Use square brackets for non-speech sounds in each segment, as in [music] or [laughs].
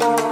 Stranded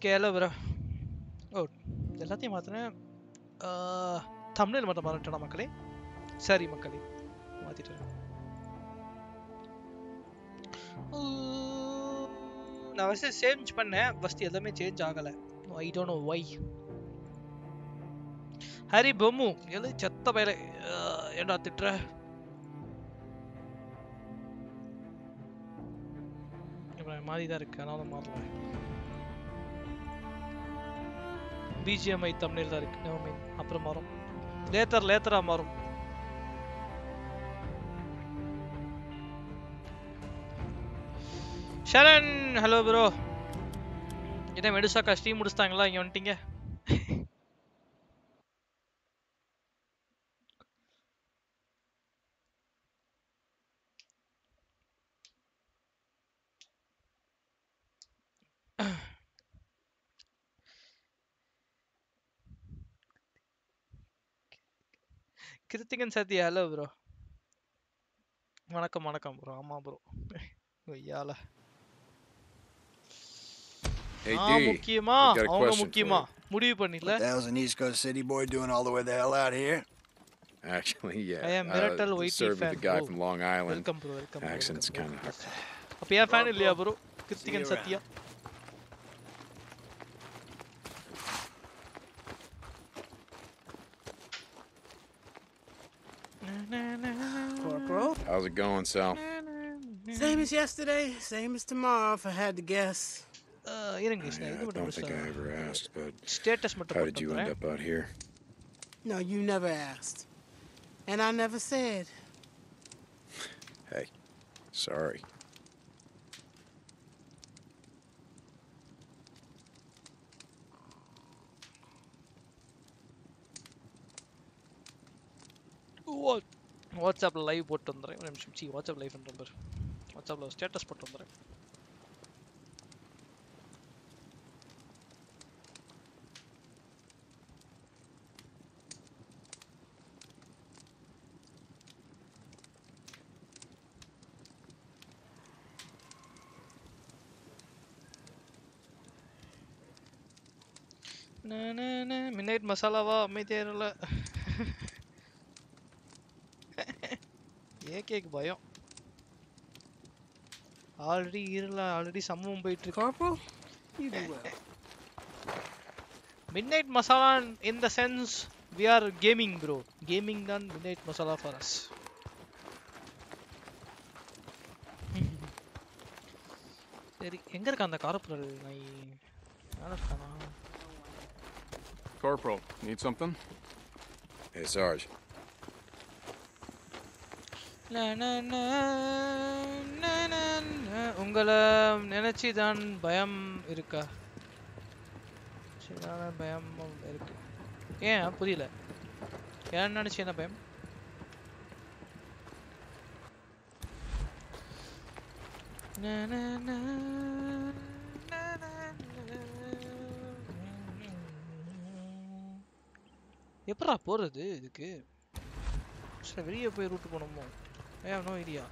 ஐஎம்எஸ்கே bro ஓ எல்லாத்தையும் மாற்றினேன் தமிழில் மட்டும் மாறிட்டா மக்களே? சரி மக்களே மாற்றிட்டேன் நான் ஃபஸ்ட்டு சேஞ்ச் பண்ணேன். ஃபஸ்ட்டு எதுவுமே சேஞ்ச் ஆகலை. I don't know why Hari பொம்மு எழு செத்த பயில ஏண்டா திட்டுற? மாதிரி தான் இருக்கு அதனால மாறல பிஜிஎம்ஐ தமிழில் தான் இருக்கு. Never மீன் அப்புறம் மாறும். லேத்தர் லேத்தரா மாறும். ஷரண் ஹலோ ப்ரோ என்ன மெடுசாக்கா ஸ்டீம் முடிச்சிட்டாங்களா? இங்கே வந்துட்டீங்க? கிருத்திகன் சத்யா ஹலோ ப்ரோ வணக்கம் வணக்கம் ப்ரோ ஆமா ப்ரோ ஐயால Hey, நான் D. முக்கியமா I've got a அவங்க question for முக்கியமா முடிவு பண்ணிடல What the hell's an East Coast city boy doing all the way the hell out here? Actually, yeah. I am Miracle uh, Whitey served with fan, the guy bro. from Long Island. Welcome bro welcome Accent's kind of. அப்ப ஏன் fan இல்லையா bro Kiruthigan you Sathya it going, Sal? Same as yesterday, same as tomorrow, if I had to guess. Uh, I, yeah, I don't think I ever asked, but status how did you end up out here? No, you never asked. And I never said. Hey, sorry. வாட்ஸ்அப்பில் வாட்ஸ்அப்ல live போட்டு வந்துடுறேன். ஒரு நிமிஷம். சி WhatsApp live பண்ணுறேன் வாட்ஸ்அப்பில் வாட்ஸ்அப்ல ஸ்டேட்டஸ் போட்டு வந்துடுறேன். மின்னைட் மசாலாவா அமைதியா ஏகேக்கு பயம் ஆல்ரெடி இருல ஆல்ரெடி சம்பவம் போயிட்டு இருக்கு Corporal? You do well. Midnight masala in the sense we are gaming bro gaming தான் மிட்நைட் மசாலா ஃபார் அஸ் [laughs] சரி எங்க இருக்க அந்த காரப்புரல் நாய் மேல இருக்கானா Corporal, need something? Hey, Sarge. உங்களை நினைச்சு தான் பயம் இருக்கா? சில பயமும் இருக்கு. ஏன்? புரியல. ஏன் நினைச்சு என்ன பயம்? எப்படா போறது இதுக்கு? வெளியே போய் ரூட்டு போனோமோ ஐ ஹவ் நோ ஐடியா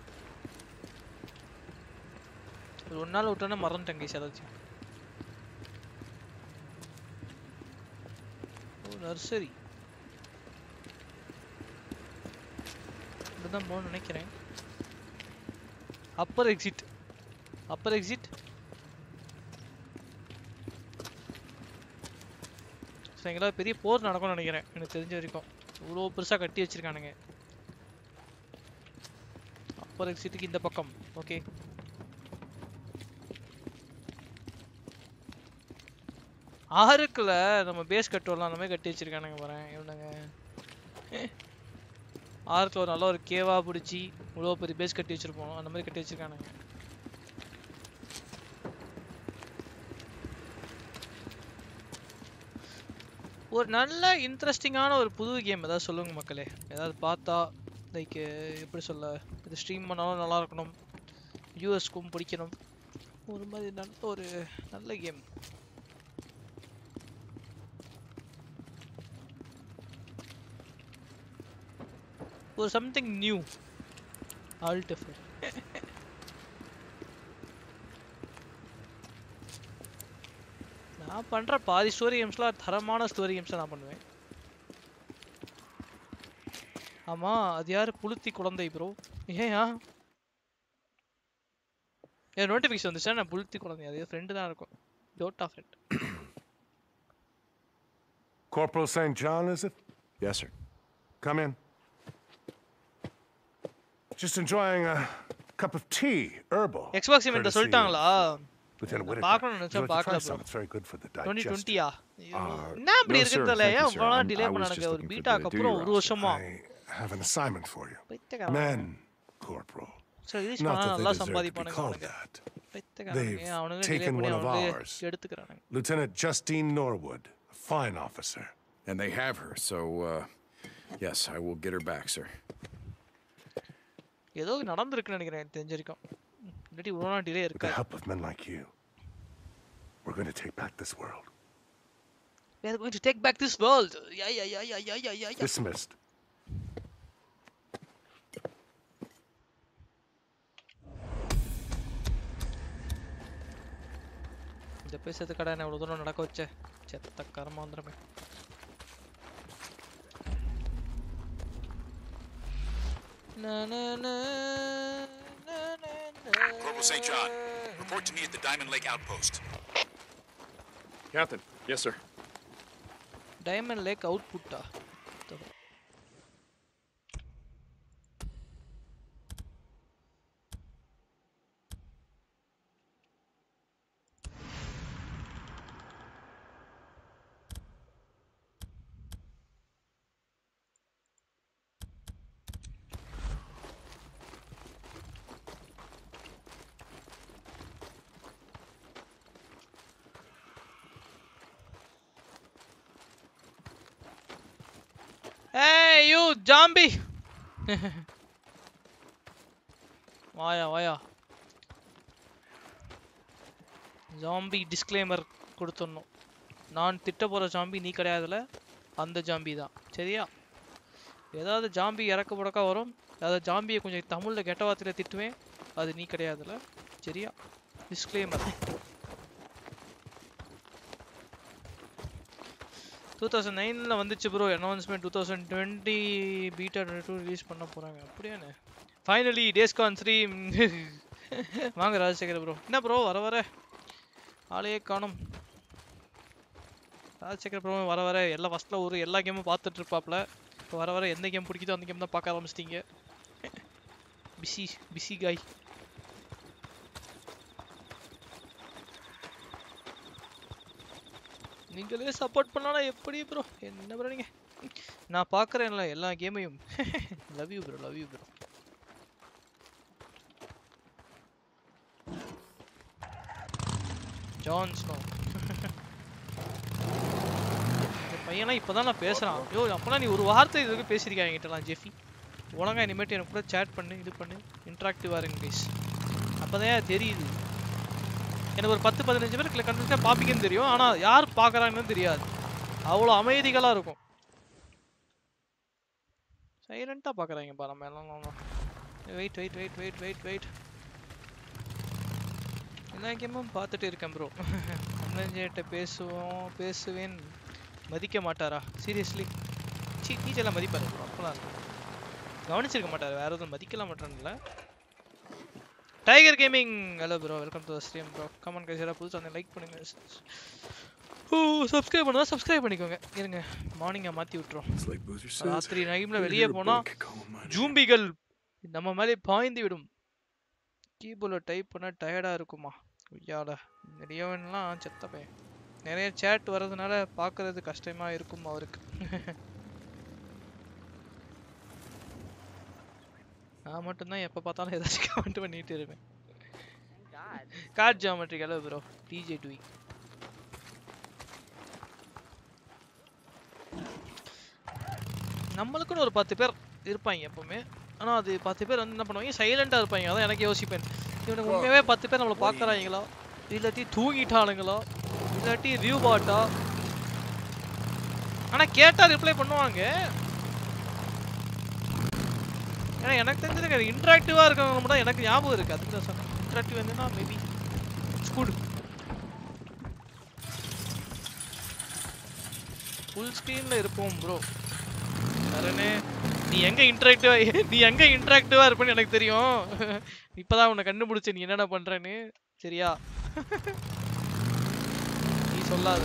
ஒரு ஒரு நாள் விட்டோன்னே மறந்துட்டேன் கைஸ் ஏதாச்சும். Oh nursery. இப்படிதான் போகணும்னு நினைக்கிறேன். அப்பர் எக்ஸிட் அப்பர் எக்ஸிட் சரி பெரிய போர் நடக்கும்னு நினைக்கிறேன். எனக்கு தெரிஞ்ச வரைக்கும். இவ்வளோ பெருசாக கட்டி வச்சிருக்கானுங்க. போகிற எக்ஸிட்டுக்கு இந்த பக்கம். ஓகே ஆறுக்குள்ள நம்ம பேஸ் கட்டுவோம்லாம் அந்த மாதிரி கட்டி வச்சிருக்கானுங்க பாறேன் இவனுங்க. ஆறுக்குள்ள ஒரு நல்ல ஒரு கேவா பிடிச்சி இவ்வளோ பெரிய பேஸ் கட்டி வச்சிருப்போம். அந்த மாதிரி கட்டி வச்சிருக்கானுங்க. ஒரு நல்ல இன்ட்ரெஸ்டிங்கான ஒரு புது கேம் ஏதாவது சொல்லுங்க மக்களே. ஏதாவது பார்த்தா லைக் எப்படி சொல்ல? இது ஸ்ட்ரீம் பண்ணாலும் நல்லா இருக்கணும் யூஎஸ்க்கும் பிடிக்கணும். ஒரு மாதிரி நல்ல ஒரு நல்ல கேம் ஒரு சம்திங் நியூ ஆல் டிஃபர் நான் பண்ணுற பாதி ஸ்டோரி கேம்ஸ்லாம் தரமான ஸ்டோரி கேம்ஸை நான் பண்ணுவேன். ஆமா அது யாரு புளுத்தி குழந்தை ப்ரோ ஏயா என் நோட்டிஃபிகேஷன் வந்துச்சா நான் புளுத்தி குழந்தை அது ஃப்ரெண்டு தான் இருக்கும் Dota friend [coughs] Corporal St. John, is it? Yes, sir. Come in. Just enjoying a cup of tea, herbal. Xbox event courtesy சொல்லிட்டாங்களா of Lieutenant நான் Whitaker. பார்க்கணும்னு Would நினைச்சா you like to try பார்க்கல bro. some? It's very good for the twenty digestion. டுவெண்ட்டியா Uh, என்ன அப்படி no, இருக்குது sir. தெரியல Thank you, ஏன் sir. இவ்வளோ நாள் I'm- delay I was பண்ணானுங்க just ஒரு looking for பீட்டாக்கு the அப்புறம் do ஒரு you வருஷமா I have an assignment for you. பைத்தியக்காரன் Men, Corporal. சரி ரிலீஸ் Not பண்ணா that நல்லா they deserve to be சம்பாதிப்பானுங்க called அவனுங்க that. பைத்தியக்காரனுங்க They've அவனுங்க டிலே taken பண்ணி one of அவனுங்க ours. எடுத்துக்கிறானுங்க Lieutenant Justine Norwood, a fine officer. And they have her, so, uh, yes, I will get her back, sir. ஏதோ நடந்திருக்குன்னு நினைக்கிறேன் எனக்கு தெரிஞ்ச வரைக்கும் இல்லாட்டி இவ்வளோ நாள் டிலே With the இருக்கா help of men like you, we're going to take back this world. We are going to take back this world. Yeah, yeah, yeah, yeah, yeah, yeah, yeah, yeah. Dismissed. இதை போய் செத்து கடை என்ன இவ்வளோ தூரம் நடக்க வச்ச செத்த கர்மாந்திரமே Na, na, na, na, na, na. Corporal St. John, report to me at the Diamond Lake outpost. Captain. Yes, sir. Diamond lakh அவுட்புட்டா Zombie! Zombie. வாயா வாயா. ஜாம்பி டிஸ்க்ளைமர் கொடுத்துடணும். நான் திட்ட போகிற ஜாம்பி நீ கிடையாதுல அந்த ஜாம்பி தான். சரியா? ஏதாவது ஜாம்பி இறக்க புடக்கா வரும் ஏதாவது ஜாம்பியை கொஞ்சம் தமிழில் கெட்ட வார்த்தையில் திட்டுவேன் அது நீ கிடையாதுல. சரியா? டிஸ்க்ளைமர் டூ தௌசண்ட் நைனில் வந்துச்சு bro announcement two thousand twenty beta to release பண்ண போகிறாங்க அப்படியானே ஃபைனலி டேஸ்கான் த்ரீ வாங்க ராஜசேகர் ப்ரோ என்ன ப்ரோ வர வர? ஆளையே காணும். ராஜசேகர் ப்ரோ வர வர. எல்லா ஃபஸ்ட்டில் ஒரு எல்லா கேமும் பார்த்துட்டு இருப்பாப்ல. இப்போ வர வர எந்த கேம் பிடிக்குதோ அந்த கேம் தான் பார்க்க ஆரம்பிச்சிட்டிங்க. பிஸி [laughs] பிஸி காய் நீங்களே சப்போர்ட் பண்ணலாம் எப்படி ப்ரோ என்ன ப்ரோ நீங்கள் நான் பார்க்குறேன்ல எல்லா கேமையும் love you bro love you bro Jon Snow இந்த இப்போ தான் நான் பேசுகிறான் ஐயோ அப்போலாம் நீ ஒரு வார்த்தை இது வரைக்கும் பேசியிருக்கேன் என்கிட்டலாம் ஜெஃபி. ஒழுங்கா இனிமேட்டு எனக்கு கூட சேட் பண்ணு இது பண்ணு. இன்ட்ராக்டிவாக இருங்க கைஸ் அப்போதான் தெரியுது. எனக்கு ஒரு பத்து பதினஞ்சு பேர் கண்டிப்பாக பார்ப்பீங்கன்னு தெரியும். ஆனால் யார் பார்க்குறாங்கன்னு தெரியாது. அவ்வளோ அமைதிகளாக இருக்கும். சைலண்ட்டாக பார்க்குறாங்கப்பா நம்ம எல்லாம் wait wait wait wait wait wait எல்லா கேமும் பார்த்துட்டு இருக்கேன் ப்ரோ அண்ணன்ஜிட்ட பேசுவோம் பேசுவேன். மதிக்க மாட்டாரா? சீரியஸ்லி சீ டீச்சர்லாம் மதிப்பாரு ப்ரோ அப்போலாம் இருக்கும் கவனிச்சிருக்க மாட்டார். வேறு எதுவும் மதிக்கலாம் மாட்டேன்ல tiger gaming hello bro welcome to stream bro comment guys யாராவது புதுசாக லைக் பண்ணுங்க. ஓ சப்ஸ்கிரைப் பண்ணா சப்ஸ்கிரைப் பண்ணிக்கோங்க. இருங்க. மார்னிங்கை மாற்றி விட்டுரும். ராத்திரி "You're வெளியே போனால் book, call mine." ஜூம்பிகள் நம்ம மேலே பாய்ந்து விடும். கீபோர்டில் டைப் பண்ண டயர்டாக இருக்குமா? ஐயாட நிறையவன்லாம் செத்த பையன். நிறைய சேட் வர்றதுனால பார்க்கறது கஷ்டமா இருக்கும் அவருக்கு? [laughs] நான் மட்டும்தான் எப்போ பார்த்தாலும் ஏதாச்சும் கமெண்ட் பண்ணிட்டு இருப்பேன். Card geometric hello bro DJ டுவி நம்மளுக்குன்னு ஒரு பத்து பேர் இருப்பாங்க எப்பவுமே. ஆனா அது பத்து பேர் வந்து என்ன பண்ணுவாங்க? சைலண்டா இருப்பாங்க. அதான் எனக்கு யோசிப்பேன். இவனுக்கு உண்மையாவே பத்து பேர் நம்மளை பார்க்கறாங்களா இல்லாட்டி தூங்கிட்டானுங்களா? இல்லாட்டி வியூ பாட்டா ஆனா கேட்டா ரிப்ளை பண்ணுவாங்க. ஏன்னா எனக்கு தெரிஞ்சது இன்ட்ராக்டிவாக இருக்கவங்க மட்டும் எனக்கு ஞாபகம் இருக்குது அதுக்கு தான் சொன்னேன் இன்ட்ராக்டிவ் இருந்ததுன்னா மேபி ஸ்கூல் ஃபுல் ஸ்க்ரீனில் இருப்போம் ப்ரோ சரணே நீ எங்கே இன்ட்ராக்டிவாக நீ எங்கே இன்ட்ராக்டிவாக இருப்பேன்னு எனக்கு தெரியும். [laughs] இப்போ தான் உன்னை கண்டுபிடிச்ச நீ என்னென்ன பண்ணுறேன்னு சரியா? [laughs] நீ சொல்லாத.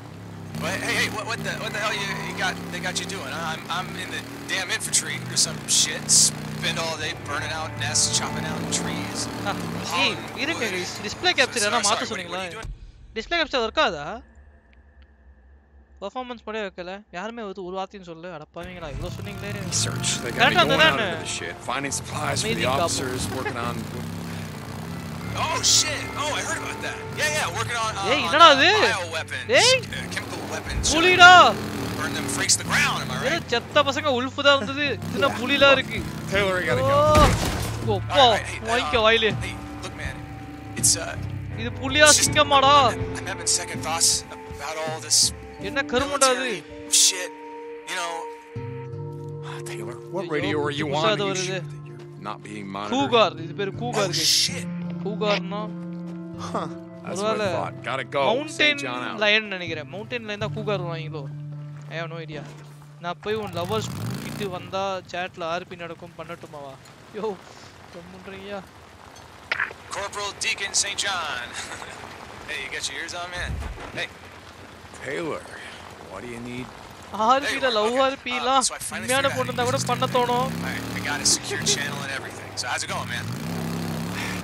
What, hey, hey, what, what the, what the hell you, you got? They got you doing? huh? I'm, I'm in the damn infantry or some shit. Spend all day burning out nests, chopping down trees. ஆ, ஏய் இருங்க display capture என்ன Sorry, மாத்த sorry, what- சொன்னீங்களா what are you doing? Display capture work ஆகுதா performance பண்ணவே வைக்கல யாருமே வந்து ஒரு வார்த்தையும் சொல்லு அடப்பாவீங்களா இவ்வளோ சொன்னீங்களே Research. They got Correct me on the going out run, into uh, the shit, finding supplies for the amazing couple. officers, working on. Oh shit! Oh, I heard about that. Yeah, yeah, working on. Uh, Hey, on, என்னடா uh, இது? bioweapons, Hey. uh, chemical weapons. புலிடா Burn burn them freaks to the ground, am I right? வெறும் செத்த பசங்க wolf தான் இருந்தது இதுனா புலிலாம் இருக்கு Taylor, I gotta O go. அப்பா Alright, hey, வாங்கிக்க uh, வாயிலே Hey, look, man. It's, uh, இது புலியா it's just- சிங்கமாடா I'm, I'm having second thoughts about all this என்ன கருமண்டா அது military shit. You know, Taylor, what Yo, radio are you புதுசா on? அது Are you வருது. sure that you're not being monitored? கூகார் இது பேரு oh கூகார் guys. shit. கூகார்னா Huh. That's what I ஒருவேளை thought. Gotta go. Mountain St. John out. Line நினைக்கிறேன் mountain line தான் கூகார் வாங்கிலோ ஐ have no idea நான் போய் உன் லவர்ஸ் கிட்டு வந்தா சேட்ல ஆர்பி நடக்கும் பண்ணட்டுமாவா யோ கம்முன்றீங்க Corporal Deacon St. John. [laughs] hey, you got your ears on, man? Hey, Taylor, what do you need? ஆர்பில love okay. ஆர்பிலாம் Uh, so I finally உண்மையான figured out பொண்ணு how தான் to கூட use this பண்ண தோணும் Alright, I got a secure channel and everything. So how's it going, man?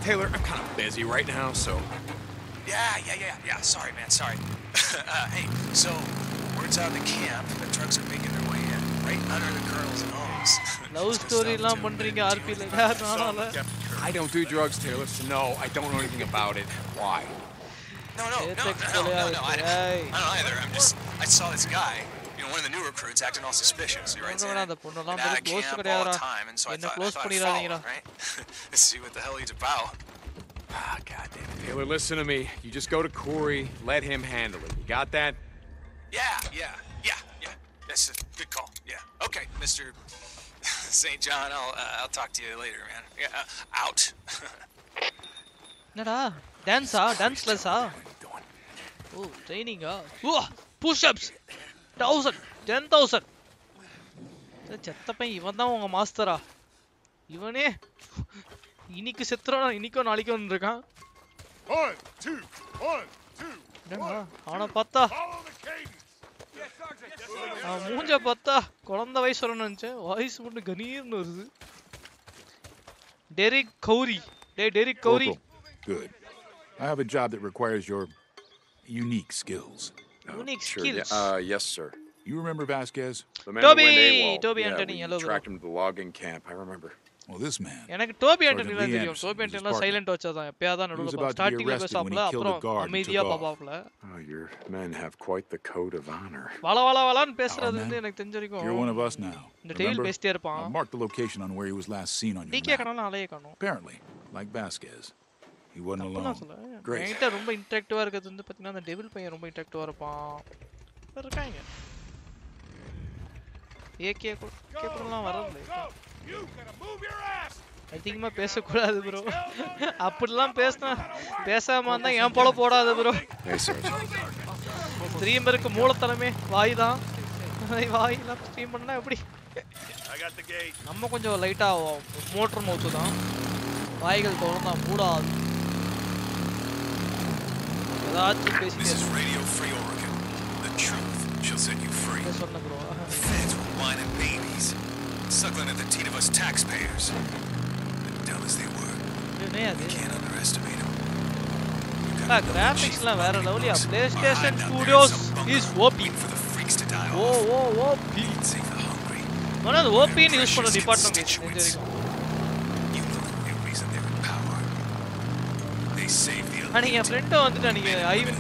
Taylor, I'm kind of busy right now, so Yeah, yeah, yeah, yeah. Sorry, man. Sorry. uh, [laughs] hey, so word's out in the camp that drugs are making their way in, right under the colonel's nose. [laughs] Love It's good story stuff, எல்லாம் too. பண்றீங்க Do you ஆர்பில think- நானால I don't do drugs, Taylor. So no, I don't know anything about it. Why? No, no, no, no, Apex no, no, no. I, Hey. I don't either. I'm just. I saw this guy. one of the new recruits acting all suspicious. Right? And out of all the time, and so I thought, I thought I'd follow, right? [laughs] Let's see what the hell he's about. Ah, God it. Taylor, listen to me. You just go to Kouri, let him handle it. You got that? Yeah, yeah, yeah, yeah. That's a good call. Yeah. Okay, Mr. St. [laughs] John, I'll, uh, I'll talk to you later, man. Yeah, uh, out. Nada. Dance, ah. Dance less, ah. Oh, training, ah. Push-ups! Thousand ten thousand செத்தப்பன் இவன் தான் உங்க மாஸ்டரா? இவனே? இன்னைக்கு செத்துறான் இன்னைக்கும் நாளைக்கும். என்னடா அவனை பார்த்தா. அவன் மூஞ்ச பார்த்தா குழந்தை வயசு வரணும்னு நினைச்சேன். வயசு மட்டும் கணீர்னு வருது. Derek Gowri. Day Derek Gowri. Good. I have a job that requires your unique skills. Unique Sure. Yeah. Skills Uh, yes, sir. You remember Vasquez? The man who went Toby! AWOL. Toby yeah, Anthony, we hello, bro. tracked him to the logging camp. I remember. Well, this man. எனக்கு dhobi Sergeant ஆண்டனிலாம் Lee தெரியும் Anderson dhobi was his ஆண்டனிலாம் partner. Silent வச்சதான் எப்பயாதான் He was நடுவில் about to be ஸ்டார்டிங்ல arrested when பேசாப்ல he killed a அப்புறம் guard and அமைதியா took off. பாப்பாப்ல Oh, your men have quite the code of honor. வள வள வளன்னு பேசுறது man. வந்து எனக்கு தெரிஞ்ச You're one வரைக்கும் of us now. இந்த டெய்ல் Remember? பேசிட்டே இருப்பான் I marked the location on where he was last seen on your decay map. காணும் அலையே காணும் Apparently, like Vasquez, you one alone great ரொம்ப இன்டராக்டிவா இருக்கிறது வந்து பாத்தீங்கன்னா அந்த டெவில் பையன் ரொம்ப இன்டராக்டிவா இருப்பான். இருக்காங்க. ஏகே கேப்ரலாம் வரல அதிகமாக பேசக்கூடாது ப்ரோ [laughs] அப்படிலாம் பேசினா பேசாமல் இருந்தால் என் போல போடாது ப்ரோ ஸ்ட்ரீமருக்கு மூலத்தனமே வாய் தான் [laughs] வாயெல்லாம் ஸ்ட்ரீம் பண்ணால் எப்படி? நம்ம கொஞ்சம் லைட்டாக மோட்டர் மவுத்து தான். வாய்கள் தொடர்ந்தா மூடாது. This பேசிட்டே is Radio Free Oregon. The truth shall set you free. இருக்க சொன்ன bro The feds were whining babies, suckling at the teat of us taxpayers. And dumb as they were, என்ன அது can't underestimate them. கிராபிக்ஸ்லாம் வேற லெவலியா play station studios is OP for the freaks to die O off. O OP Save the hungry. ஆனா அது ஓபின்னு use பண்ண department தெரிஞ்ச வரைக்கும் You know the real reason they're in power. They save the அன்னைக்கு என் ஃப்ரெண்டும் வந்துட்டு அன்னைக்கு ஐவன்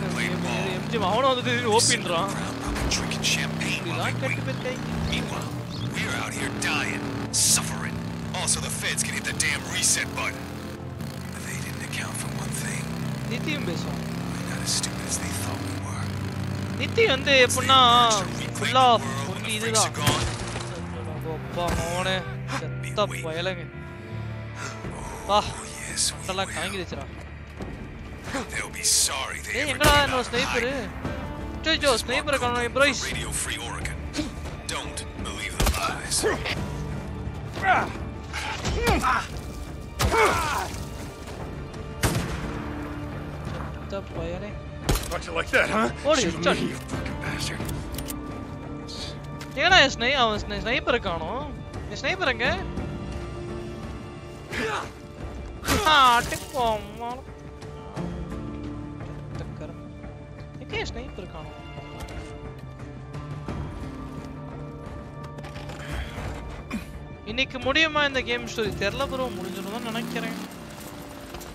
எம்ஜி அவனும் வந்துட்டு ஓபின்றான் Crown puppet drinking champagne while இதெல்லாம் they கெட்டு wait. போயிருக்காங்க Meanwhile, we're out here dying, suffering. Also, the feds can hit the damn reset button. But they didn't account for one thing. நித்தியும் பேசுவான் We're not as stupid as they thought we were. NITI வந்து எப்படின்னா ஃபுல்லா only the freaks are இதுதான் gone. அப்பா மோனே செத்த பயலங்க வா Oh, yes, They'll be sorry they ஏய் ever எங்கடா gave என்னோட up sniper hiding. Joe sniper காணோம் ப்ரோய்ஸ் Radio Free Oregon. Don't believe the lies. செத்த பயலே Thought you like that, huh? ஓடி Shoot Chhath me, you fucking bastard. ஏடா என் ஸ்னை அவன் ஸ்னை sniper காணோம் என் ஸ்னைப்பர் எங்க ஆ டிக் எங்க என் இருக்கானோ இன்னைக்கு முடியுமா இந்த கேம் ஸ்டோரி தெரில ப்ரோ முடிஞ்சிடும் நினைக்கிறேன்.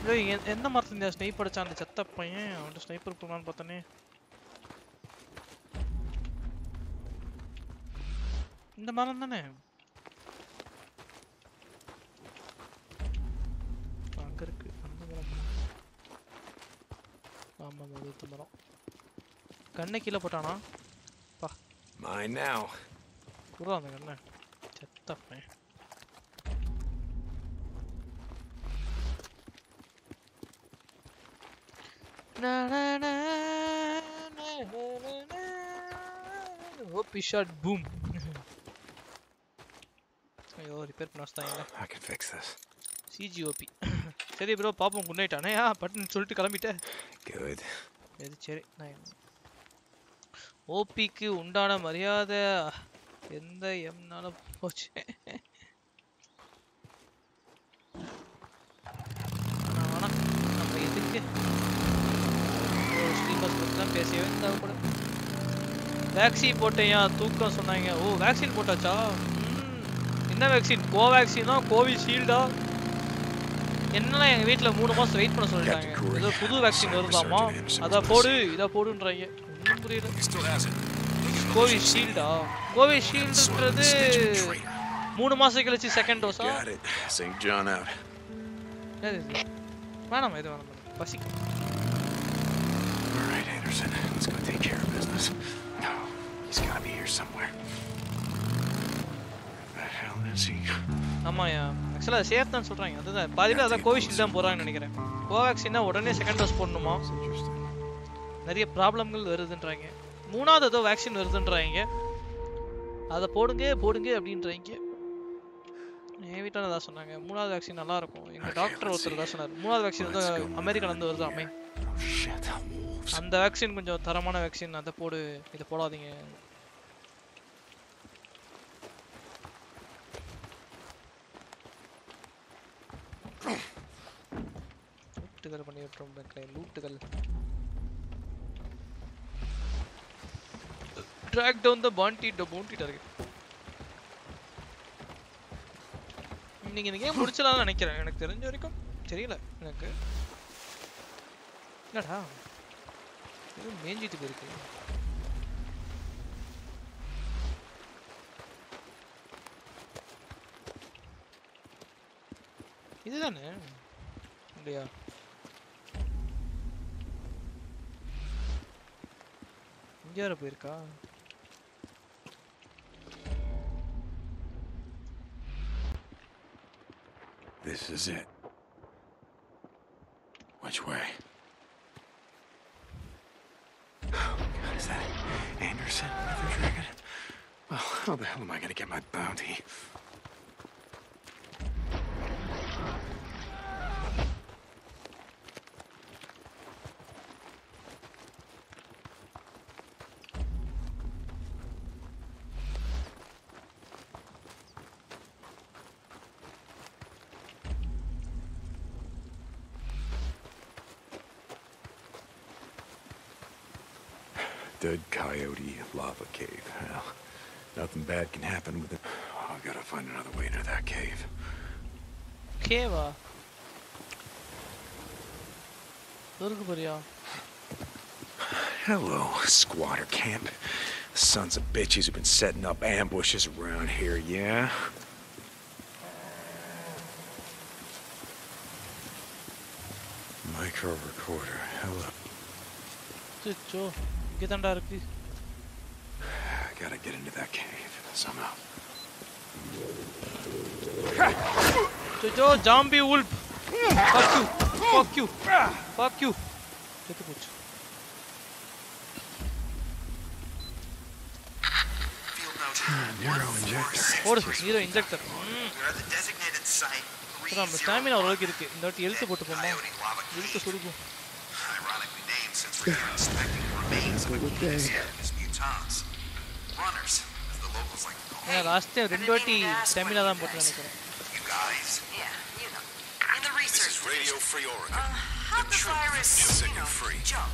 இல்லை எந்த மரத்துல இந்த ஸ்னைப் அடிச்சான் அந்த செத்த பையன் அவன்கிட்ட ஸ்னைப்பர் போனான்னு பார்த்தனே. இந்த மரம் தானே? அங்கே இருக்கு. அந்த மரம். ஆமாம் அது மரம். கண்ணை கீழே போட்டானா Mine now. குடுறா அந்த கண்ணை செத்த பையன் ஓபி ஷாட் பூம் ஐயோ ரிப்பேர் பண்ண வச்சிட்டாங்களே I can fix this. சிஜிஓபி சரி ப்ரோ பாப்போம் குட் நைட் அண்ணே பட்டுன்னு சொல்லிட்டு கிளம்பிட்டேன் Good. எது சரி நான் ஓபிக்கு உண்டான மரியாதை. எந்த எம்னால போச்சு? ஆனா வேணாம் நம்ம எதுக்கு? ஸ்ரீமஸ் பற்றி தான் பேசவே தேவைப்படும் வேக்சின் போட்டேயா தூக்கம் சொன்னாங்க. ஓ வேக்சின் போட்டாச்சா? என்ன வேக்சின்? கோவேக்சினா கோவிஷீல்டா? என்னலாம் எங்க வீட்ல மூணு மாசம் வெயிட் பண்ண சொல்லிட்டாங்க. ஏதோ புது வேக்சின் வருதாமா. அத போடு இத போடுன்றாங்க. புரியல He still has it. கோவிஷீல்டா கோவிஷீல்டுன்றது மூணு மாசம் கழிச்சு second டோஸா Got it. St. John out. என்னது இது வேணாமா இது வேணாமா பசிக்கும் All right, Anderson. Let's go take care of business. No, he's got to be here somewhere. Where the hell is he? ஆமாயா ஆக்சுவலாக சேஃப் தான் சொல்றாங்க அதுதான் பாதி பேர் அதான் கோவிஷீல்டு தான் போறாங்கன்னு நினைக்கிறேன் கோவேக்சின்னா உடனே செகண்ட் டோஸ் போடணுமா That's interesting. நிறைய ப்ராப்ளம்கள் வருதுன்றாங்க. மூணாவது ஏதோ வேக்சின் வருதுன்றாங்க. அதை போடுங்க போடுங்க அப்படின்றாங்க. என் வீட்டில் தான் சொன்னாங்க மூணாவது வேக்சின் நல்லா இருக்கும் எங்க Okay, டாக்டர் ஒருத்தர். தான் சொன்னார். மூணாவது வேக்சின் வந்து go. அமெரிக்கால இருந்து வருதாமே Oh. அந்த வேக்சின் கொஞ்சம் தரமான வேக்சின் அதை போடு இதை போடாதீங்க. [coughs] லூட்டுகள் பண்ணி மக்களே லூட்டுகள் track down the bounty the bounty target. நீங்க இந்த கேம் முடிச்சலாம்னு நினைக்கிறேன். எனக்கு தெரிஞ்ச வரைக்கும் தெரியல. எனக்கு என்னடா? ஏதோ மேஞ்சிட்டு போயிருக்கு. இதுதானே? இல்லையா இங்கே வேற போயிருக்கா? This is it. Which way? Oh, God, is that Anderson, Mother Dragon? Well, how the hell am I gonna get my bounty? good coyote lava cave. Well, nothing bad can happen with it. Oh, I've got to find another way into that cave. Cave? Hello, squatter camp. The sons of bitches have been setting up ambushes around here, yeah? Micro recorder, hello. Good job. இங்கே இருக்கு gotta get into that cave somehow. Jojo, zombie wolf. Fuck you. Fuck you. Fuck you. Get hmm, the NERO injector. What is neuro injector? You're நம்ம stamina ஓரளவுக்கு இருக்கு இந்த வாட்டி எழுத்து போட்டு போமா எழுத்து சுருக்கும் லாஸ்ட் டைம் ரெண்டு வாட்டி ஸ்டாமினா தான் போட்டு நினைக்கிறேன் you guys. Yeah, you know. In the This research. is Radio Free Oregon. Uh, how'd the virus, is you sick know, and free. jump?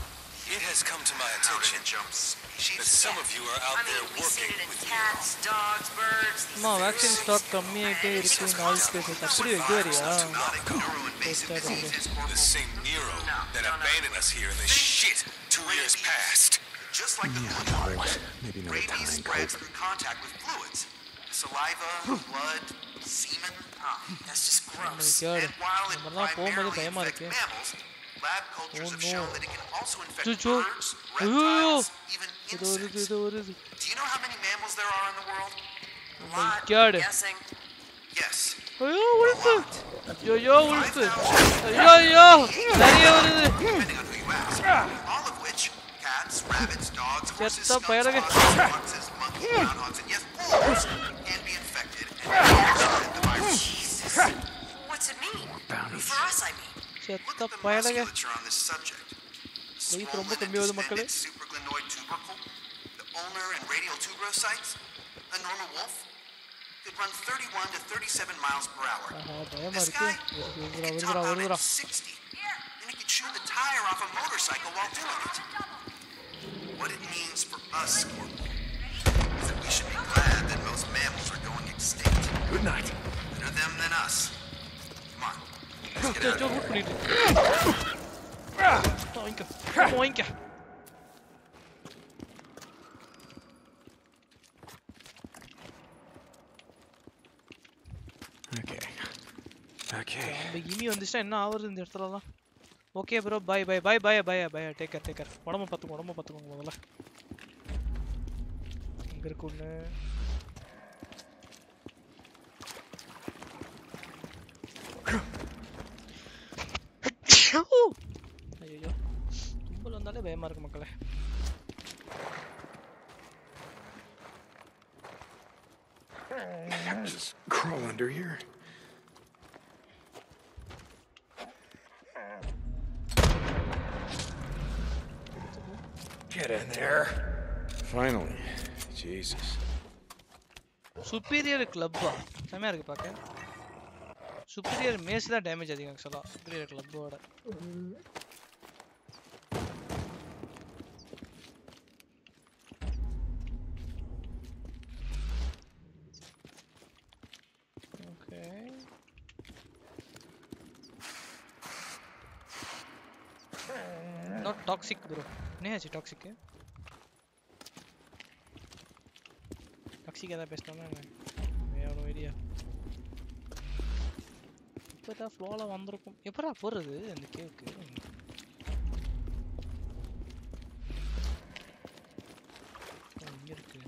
It has come to my attention that some of you are out I mean, there working with cats, dogs, birds. మా vaccine stock కమ్మి అయితే ఇరుకు noise case అప్పుడు ఎగ్గరియా The same Nero that abandoned us here in this shit two years past. Just like the yeah, no, maybe not rabies spreads through contact with fluids. Saliva, blood, semen. Ah, that's just gross. And while it primarily infects mammals, Lab cultures have shown that it can also infect birds, reptiles, even insects. Do you know how many mammals there are in the world? A oh lot. God. Guessing. Yes. Yo burası. Yo yo burası. Yo yo. Nereye burası? All of which cats, rabbits, dogs, horses, skunks, foxes, monkeys, groundhogs, and yes, wolves can be infected and the virus. Jesus. What's it mean? For us, I mean. Look செத்த at the பயலுக musculature on this subject. Weight ரொம்ப Swollen and கம்மியாகுது மக்களே. distended supraglenoid tubercle, the ulnar and radial tuberocytes. A normal wolf could run 31 to 37 miles per hour. ஆஹா பயமா This இருக்கு guy, வருது he வருதுடா could வருதுடா top out வருதுடா at 60. And he could chew the tire off a motorcycle while doing it. What it means for us, Scorpion, is that we should be glad that most mammals are going extinct. Good night. Better them than us. Gördü vur kulüydü. Oinka. Oinka. Okay. Okay. give me understand நான் ஆவறது இந்த இடத்துல எல்லாம் okay bro bye bye bye bye bye bye take care take care உடம்ப பாத்துங்க உடம்ப பாத்துங்க முதல்ல இங்க இருக்கு ஒண்ணு Come. ஐயோ தும்பல் வந்தாலே பயமா இருக்கு மக்களே Just crawl under here. Get in there. Finally. Jesus. Superior கிளப்பா செம்மையா இருக்கு பார்க்க சுப்பீரியர் மேஸ் தான் டேமேஜ் அதிகம் ஆக்சுவலா சுப்பீரியர் கிளப்போட नॉट टॉक्सिक ब्रो नहीं है जी टॉक्सिक है टॉक्सिक ज़्यादा बेस्ट होना है இப்போ தான் ஃப்ளோவில் வந்திருக்கும். எப்படா போகிறது அந்த கேவுக்கு இங்கே இருக்கு.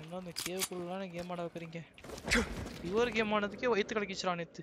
என்ன அந்த கேவுக்குள்ளான கேம் ஆட வைக்கிறீங்க? இவர் கேம் ஆனதுக்கே வயிற்று கலக்கிச்சிரா நேற்று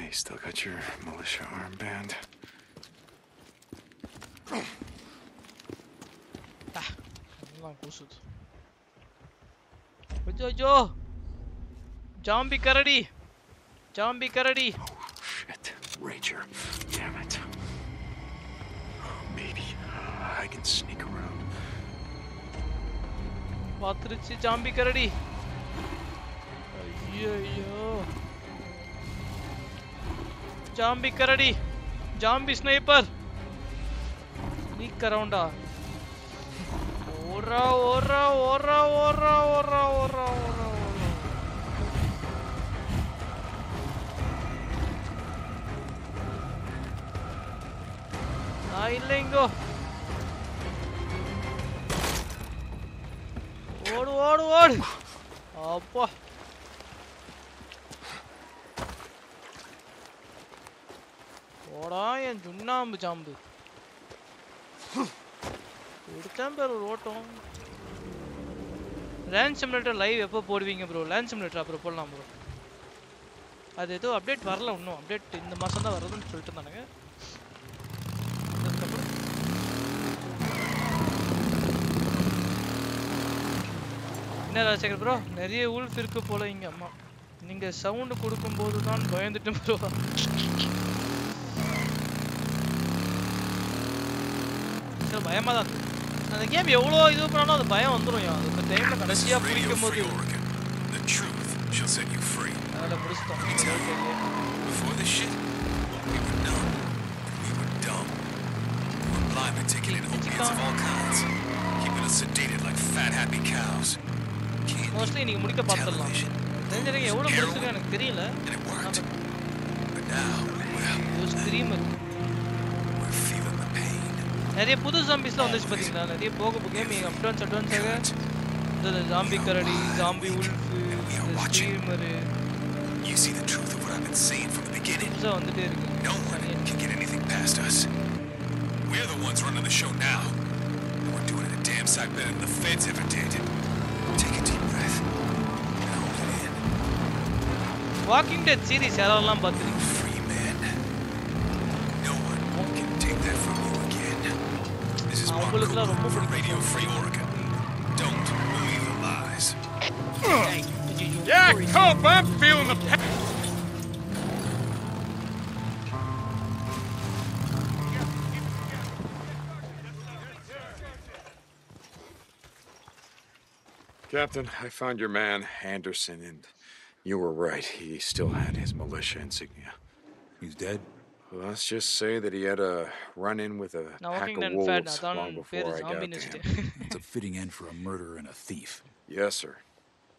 you still got your militia armband. Ah, lan kusut. Jo. Zombie karadi. Zombie karadi. Oh shit, Rager. Damn it. Maybe uh, I can sneak around. Patrichi zombie karadi. Yeah, yeah. Zombie Karadi zombie sniper sneak around ओरा ओरा ओरा ओरा ओरा ओरा ओरा ना इल्ले इंगो odd odd odd. ಅಪ್ಪ என் சுண்ணாம்பு சாம்பு எடுத்தான் பேர் ஒரு ஓட்டம். லேண்ட் சிமுலேட்டர் லைவ் எப்போ போடுவீங்க ப்ரோ லேண்ட் சிமுலேட்டர் அப்புறம் போடலாம் ப்ரோ அது எதுவும் அப்டேட் வரல இன்னும். அப்டேட் இந்த மாதம் தான் வருதுன்னு சொல்லிட்டு இருந்தானுங்க. என்ன ராஜசேகர் ப்ரோ நிறைய உல்ஃப் இருக்கு போல இங்க அம்மா. நீங்க சவுண்ட் கொடுக்கும்போது தான் பயந்துட்டு bro சரி, பயமா தான் இருக்கு. அந்த கேம் எவ்வளோ இது பண்ணாலும் அது பயம் வந்துடும் அது இந்த டைம்ல This is கடைசியா Radio பிடிக்கும் போது Free Oregon. The truth shall set you free. அதில் முடிச்சிட்டோம் Let me tell you, before this shit, we were numb. We were dumb. We were blind to taking in opiates of all kinds, keeping us sedated like fat, happy cows. Candy, mostly இன்னைக்கு முடிக்க பார்த்துடலாம் television, தெரிஞ்சிருங்க எவ்வளோ முடிச்சிருக்கேன் எனக்கு தெரியல and it worked. But now, well, ஒரு scream இருக்கு நிறைய புது ஜாம்பிஸ்லாம் வந்துச்சு பார்த்தீங்களா நிறைய போக போக கேம் அட்வான்ஸ் அட்வான்ஸாக இதில் ஜாம்பி கரடி zombie wolf streamer You see the truth of what I've been saying from the beginning. புதுசாக வந்துட்டே இருக்கு No one can get anything past us. We're the ones running the show now. And we're doing it a damn sight better than the feds ever did. Take a deep breath. And hold it in. Walking dead series யாரெல்லாம் பார்த்துருக்கீங்க Well, it's not a movie. Radio Free Oregon. Don't believe the lies. yeah, I'm feeling the pain. Captain, I found your man, Anderson, and you were right. He still had his militia insignia. He's dead? Well, let's just say that he had a run-in with a நான் pack walking of dead fat wolves அதான் long பேர் before I got ஜாம்பின்னு to him. வச்சுட்டு [laughs] It's a fitting end for a murderer and a thief. Yes, sir.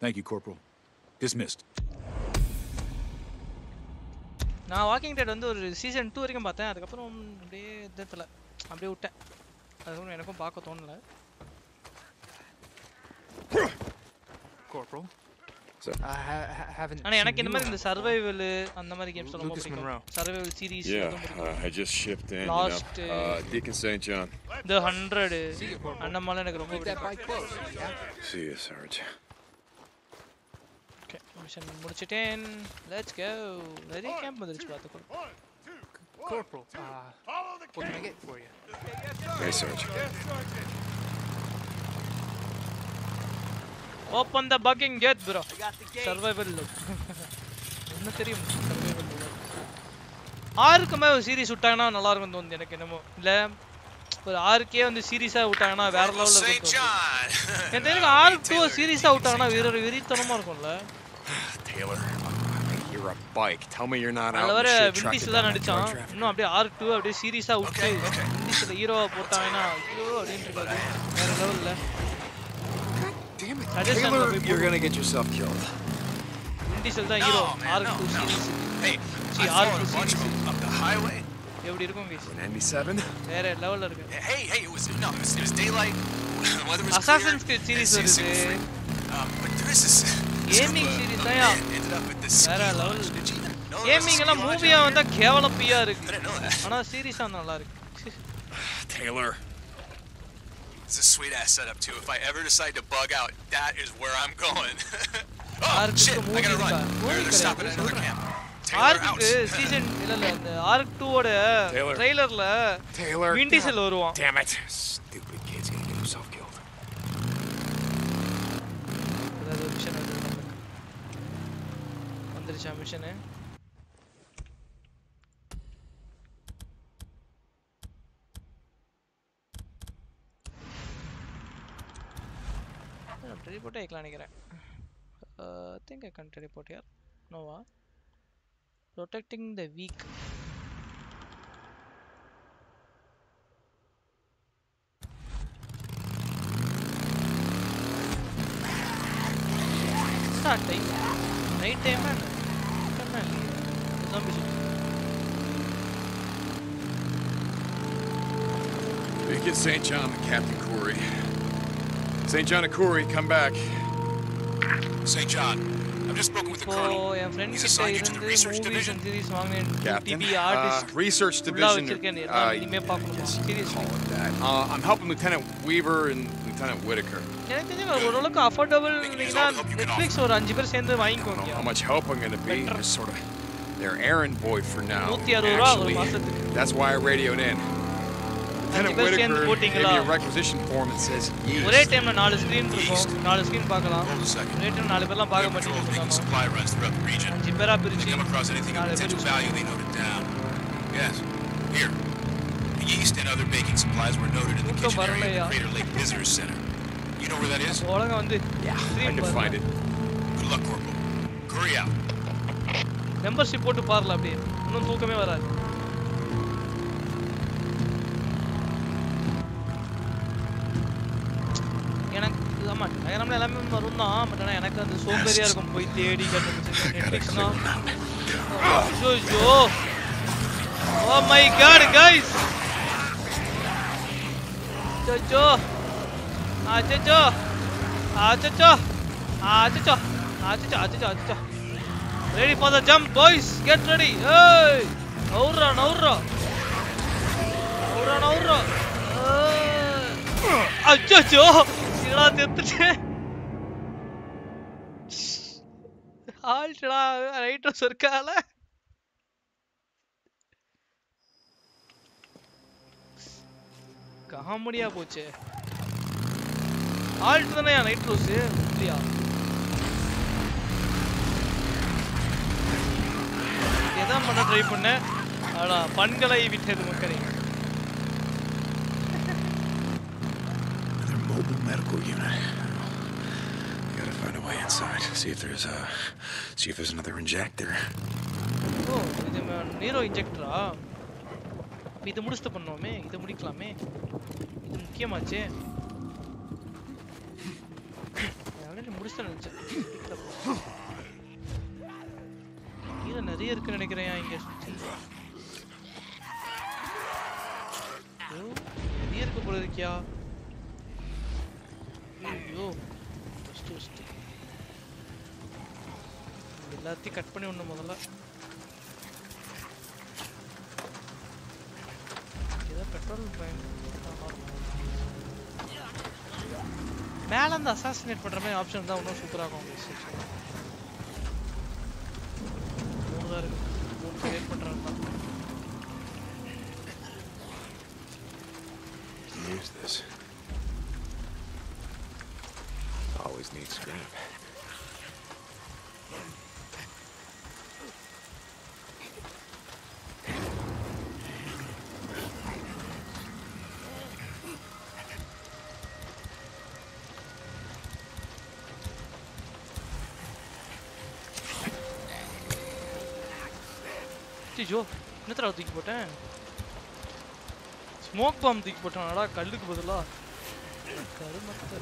Thank you, Corporal. Dismissed. நான் walking dead வந்து ஒரு season two வரைக்கும் பார்த்தேன் அதுக்கப்புறம் அப்படியே இதில் அப்படியே விட்டேன் அதுக்கப்புறம் எனக்கும் பார்க்க தோணல Corporal. So- I ha- ha- haven't. ஆனால் seen எனக்கு இந்த you மாதிரி இந்த around. சர்வைவல் அந்த மாதிரி கேம்ஸ் ரொம்ப Lucas பிடிக்கும் Monroe. Survival series Yeah, uh, I just shipped in, Lost, you know. uh, Uh, Deacon St. John. The hundred அந்த மாதிரிலாம் எனக்கு ரொம்ப Keep that பிடிக்கும் bike close, yeah? See you, Sarge. Okay mission முடிச்சிட்டேன் let's go நிறைய camp வந்துருச்சு பார்த்துக்கோ Corporal, uh, what can I get for you? Hey, Open the bugging gate, bro. Survival look. என்ன [laughs] தெரியும். ஆருக்குமே ஒரு சீரிஸ் விட்டாங்கன்னா நல்லா இருக்கும் தோணுது எனக்கு என்னமோ. இல்லை ஒரு ஆருக்கே வந்து சீரியஸா விட்டாங்கன்னா வேற லெவலில் இருக்கும். எனக்கு தெரியும் ஆருக்கு டூ சீரியஸா விட்டாங்கன்னா வீரர் விரித்தனமாக இருக்கும்ல. You're a bike. Tell me you're not out. வேற விண்டிஸ்ல தான் நடிச்சான். இன்னும் அப்படியே ஆர்க் 2 அப்படியே சீரியஸா விட்டு விண்டிஸ்ல ஹீரோவா போட்டாங்கன்னா ஹீரோ அப்படின்றது வேற லெவல்ல. Taylor, of people. you're gonna get yourself killed. விண்டிஸ்ல தான் ஹீரோ No, man, ஆறு no, two no. Series Hey, See, I followed Arc a bunch of series. them up the highway. எப்படி இருக்கும் guys? In 97? வேற லெவல்ல இருக்கு Hey, hey, it was no, it was, it was daylight. [laughs] Weather was Assassin's clear. Creed series and it's super வருது. free. Um, but there is this. this Gaming group of- series of தான் யா. men ended up at this ski வேற lodge. level. Did you even know there was a gaming ski எல்லாம் lodge மூவியா out வந்தா here? கேவலப்பியா I இருக்கு didn't know that. ஆனா சீரியஸா நல்லா இருக்கு Taylor. It's a sweet ass setup too. If I ever decide to bug out, that is where I'm going. [laughs] oh Arc shit! movie I gotta run. இருக்கா? We're Movie they're stopping at another கிடையாது, camp. Taylor out. ஆர்க்கு season இல்ல இல்ல இந்த arc 2 ஓட Taylor. ட்ரைலர்ல Taylor. Vin Diesel வருவான் Damn it. Stupid kid's gonna get himself killed. அதாவது ஒரு mission வருது நமக்கு. வந்துருச்சா மிஷனு teleport ஐ நினைக்கிறேன் uh, think I can teleport here Nova protecting the weak start time night time and Zombies. We get St. John and Captain Kouri. St. John and Corey, come back. St. John, I've just spoken with the இப்போ colonel. என் friend He's கிட்ட assigned you to the இருந்து research movies division. And series வாங்கினேன் Captain. TV Uh, artist research ஃபுல்லா division. வச்சிருக்கேன் uh, எல்லாம் இனிமே பார்க்கணும் serious call it that. Uh, I'm helping Lieutenant Weaver and Lieutenant Whitaker. எனக்கு தெரிஞ்சு ஓரளவுக்கு அஃபோர்டபுள் இருந்தீங்கன்னா நெட்ஃப்ளிக்ஸ் ஒரு அஞ்சு பேர் சேர்ந்து I don't வாங்கிக்கோங்க know how much help I'm gonna be. Better. Just sort of their errand boy for now. நூத்தி அறுபது ரூபா ஒரு Actually, மாசத்துக்கு that's why I radioed in. in the requisition form it says yeast. ஒரே டைம்ல நாலு screen இருக்கும் நாலு ஸ்கிரீன் பார்க்கலாம். ஒரே டைம் நாலு பேர்லாம் பார்க்க மாட்டீங்க supply runs throughout the region. அஞ்சு பேரா பிரிச்சு come across anything of potential value they note down. Yes. Here. The yeast and other baking supplies were noted in the kitchen area of the Crater Lake Visitor Center. You know where that is? வந்து yeah I can find it. Good luck corporal. Kouri out. Membership போட்டு பாருல அப்படியே. இன்னும் தூக்கமே வராது. டயக்ராம்ல எல்லாமே வரும் தான் பட் ஆனால் எனக்கு அந்த சோம்பேறியா இருக்கும் போய் தேடி கண்டுபிடிச்சு நெட்ஃப்ளிக்ஸ்னா ஐயோ ஓ மை காட் கைஸ் அச்சோ அச்சோ அச்சோ அச்சோ அச்சோ அச்சோ அச்சோ Ready for the jump, boys. Get ready. Hey! Naurra, naurra. Naurra, naurra. அச்சோ இதா தெத்துட்டேன் ஆல்டடா ரைட்டர் இருக்கால காமெடியா போச்சே. ஆல்ட் தானே நைட் ரோஸ் இல்லையா எதான் பண்ண ட்ரை பண்ணேன். ஆனா பண்களை விட்டது மக்களே. inside. See if there's a. See if there's another injector. Oh, this is a NERO injector. We do this to do it. We do it. We do it. We do it. I don't know what I'm doing. I'm எல்லாத்தையும் cut பண்ணி விடணும் முதல்ல ஏதோ petrol மேல அந்த assassinate பண்ற மாதிரி option தான் இன்னும் சூப்பரா இருக்கும் உங்களுக்கு மூணு தான் இருக்கு மூணு கிரியேட் பண்றாங்க தான் Use this. Always need scrap. ஐயோ என்னத்தடா தூக்கி போட்டேன் ஸ்மோக் பாம் தூக்கி போட்டானடா கல்லுக்கு பதிலா கருமத்தை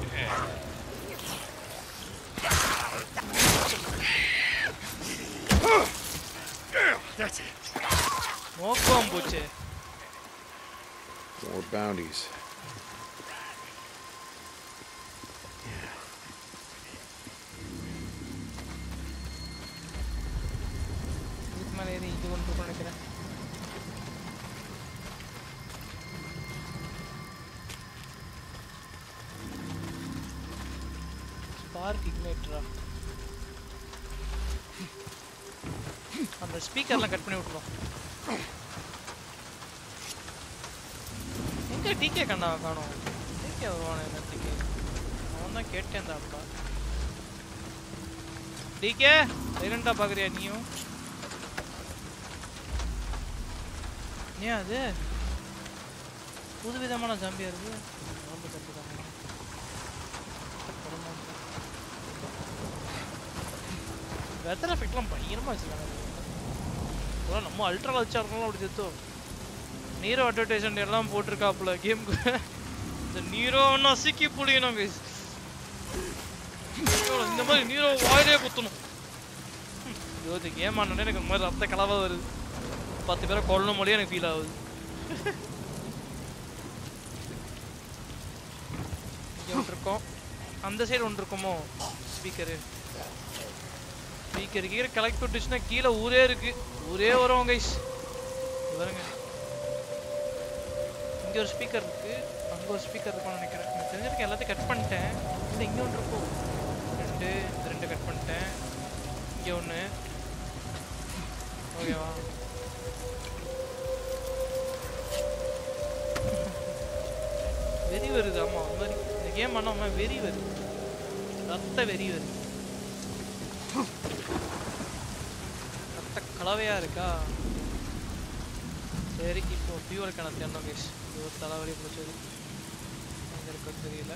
That's it. ஸ்மோக் பாம் போச்சே More bounties. இதுக்கு மேலே ஏறி இது ஒன்று இருக்கும் நினைக்கிறேன் ஸ்பார்க் இக்னைட்டரா அந்த ஸ்பீக்கர்லாம் கட் பண்ணி விட்டுரும் எங்க டிகே கண்ணா காணோம் டிகே வருவானே என்ன டிகே அவன் தான் கேட்டேன் அந்த அப்பா டிகே சைலண்டா பாக்குறியா நீயும் ஏன் அது? புது விதமான ஜாம்பியா இருக்கு ரொம்ப தப்பு தான் வெதர் எஃபெக்ட்லாம் பயங்கரமா வச்சிருக்காங்க. நம்ம அல்ட்ரா வச்சா இருந்தாலும் அப்படி செத்தோம் நீரோ அட்வர்டைஸ்மெண்ட் எல்லாம் போட்டிருக்காப்புல கேமுக்கு இந்த நீரோன்னா சிக்கி புளியணும் guys. நீரோ, இந்த மாதிரி நீரோ வாயிலே குத்தணும். இது கேம் ஆனோடனே எனக்கு இந்த மாதிரி ரத்த கலவாக வருது. பத்து பேரை கொல்லணும் போலயே எனக்கு ஃபீல் ஆகுது. இங்க ஒன்று இருக்கும். அந்த சைடு ஒன்று இருக்குமோ? ஸ்பீக்கரு ஸ்பீக்கர் கீழே கலெக்ட் விட்டுச்சுன்னா கீழே ஊரே இருக்கு. ஊரே வரும் கைஸ் வருங்க இங்கே ஒரு ஸ்பீக்கர் இருக்கு. அங்கே ஒரு ஸ்பீக்கர் இருக்கும்னு நினைக்கிறேன். எனக்கு தெரிஞ்சிருக்கு எல்லாத்தையும் கட் பண்ணிட்டேன். இல்லை இங்கே ஒன்று இருக்கும். ரெண்டு இந்த ரெண்டு கட் பண்ணிட்டேன். இங்கே ஒன்று ஓகேவா? வெறி வருது ஆமா அது மாதிரி. இந்த கேம் பண்ணாம வெறி வருது. ரத்த வெறி வருது. ரத்த கலவையா இருக்கா? சரி இப்போ ஃபியூவல் கணக்கு என்ன கேஷ் இது ஒரு தலைவலி பிடிச்சது அங்கே இருக்க தெரியல.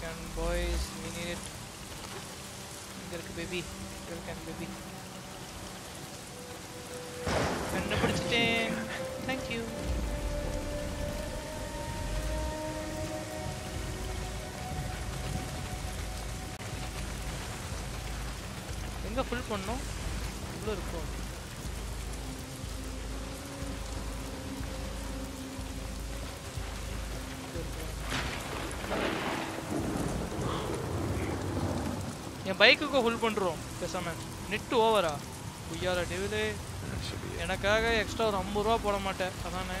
கேன் பாய்ஸ் மினிட் இங்கே இருக்கு பேபி கேன் பேபி கண்டுபிடிச்சிட்டேன் பண்ணோம். இவ்வளோ இருக்கும். என் பைக்குக்கு ஃபுல் பண்ணுறோம் பேசாம. நெட்டு ஓவரா உய்யார டெவிலே எனக்காக எக்ஸ்ட்ரா ஒரு ஐம்பது ரூபா போட மாட்டேன். அதானே?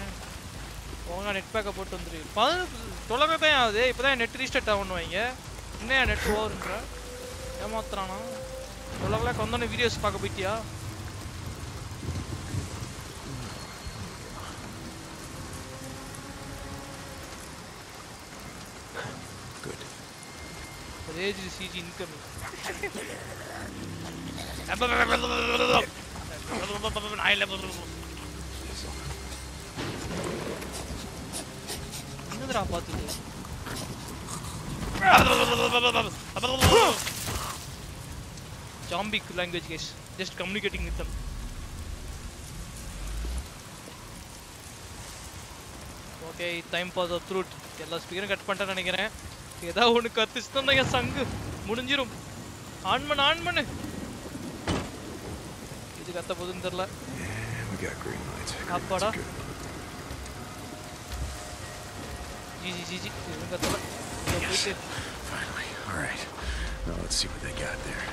ஒழுங்காக நெட் பேக்கை போட்டு வந்துரு. பதினெட்டு தொலைக்க தான் ஆகுது. இப்போ தான் நெட் ரீஸ்டார்ட் ஆகணும் வைங்க இன்னும் நெட் ஓவருன்ற ஏமாத்துறானா? தொலைவில் வந்தோடனே வீடியோஸ் பார்க்க போயிட்டியா Good. ரேஜ் சிஜி இன்கம் என்னதுடா பார்த்தது ஜாம்பிக் language case just communicating with them okay time for the truth எல்லா ஸ்பீக்கரும் கட் பண்ணிட்டேன்னு நினைக்கிறேன் ஏதாவது ஒன்று கத்துச்சுன்னா என் சங்கு முடிஞ்சிரும் ஆன் பண்ணு ஆன் பண்ணு இது கத்த போகுதுன்னு தெரில We got green lights. அப்பாடா ஜி ஜி ஜி ஜி எதுவும் கத்தல இங்க போயிட்டு Finally. All right. Now let's see what they got there.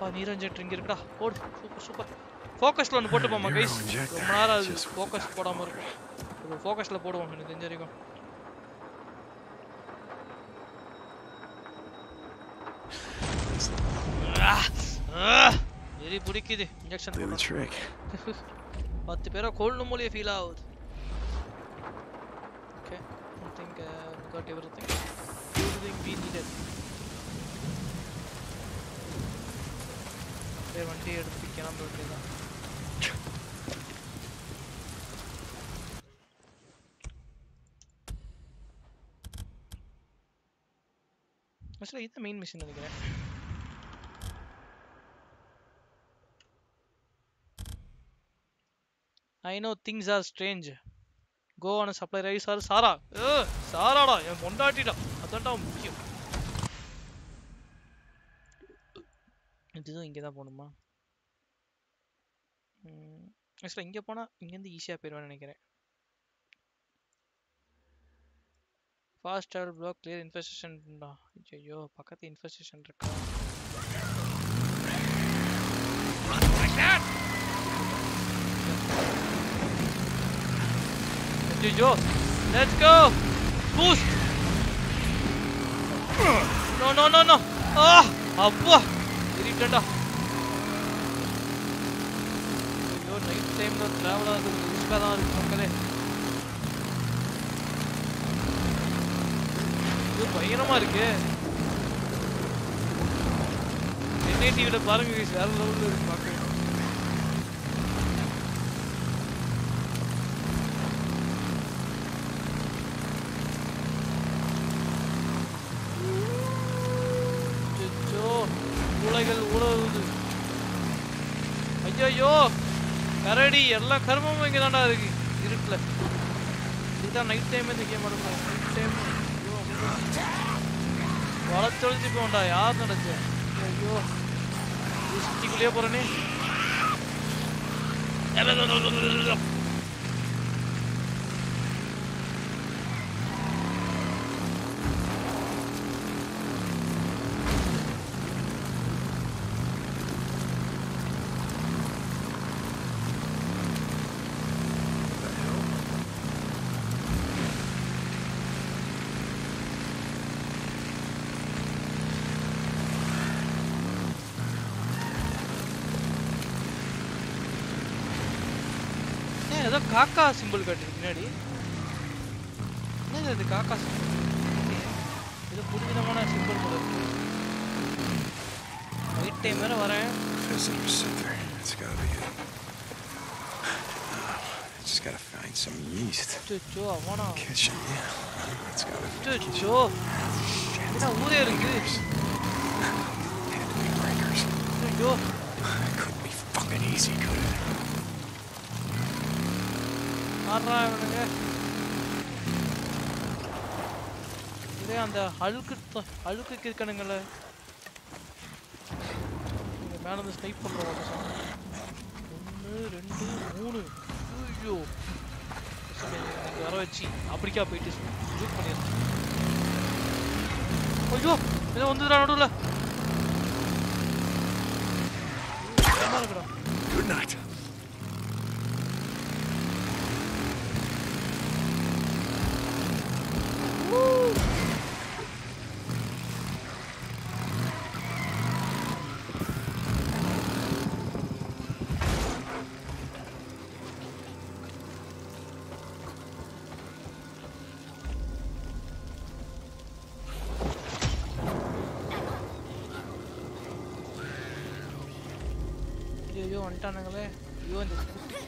பா நீரஞ்சன் இங்க இருக்குடா போடு சூப்பர் சூப்பர் ஃபோக்கஸ்ல ஒன்று போட்டு போமா கைஸ் Neural injector. ரொம்ப நேரம் அது Just what ஃபோக்கஸ் போடாம இருக்கும் ஒரு ஃபோக்கஸ்ல போடுவோம் எனக்கு தெரிஞ்ச வரைக்கும் வெறி பிடிக்குது இன்ஜெக்ஷன் Do the trick. பத்து பேரை கொள்ளும் மூலிய ஃபீல் ஆகுது okay I think got everything அப்படியே வண்டி எடுத்து கிளம்ப வேண்டியதான் ஆக்சுவலாக இதுதான் மெயின் மிஷின் நினைக்கிறேன். I know things are strange கோவான supply rice are Sarah ஏ சாராடா என் பொண்டாட்டிடா. அதான்டா முக்கியம். இதுவும் இங்கே தான் போகணுமா? ஆக்சுவலாக இங்கே போனால் இங்கேருந்து ஈஸியாக போயிடுவேன் நினைக்கிறேன். Fast travel block clear infestation ஐயோ பக்கத்து இன்ஃபெஸ்டேஷன் இருக்கா? ஐயோ let's go boost no no no no ஆ அப்பா! இருட்டடா ஐயோ நைட் டைம்ல டிராவல் ஆகுது ரிஸ்காக தான் இருக்கு மக்களே இது பயங்கரமா இருக்கு சென்னை டிவில பாருங்க guys, வேற லெவல்ல இருக்கு பார்க்க மூளைகள் ஊழலுது ஐயோ கரடி எல்லா கர்மமும் இங்கே தாண்டா இருக்கு. இருட்டுல. இதுதான் நைட் டைம் இந்த கேம் நைட் டைம் வளச்சொழிச்சு போண்டா யார் நடக்கு ஐயோ இது சிட்டிக்குள்ளேயே போறனே. காக்கா சிம்பிள் காட்டுது பின்னாடி என்னது அது காக்கா சிம்பிள் இது புதுவிதமான சிம்பிள் போல இருக்கு நைட் டைம் வேற வரேன் Visitor center. That's gotta be it. I just gotta find some yeast. அச்சோ அவனா Kitchen, yeah. That's gotta be the kitchen. அச்சோ என்ன ஊரே இருக்கு Breakers. ஐயோ Couldn't be fucking easy, could it? ஆடுறா இவனுங்க. இதே அந்த அழுக்கு த- அழுக்கு கிறுக்கணுங்கள இங்க மேல வந்து ஸ்னைப் பண்ணுறோம் ஒன்று ரெண்டு மூணு. ஐயோ. பேசாம வர வச்சு அப்படிக்கா போயிட்டு ஜூட் பண்ணிடுறேன் ஐயோ ஏதோ வந்துடுறா நடுவில். இருக்குடா Good night. ஐயோ வந்துட்டானுங்களே ஐயோ இந்த குட்டி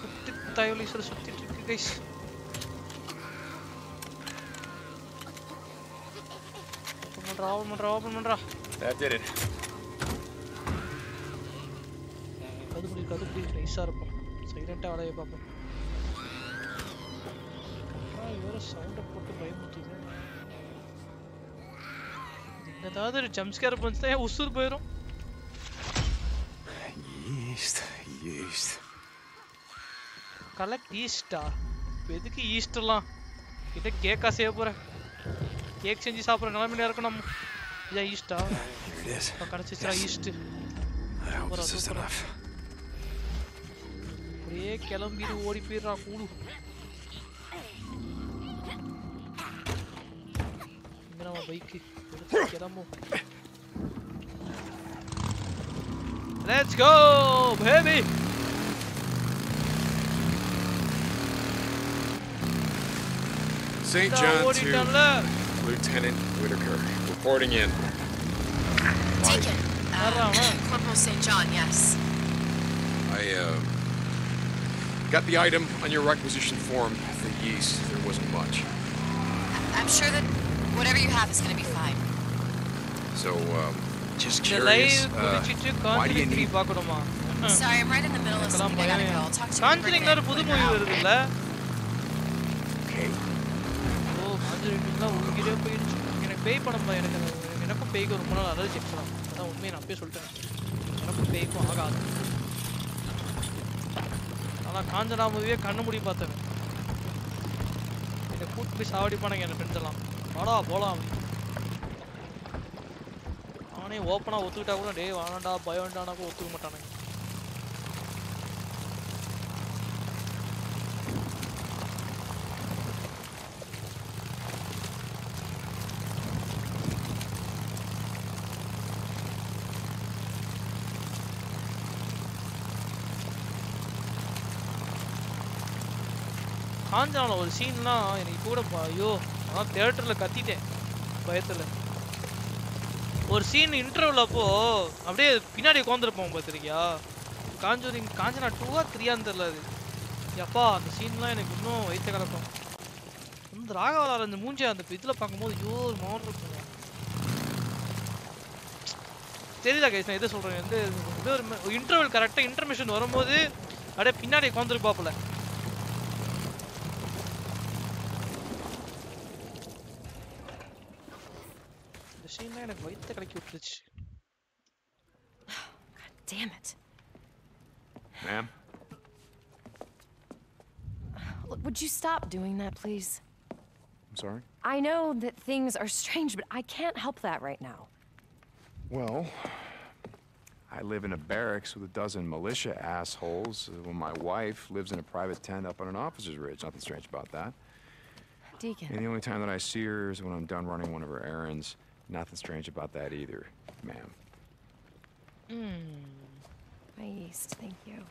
குட்டி தயவலீஸ்வர சுத்திட்டு இருக்கு கைஸ் ஓப்பன் பண்றா ஓப்பன் பண்றா ஓப்பன் பண்றா That did it. கதுபடி கதுபடி நைஸா இருப்போம் சைலண்டா வேலையை பார்ப்போம் ஆ, இவர சவுண்டை போட்டு பயமுத்துது இது ஏதாவது ஒரு ஜம்ஸ்கேர் பண்ணிச்சுன்னா என் உசுர் போயிடும் கலெக்ட் ஈஸ்டா எதுக்கு ஈஸ்டெல்லாம் கிட்ட கேக்கா செய்ய போறேன் கேக் செஞ்சு சாப்பிட்ற நிலைமையில இருக்கும் நம்ம இதான் ஈஸ்டா Here it is. இப்போ கிடச்சிச்சா east I hope this is enough. அப்படியே கிளம்பிடு ஓடி போயிடுறா கூடு இங்க நம்ம பைக்கு எடுத்து கிளம்பும் லெட்ஸ் கோ பேபி St. நான் John ஓடிட்டேன்ல 2, Lieutenant Whitaker, reporting in. Deacon. யாரா Uh, அவன்? Corporal St. John, yes. I, uh, got the item on your requisition form, the yeast. There wasn't much. I'm sure that whatever you have is going to be fine. So, um, just இந்த live curious, uh, குடிச்சிட்டு why do you Conjuring three need... பார்க்கணுமா Sorry, I'm right in the middle of எனக்கெல்லாம் something. I gotta பயமே go. I'll talk to you. Conjuring ஒரு புது movie வருதுல்ல கான்ஜரிங்லாம் போயிடுச்சு எனக்கு பேய் படம் எனக்கு எனக்கும் பேய்க்கு ரொம்ப நாள் அதாவது செக் பண்ணலாம் அதான் உண்மையை நான் அப்பயே சொல்லிட்டேன். எனக்கும் பேய்க்கும் ஆகாது. ஆனால் காஞ்சனா மூவியே கண்ணு முடி பார்த்தேன். என்னை கூட்டு போய் சாவடிப்பானுங்க என் ஃப்ரெண்ட்ஸ் எல்லாம். வாடா போகலாம் அப்படின்னு. அவனே ஓப்பனாக ஒத்துக்கிட்டா கூட டேய் வேணாண்டா பயம் வேண்டானாக்கும் ஒத்துக்க மாட்டானுங்க. காஞ்சான ஒரு சீன்லாம் எனக்கு கூட ஐயோ நான் தேட்டரில் கத்திட்டேன் பயத்தில். ஒரு சீன் இன்டர்வல் அப்போ அப்படியே பின்னாடி உட்காந்துருப்போம் பார்த்துருக்கியா? காஞ்சூரிங் காஞ்சனா டூவா த்ரீயான்னு தெரில அது. எப்பா அந்த சீன்லாம் எனக்கு இன்னும் வைத்த கலக்கம். இந்த ராகவலார் அந்த மூஞ்சி அந்த இதில் பார்க்கும்போது ஐயோ ஒரு மாவட்டம் இருக்குங்க தெரியல கைஸ் நான் எதை சொல்கிறேன் எந்த இது ஒரு இன்டர்வல் கரெக்டாக இன்டர்மிஷன் வரும்போது அப்படியே பின்னாடி உட்காந்துருப்பாப்புல வயிற்ற கலக்கி விட்டுருச்சு Damn it. Ma'am? Look, would you stop doing that, please? I'm sorry? I know that things are strange, but I can't help that right now. Well, I live in a barracks with a dozen militia assholes, uh, while my wife lives in a private tent up on an officer's ridge. Nothing strange about that. Deacon. And the only time that I see her is when I'm done running one of her errands. Nothing strange about that either, ma'am. Mmm. My yeast, thank you.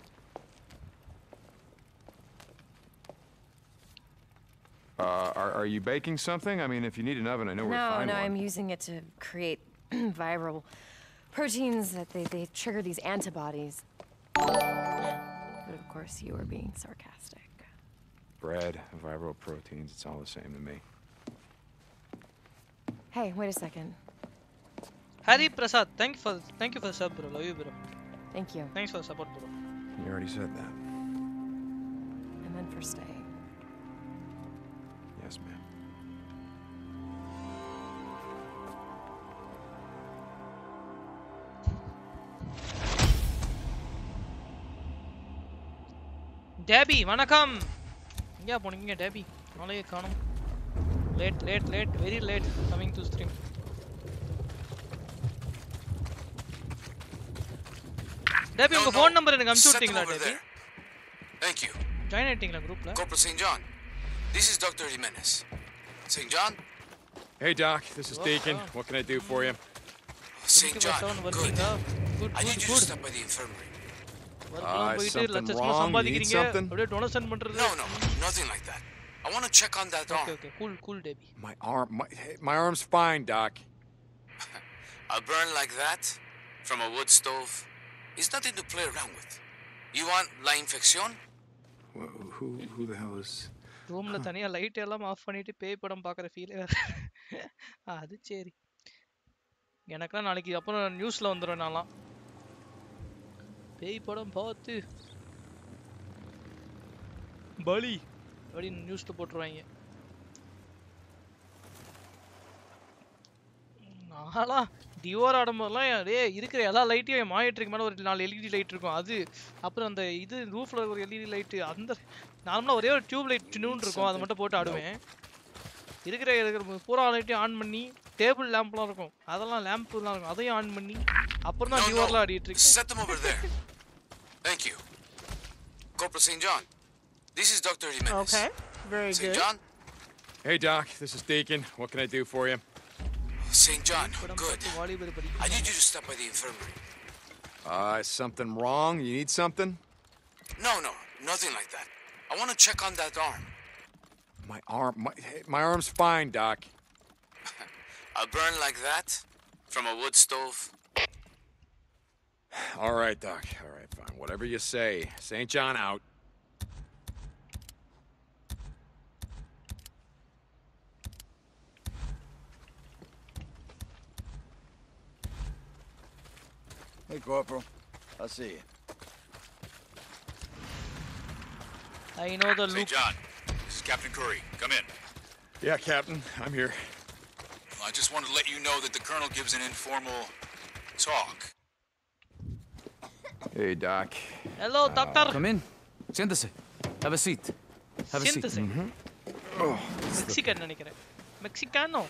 Uh, are, are you baking something? I mean, if you need an oven, I know where to No, find no, one. I'm using it to create [clears throat] viral proteins that they, they trigger these antibodies. But of course, you were being sarcastic. Bread, viral proteins, it's all the same to me. Hey, wait a second. Harry Prasad, thank you for thank you for the sub, bro. Love you, bro. Thank you. Thanks for the support, bro. You already said that. And then for staying. Yes, ma'am. டேபி வணக்கம் எங்கேயா போனீங்க டேபி நாளையே காணும் late late late very late coming to stream டேபி உங்க phone number எனக்கு அனுப்பிச்சு Set them விட்டீங்களா over டேபி there. Thank you. Join ஆயிட்டீங்களா குரூப்ல Corporal St. John, this is Dr. Jimenez. St. John? Hey, Doc. This is Deacon. What can I do for you? St. John, good. வர்றீங்களா good I need good you to good stop by the infirmary. வர்க்கலாம் Uh, போயிட்டு something லட்சமா wrong? You need சம்பாதிக்கிறீங்க something? அப்படியே donation பண்றது No, no, nothing like that. I want to check on that arm. Okay okay cool cool டேபி My arm. My, hey, my arm's fine, Doc. [laughs] A burn like that from a wood stove is nothing to play around with. You want la infección? Who, who, who the hell is... ரூம்ல தனியா light எல்லாம் of பண்ணிட்டு பேய் படம் பாக்குற feel [laughs] அது சரி எனக்கெல்லாம் நாளைக்கு அப்புறம் நியூஸ்ல வந்துடும் நான்லாம் பேய் படம் பார்த்து பலி அப்படின்னு நியூஸ்ல போட்டுருவாங்க நான்லாம் டிவோர் ஆடும்போதெல்லாம் டேய் இருக்கிற எல்லா லைட்டையும் மானிட்டருக்கு மேலே ஒரு நாலு எல்இடி லைட் இருக்கும் அது அப்புறம் அந்த இது ரூஃப்ல ஒரு எல்இடி லைட்டு அந்த நார்மலாக ஒரே ஒரு டியூப் லைட் சின்னூன்னு இருக்கும் அதை மட்டும் போட்டு ஆடுவேன் இருக்கிற இருக்கிற பூரா லைட்டையும் ஆன் பண்ணி டேபிள் லேம்ப்லாம் இருக்கும் அதெல்லாம் லேம்ப்லாம் இருக்கும் அதையும் ஆன் பண்ணி அப்புறம் தான் டிவோர்லாம். ஆடிட்டு இருக்கேன் Set them over there. Thank you. Corporal St. John, This is Dr. Jimenez. Okay, very St. good. John? Hey, Doc, this is Deacon. What can I do for you? St. John, good. I need you to stop by the infirmary. Uh, something wrong? You need something? No, no, nothing like that. I want to check on that arm. My arm? My, my arm's fine, Doc. [laughs] a burn like that? From a wood stove? All right, Doc. All right, fine. Whatever you say. St. John out. Hey, Corporal. I'll see you. I know the Say, Hey, John, this is Captain Kouri. Come in. Yeah, Captain. I'm here. Well, I just wanted to let you know that the Colonel gives an informal talk. Hey, Doc. Hello, uh, Doctor. Come in. Siéntese. Have a seat. Have a Siéntese. seat. Mm -hmm. oh, Mexican. Mexicano.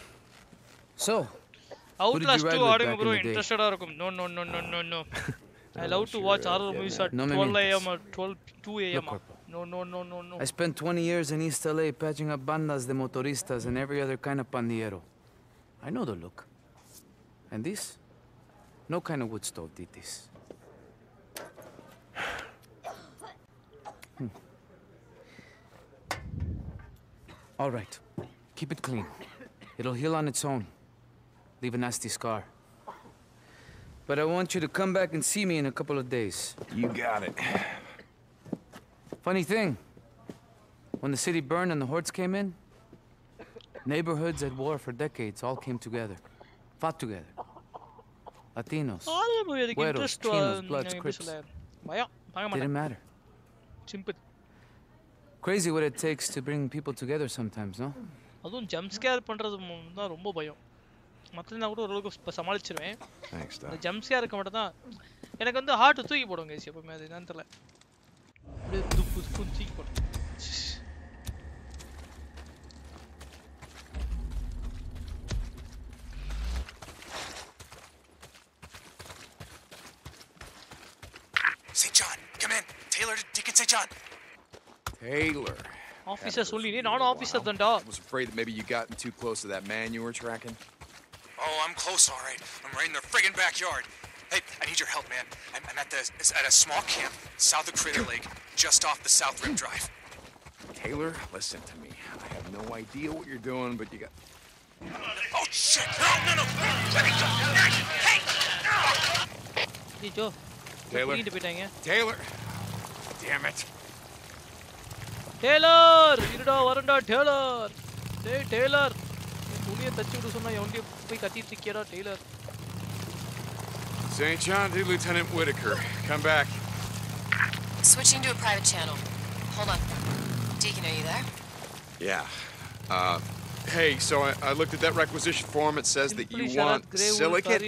So, Outlast you ride 2 with ஆடுங்க back bro in the day? இன்ட்ரஸ்டடா இருக்கும் no no no no no no I love to watch horror movies at No me 12 mientas. am or 12 2 am Look, no no no no no I spent 20 years in East LA patching up bandas de motoristas and every other kind of pandillero. I know the look. And this? No kind of wood stove did this. Hmm. All right. Keep it clean. It'll heal on its own. Leave a nasty scar. But I want you to come back and see me in a couple of days. You got it. Funny thing, when the city burned and the hordes came in, neighborhoods at war for decades all came together, fought together. Latinos, horror movie அதுக்கு güeros, interest chinos, bloods, எப்படி crips. சொல்ல பயம் பார்க்க Didn't மாட்டேன் matter. Simple Crazy what it takes to bring people together sometimes, no? அதுவும் jump scare பண்றது மு- தான் ரொம்ப பயம் மற்ற நான் கூட ஓரளவுக்கு இப்ப சமாளிச்சிருவேன் Thanks, அந்த Doc. ஜம்ப் ஸ்கேர் இருக்க மட்டும் தான் எனக்கு வந்து ஹார்ட் தூக்கி போடுங்க guys எப்பவுமே அது என்னன்னு தெரியல அப்படியே துப்பு துப்புன்னு தூக்கி போடும் St. John, come in. Taylor, Deacon St. John. Taylor. Officer சொல்லி "டேய், நானும் ஆஃபீஸர் தான்டா I was afraid that maybe you gotten too close to that man you were tracking. Oh, I'm close, all right. I'm right in their friggin' backyard. Hey, I need your help, man. I'm, I'm at the at a small camp south of Crater Lake, just off the South Rim Drive. Taylor, listen to me. I have no idea what you're doing, but you got. Oh shit! No, no, no! Let me go! Hey! No! Joe. Taylor. Taylor. Damn it. Taylor, you know, Taylor. Hey, Taylor. துணியை தச்சு விட சொன்னா எவன்டி போய் கத்திட்டு இருக்கியடா Taylor St. John to Lieutenant Whitaker. Come back. Switching to a private channel. Hold on. Deacon, are you there? Yeah. Uh, hey, so I, I looked at that requisition form. It says that you want silicate.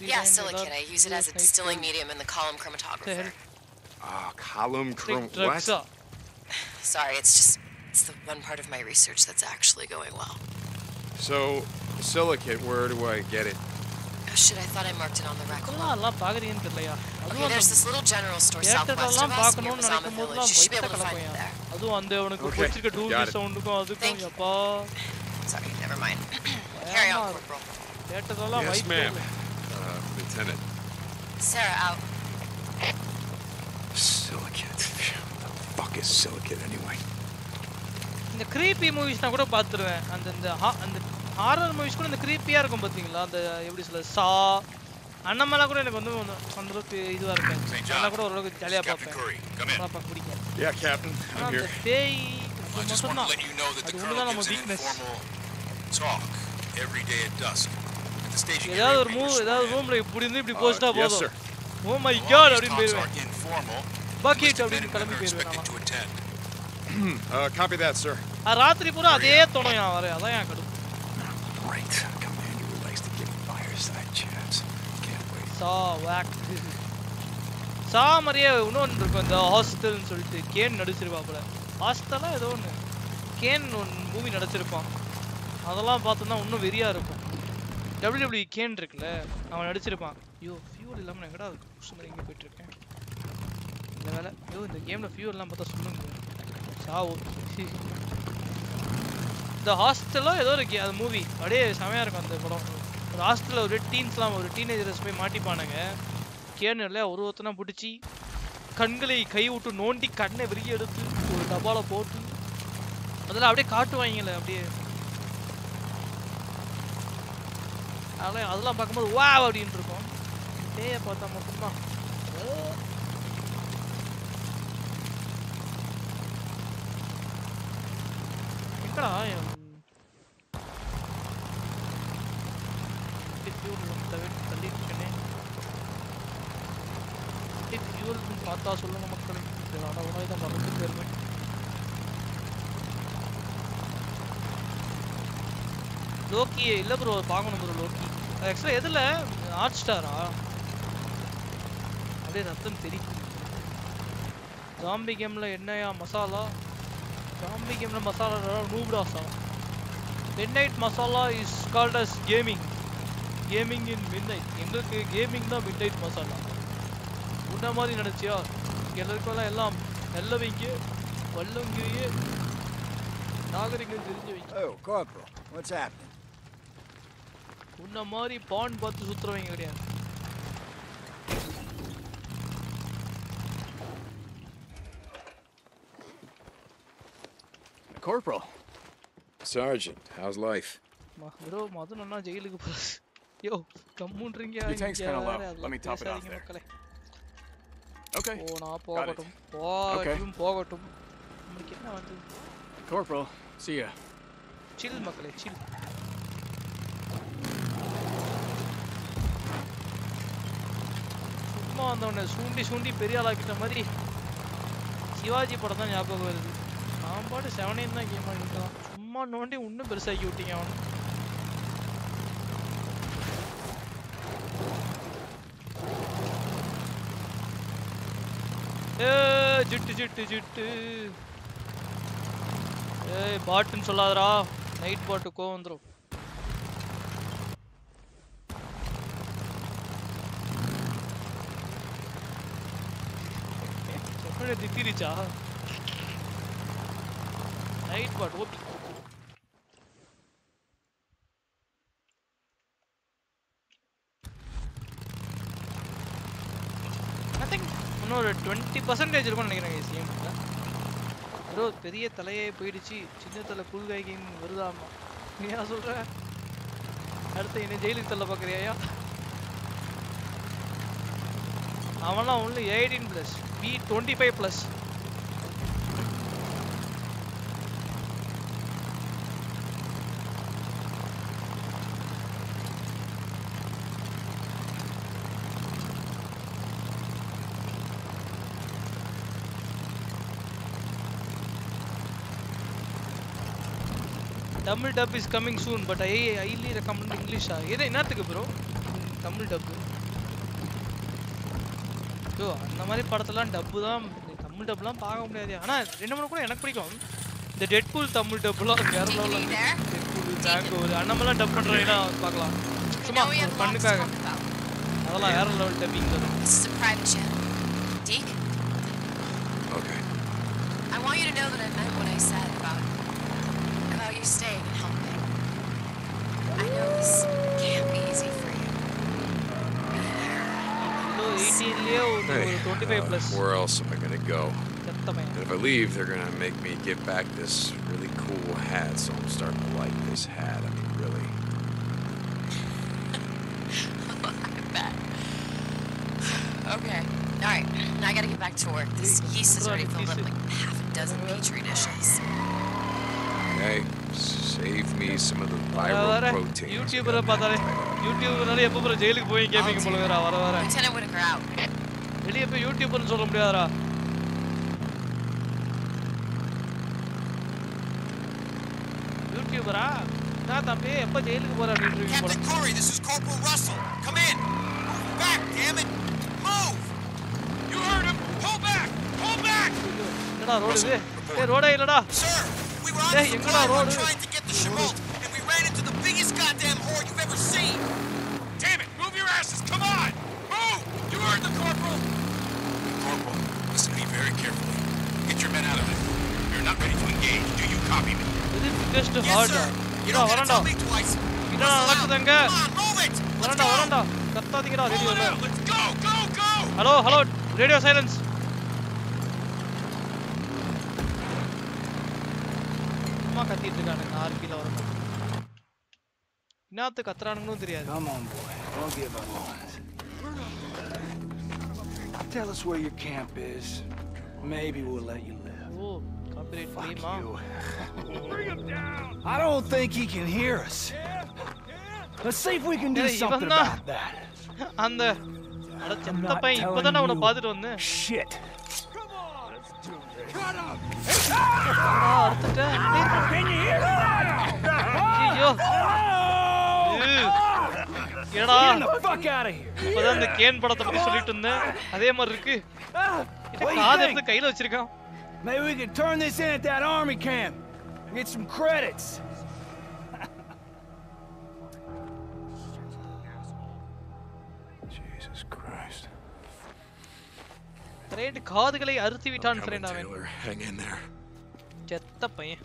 Yeah, silicate. I use it as a distilling medium in the column chromatographer. Ah, column chrom. What? [sighs] Sorry, it's just it's the one part of my research that's actually going well. So, silicate, where do I get it? Oh shit, I thought I marked it on the rack. Hold on. எல்லாம் பாக்குறீங்கன்னு தெரியலையா Okay, there's this little general store southwest of தியேட்டர்லாம் us near பார்க்கணும்னு Mazama நினைக்கும் Village. போதுலாம் You should be வயிற்ற able to find it கலக்கும் there. அதுவும் அந்த உனக்கு Okay, வச்சிருக்க got டூபி it. சவுண்டுக்கும் அதுக்கும் எப்பா Sorry, never mind. Carry on, Corporal. தியேட்டர்லாம் Yes, வயிற்று ma'am. Uh, Lieutenant. Sarah out. Silicate. What the fuck is silicate anyway? இந்த க்ரீப்பி மூவிஸ்னா கூட பார்த்துருவேன். அந்த இந்த அந்த ஹாரர் மூவிஸ் கூட இந்த க்ரீப்பியாக இருக்கும் பார்த்தீங்களா அந்த எப்படி சொல்ல சா அந்த மாதிரிலாம் கூட எனக்கு வந்து அந்த அளவுக்கு இதுவாக இருக்கும் அதெல்லாம் கூட ஓரளவுக்கு ஜாலியாக பார்ப்பேன். பார்ப்பா பிடிக்கும். அந்த பேய் மட்டும்தான் அது ஒன்று நம்ம வீக்னஸ் ஏதாவது ஒரு மூ ஏதாவது ரூம்ல இப்படி இருந்து இப்படி போஸ்டா போதும். ஓ மை காட் அப்படின்னு போயிருவேன். பக்கெட் அப்படின்னு கிளம்பி போயிருவேன் copy that, sir. அது ராத்திரி பூரா அதே தோணும் என் வர அதான் என் கடுப்பு Great. Commander likes to give fireside chats. Can't wait. சா வாக் சா மாதிரியே இன்னொன்று இருக்கும் இந்த ஹாஸ்டல்னு சொல்லிட்டு கேன் நடிச்சிருப்பாப்புல ஹாஸ்டலா ஏதோ ஒன்று கேன் ஒன்று மூவி நடிச்சிருப்பான் அதெல்லாம் பார்த்தோம்னா இன்னும் வெறியா இருக்கும் டபிள்யூ கேன் இருக்குல்ல அவன் நடிச்சிருப்பான் ஐயோ ஃபியூல் இல்லாமல் நான் எங்கடா புஷ் மாதிரி எங்கே போயிட்டு இருக்கேன் இந்த வேலை ஐயோ இந்த கேமில் ஃபியூல்லாம் பார்த்தா சொல்லுங்க சாவு. [laughs] இந்த ஹாஸ்டலோ ஏதோ ஒரு அது மூவி அப்படியே செமையாக இருக்கும் அந்த படம். ஒரு ஹாஸ்டலில் ஒரு டீன்ஸ்லாம் ஒரு டீனேஜர்ஸ் போய் மாட்டிப்பானுங்க. கேனுல ஒரு ஒருத்தனா பிடிச்சி கண்களை கை விட்டு நோண்டி கண்ணை விரிகி எடுத்து ஒரு டப்பாவில் போட்டு அதெல்லாம் அப்படியே காட்டுவாங்கல்ல அப்படியே. அதெல்லாம் அதெல்லாம் பார்க்கும்போது வா அப்படின்னு இருக்கும். பேயை பார்த்தா மட்டும்தான். ఎక్కడ தவிர பார்த்தா சொல்லுங்க மக்களே. ஆனால் உணவை தான் மறந்து லோக்கி இல்லை ப்ரோ பார்க்கணும் ப்ரோ லோக்கி. ஆக்சுவலாக எதில்? ஹாட் ஸ்டாரா அப்படியே ரத்தம் தெரியும் ஜாம்பி கேமில் என்னையா? Masala? Zombie game na masala na moved also. Midnight masala is called as gaming. Gaming in midnight. எங்களுக்கு gaming தான் midnight masala. உன்ன மாதிரி நடச்சியா எல்லாருக்கெல்லாம் எல்லாம் நல்லவங்க வல்லங்கிரிய நாகரிகம் தெரிஞ்சவங்க ஓ கார்பரல் வாட்ஸ் ஹேப்பனிங் உன்ன மாதிரி பாண்ட் பார்த்து சுத்துறவங்க கிடையாது Corporal. Sergeant, how's life? Bro மது நல்லா ஜெயிலுக்கு போகிறது யோ கம்முன்றீங்க Your tank's kinda low. Let me top it off there. மக்களே Okay. போனா Got it. போகட்டும் Okay. போகட்டும் போகட்டும் நம்மளுக்கு என்ன வந்து Corporal, see ya. சில் மக்களே சில் சும்மா வந்தவனை சூண்டி சூண்டி பெரிய ஆளாக்கிட்ட மாதிரி சிவாஜி படம் தான் ஞாபகம் வருது நான் பாட்டு செவனையும் தான் கேம் ஆடிட்டான் சும்மா நோண்டி இன்னும் பெருசாக்கி விட்டீங்க அவனை. ஏ ஜிட்டு ஜிட்டு ஜிட்டு. ஏய் பாட்டுன்னு சொல்லாதடா. நைட் பாட்டு கோவம் வந்துடும் திட்டிருச்சா? Nightbot okay I think இன்னொரு டுவெண்ட்டி பர்சன்டேஜ் இருக்கும்னு நினைக்கிறேன் கேம் ஏதோ பெரிய தலையே போயிடுச்சு சின்ன தலை புல்காய் கேம் வருதாமா? நீ ஏன் சொல்ற? அடுத்து என்ன ஜெயிலுக்கு தள்ள பார்க்குறியா அவன்லாம் only eighteen plus B twenty five plus Tamil dub is coming soon but I highly recommend இங்கிலீஷா எது என்னத்துக்கு ப்ரோ தமிழ் டப்பு ஐயோ அந்த மாதிரி படத்தெல்லாம் டப்பு தான். தமிழ் டப்லாம் பார்க்க முடியாது. ஆனால் ரெண்டு மூணு கூட எனக்கு பிடிக்கும். இந்த டெட்பூல் தமிழ் டப்புலாம் வேற லெவலில் டெட்பூல் பேங்கோல் அந்த மாதிரிலாம் டப் பண்ணுறீங்கன்னா பார்க்கலாம். சும்மா பண்ணுக்காக. அதெல்லாம் வேற லெவல் டப்பிங் வரும். Okay. I want you to know that I meant what I said. uh. Where else am I going to go? And if I leave, they're going to make me give back this really cool hat, so I'm starting to like this hat. I mean, really. I [laughs] bet. Okay. All right. Now I got to get back to work. This yeast has already filled up like half a dozen Petri dishes. Okay. Save me some of the viral protein. YouTube, YouTube, Lieutenant Whitaker out. வெளியே போய் யூடியூப்னு சொல்ல முடியாதரா யூடியூபரா நான் தம்பி? எப்ப ஜெயிலுக்கு போற Kouri this is Corporal Russell. Come in. Move back damn it. Move. You heard him. Pull back. Pull back. என்னடா road இது? ஏய் ரோடே இல்லடா. Sir we were on the engage. Do you copy me? இது biggest Yes, heart sir. You இதா don't gotta வரண்டா tell me twice. இதா நடக்குதுங்க Come on, move it. வரண்டா வரண்டா கத்தாதீங்கடா ரேடியோல Let's go, go, go. Hello hello radio silence சும்மா கத்திட்டு இருக்கானுங்க ஆர்பியில் வரும் என்னத்து கத்துறானுங்களும் தெரியாது Come on, boy. Don't give up on us. Tell us where your camp is. Maybe we'll let you live. O copyright கிளைமா [laughs] I don't think he can hear us. Let's see if we can do ஏய், something இவன் தான். about that. அந்த அட செத்த not பையன் telling இப்பதானே அவனை you. பார்த்துட்டு வந்தேன் Shit. அறுத்துட்டேன் ஐயோ ஏடா Get the fuck out of here. இப்பதான் இந்த கேன் படத்தை பத்தி சொல்லிட்டு இருந்தேன் அதே மாதிரி இருக்கு இது What do you காது think? எடுத்து கையில வச்சிருக்கான் Maybe we could turn this in at that army camp. Get some credits. Jesus Christ. ரெண்டு காதுகளை அறுத்து விட்டான் Coming, ஃப்ரெண்ட் அவன் Taylor. Hang in there. செத்த பையன்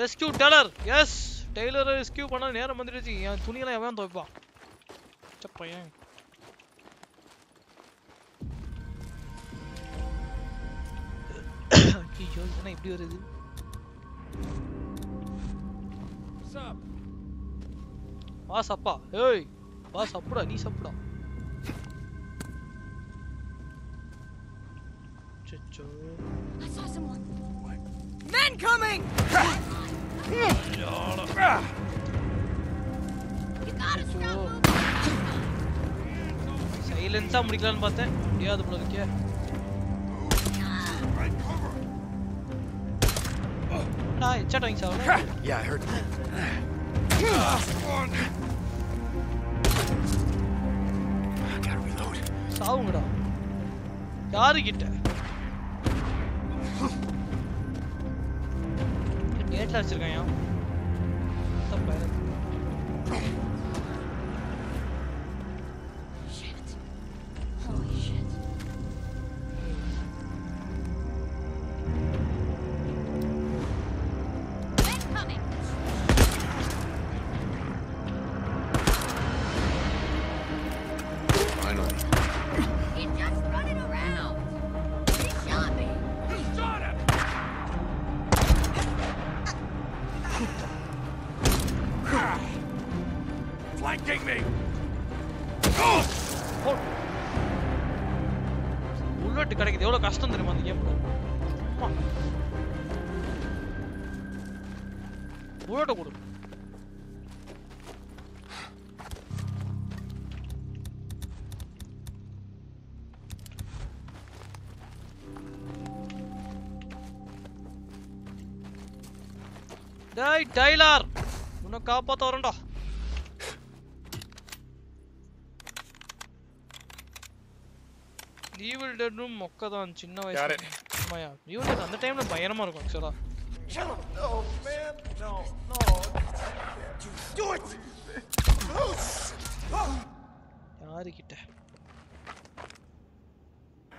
rescue Taylor S Taylor rescue பண்ண நேரம் வந்துடுச்சு என் துணியெல்லாம் எவன் துவைப்பான் செத்த பையன் ஐயோ என்ன இப்படி வருது வா சப்பா ஏய் வா சப்புடா நீ சப்புடா சச்சோ I saw someone. Men coming! You gotta stop moving. சைலன்ஸா முடிக்கலாம்னு பார்த்தேன் முடியாது போல இருக்கே டா ஹெட்ஷாட் வாங்கி சாவல [laughs] Yeah, I heard. Gotta reload. சாவுங்கடா யாரு கிட்ட நேட்ல வச்சிருக்கான் டேய் டைலர் உன்னை காப்பாத்த வரேன்டா ஈவில் டெட்டும் மொக்க தான் சின்ன Got வயசு ஆமாயா ஈவில் டெட் அந்த டைம்ல பயங்கரமா இருக்கும் ஆக்சுவலா No, man. No, no. Do it. யாருக்கிட்ட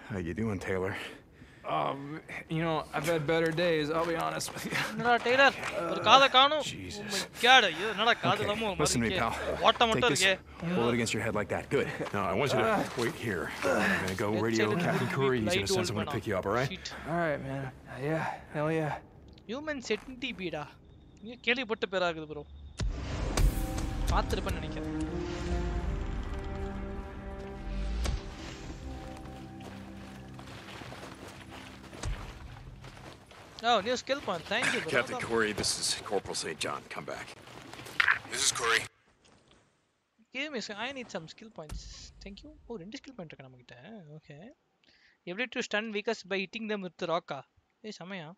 How you doing, Taylor? Um, you know, I've had better days, I'll be honest with you. என்னடா டெய்லர் ஒரு காத காணோம். Oh, Jesus. Oh God, இது என்னடா காது இல்லாம ஒரு Listen to me, pal. ஓட்ட Take this. Hold it against your head like that. Good. No, I want you to ah. wait here. Ah. I'm going to go radio Captain Kouri. He's going to send someone to pick you up, All right? All right, man. Ah, yeah, hell yeah. Human சென்டிபீடா நீ கேள்விப்பட்ட பேரா இருக்குது bro பார்த்துருப்பேன்னு நினைக்கிறேன் Oh, new skill point. Thank you. Captain Kouri, this is Corporal St. John. Come back. This is Kouri. Give me I need some skill points. Thank you. Oh, ரெண்டு skill points. Okay. You Okay. To stun weakest by hitting them with the rock. Ah? ஏய் சமயா.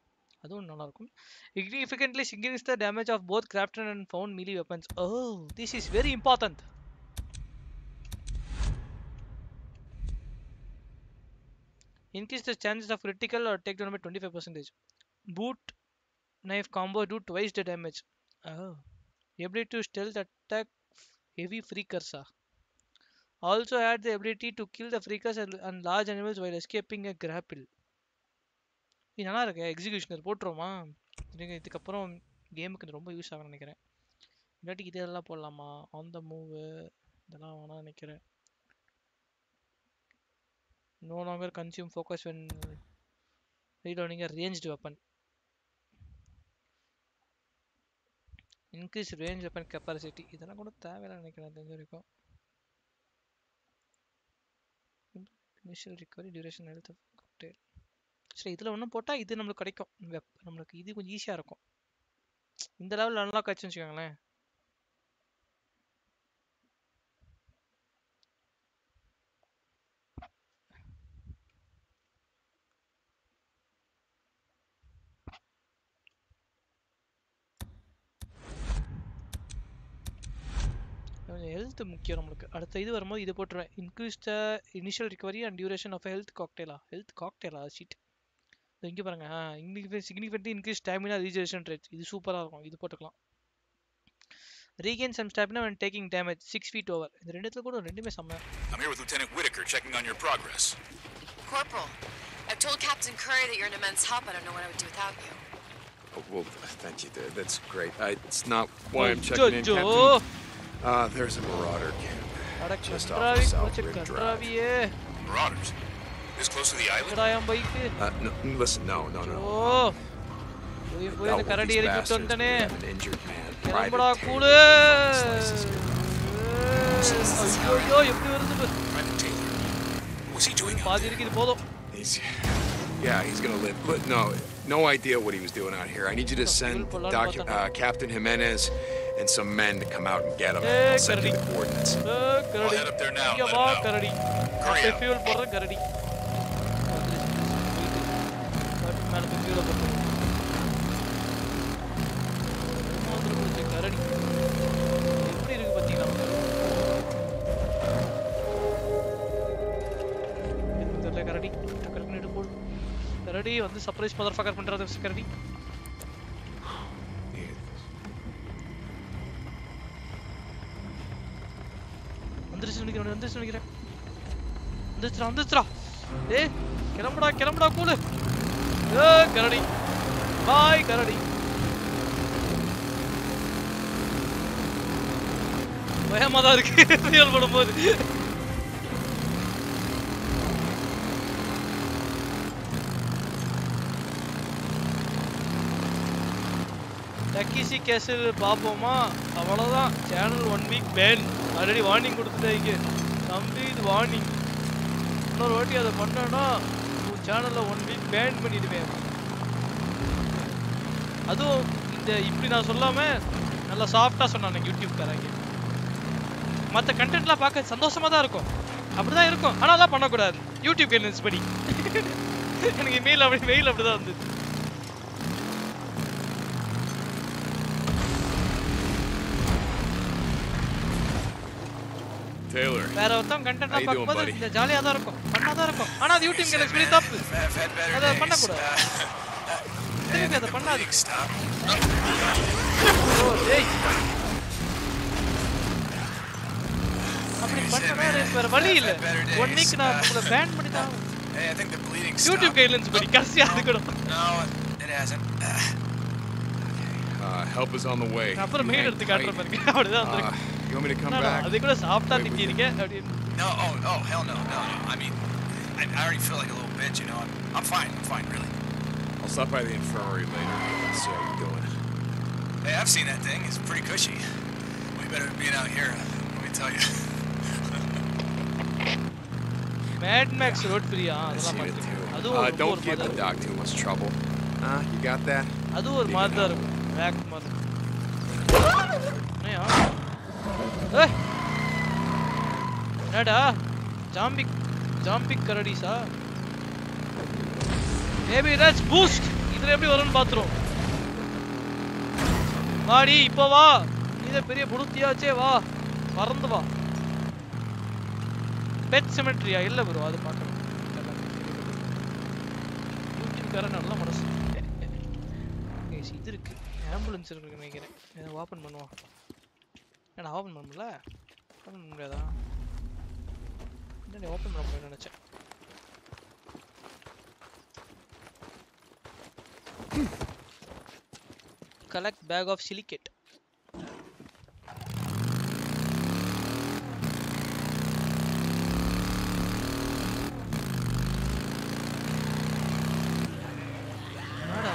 Significantly increases the damage of both crafted and found melee weapons. Oh, this is very important. Increase the chances of critical or take down by 25%. Boot knife combo do twice the damage. Oh. Ability to stealth attack heavy freakers. ah. Also had the ability to kill the freakers and, and large animals while escaping a grapple. இது நல்லா இருக்கு executioner போட்டுருவோமா இதுக்கு இதுக்கப்புறம் கேமுக்கு இது ரொம்ப use ஆகும்னு நினைக்கிறேன் இல்லாட்டி இதெல்லாம் போடலாமா ஆன் த மூவ் இதெல்லாம் வேணாம் நினைக்கிறேன் no longer consume focus when reloading a ranged weapon increase range weapon capacity இதெல்லாம் கூட தேவையில்லை நினைக்கிறேன் தெரிஞ்ச வரைக்கும். Initial recovery duration சரி இதில் ஒன்றும் போட்டால் இது நம்மளுக்கு கிடைக்கும். வெப் நம்மளுக்கு இது கொஞ்சம் ஈஸியாக இருக்கும். இந்த லெவலில் அன்லாக் ஆச்சுன்னு வச்சுக்கோங்களேன். ஹெல்த் முக்கியம் நம்மளுக்கு அடுத்த இது வரும்போது இது போட்டுருவேன் increase the initial recovery and duration of health காக்டெயிலா health காக்டெயிலா ஷீட் இங்கே பாருங்க significant increase stamina regeneration rate இது சூப்பராக இருக்கும் இது போட்டுக்கலாம் Regain some stamina when taking damage. Six feet over. இந்த ரெண்டுத்துல கூட ரெண்டுமே செம்ம. I'm here with Lieutenant Whitaker checking on your progress. Corporal, I've told Captain Kouri that you're an immense help. I don't know what I would do without you. Oh, well, thank you. That's great. I, it's not why I'm oh, checking in, Captain. Oh. Uh, there's a marauder camp. Just off the south rim drive. Marauders? This close to the island? Uh, no, listen, no, no, no. We've um, dealt with these bastards, we have an injured man. Private Taylor. Private Taylor. What's he doing out there? He's, yeah, he's gonna live. But no, no idea what he was doing out here. I need you to send Docu uh, Captain Jimenez and some men to come out and get him. Eh, I'll send you the Karadi. coordinates. ஏ, கரடி head up there now, இங்க let வா him know. கரடி Hurry அப்படியே up. fuel போடுற கரடி மேல போய் fuel போட்டு வந்துட்டு போச்சு கரடி எப்படி இருக்கு பாத்தீங்களா எதுவும் தெரியல கரடி டக்குனு எடுத்து போடு கரடி வந்து சர்ப்ரைஸ் மதர் ஃபக்கர் பண்றது கரடி வந்துச்சு நினைக்கிறேன் வந்துருச்சு நினைக்கிறேன் ஏ கிளம்புடா கிளம்புடா கூலு. ஏ கரடி. பாய் கரடி. பயமா தான் இருக்கு. ரியல் பண்ணும்போது டக்கிசி கேசல் பார்ப்போமா அவ்வளோதான் channel one week ban already warning கொடுத்துட்டேன் இங்கே. நம்பி இது வார்னிங் இன்னொரு வாட்டி அதை பண்ணனா உன் சேனலில் ஒன் வீக் பேன் பண்ணிடுவேன். அதுவும் இந்த இப்படி நான் சொல்லாமல் நல்லா சாஃப்டாக சொன்னாங்க யூடியூப் காரங்க. மற்ற கண்டென்ட்லாம் பார்க்க சந்தோஷமாக தான் இருக்கும். [laughs] அப்படி தான் இருக்கும் ஆனால் அதெல்லாம் பண்ணக்கூடாது யூடியூப் கைட்லைன்ஸ் படி எனக்கு மெயில் அப்படி மெயில் அப்படி தான் இருந்தது வேற ஒருத்தவங்க கண்டென்ட் How you doing, பார்க்கும்போது? இந்த ஜாலியா தான் இருக்கும் ஃபன்னா தான் இருக்கும். ஆனா அது யூடியூப் கைட்லைன்ஸ் படி தப்பு அதை Uh, திருப்பி அதை பண்ணாது. ஓ டேய். அப்படி எனக்கு வேற வழி இல்ல. ஒன் வீக் நான் உங்களை பேன் பண்ணி தான் Hey, I think the bleeding stopped. Guidelines படி கடைசியா அது கூட. No, it hasn't. Uh, help is on the way. அப்புறம் மெயில் எடுத்து காட்டுறேன் பாருங்க. அப்படிதான் Uh, வந்திருக்கு. you want me to come என்னடா, back? அது கூட சாப்பிட்டா திட்டிருக்க அப்படின்னு No, oh, oh, hell no, no, no. I mean, I, I already feel like a little bitch, you know. I'm, I'm fine, I'm fine, really. I'll stop by the infirmary later and see how you're doing. Hey, I've seen that thing. It's pretty cushy. Way better than being out here, let me tell you. [laughs] Mat maths road ஃப்ரீயா I've அதெல்லாம் seen it பார்த்துருக்கேன் too. அதுவும் Uh, ஒரு don't ஒரு give மாதிரி the dog too much trouble. Huh? You got that? அதுவும் ஒரு மாதிரி தான் இருக்கும் பேக் மாதிரி [laughs] என்னய்யா? ஏய் என்னடா ஜாம்பிக் ஜாம்பிக் கரடிஸா மேபி தட்ஸ் பூஸ்ட் இதுல எப்படி வரும்னு பாத்துறோம் வாடி இப்போ வா நீ பெரிய புடுத்தியாச்சே வா பறந்து வா பெட் சிமெட்ரியா இல்ல ப்ரோ அது பார்க்கணும் யூடியூப்கார நல்ல மனசு இது இருக்கு ஆம்புலன்ஸ் இருக்கு நினைக்கிறேன் ஓப்பன் பண்ணுவோம் ஏன்னா ஓப்பன் பண்ண முடியல? ஓப்பன் பண்ண முடியாதா? என்ன ஓப்பன் பண்ண முடியும் நினச்சேன். கலெக்ட் பேக் ஆஃப் சிலிக்கேட் என்னடா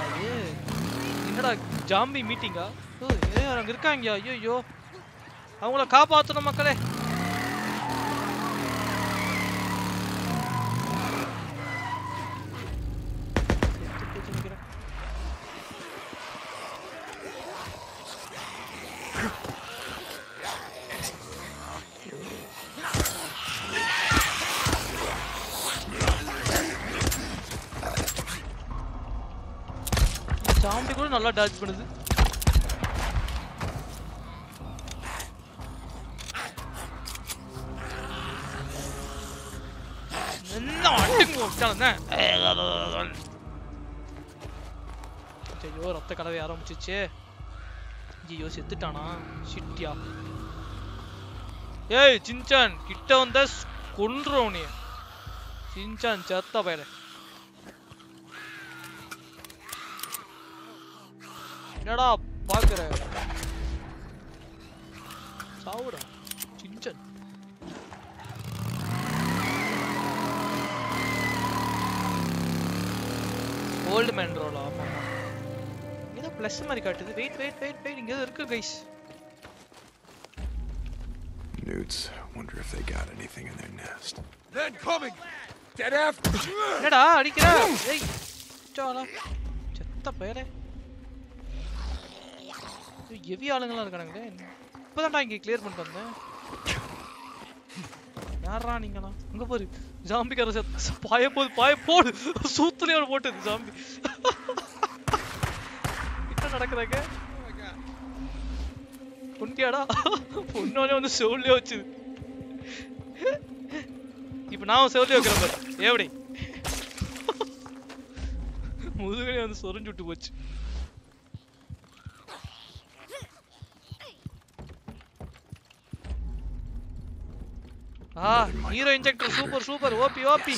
என்னடா ஜாம்பி மீட்டிங்கா ஓ ஏ அங்கே இருக்காங்க ஐயோ ஐயோ அவங்கள காப்பாற்றணும் மக்களே. கூட நல்லா டேஜ் பண்ணுது. அட்டுங்க விட்டாலுங்க ஐயோ ரத்த கலவை ஆரம்பிச்சிச்சு ஐயோ செத்துட்டானா சிட்டியா ஏய் சின்சான் கிட்ட வந்த கொன்றும் நீ சின்சான் செத்த பயில என்னடா பாக்குற சாவுடா சின்சான் ஓல்டு மேன் ரோல் ஆமா ஏதோ ப்ளஸ் மாதிரி காட்டுது வெயிட் வெயிட் வெயிட் வெயிட் இங்க ஏதோ இருக்கு guys Newts. Wonder if they got anything in their nest. They're coming! Dead after! என்னடா அடிக்கிற ஏய் சாலா செத்த பயலே ஹெவி ஆளுங்கலாம் இருக்கானுங்களே இப்போதான்டா இங்க கிளியர் பண்ணிட்டு வந்தேன் யாரா நீங்களா அங்க பாரு Zombi karısı Fireball Fireball Soğutturuyor botun zombi ഇട്ട നടക്കുന്നൊക്കെ കുണ്ടിയാടാ പൊണ്ണോനെ ഒന്ന് സോളിൽ വെച്ചു. ഇപ്പൊ നാ സോളിൽ വെക്കണം എവിടെ? മുതുകനെ ഒന്ന് സ്വറും ചുട്ടു പോച്ചു. ஆ hero injector super super OP OP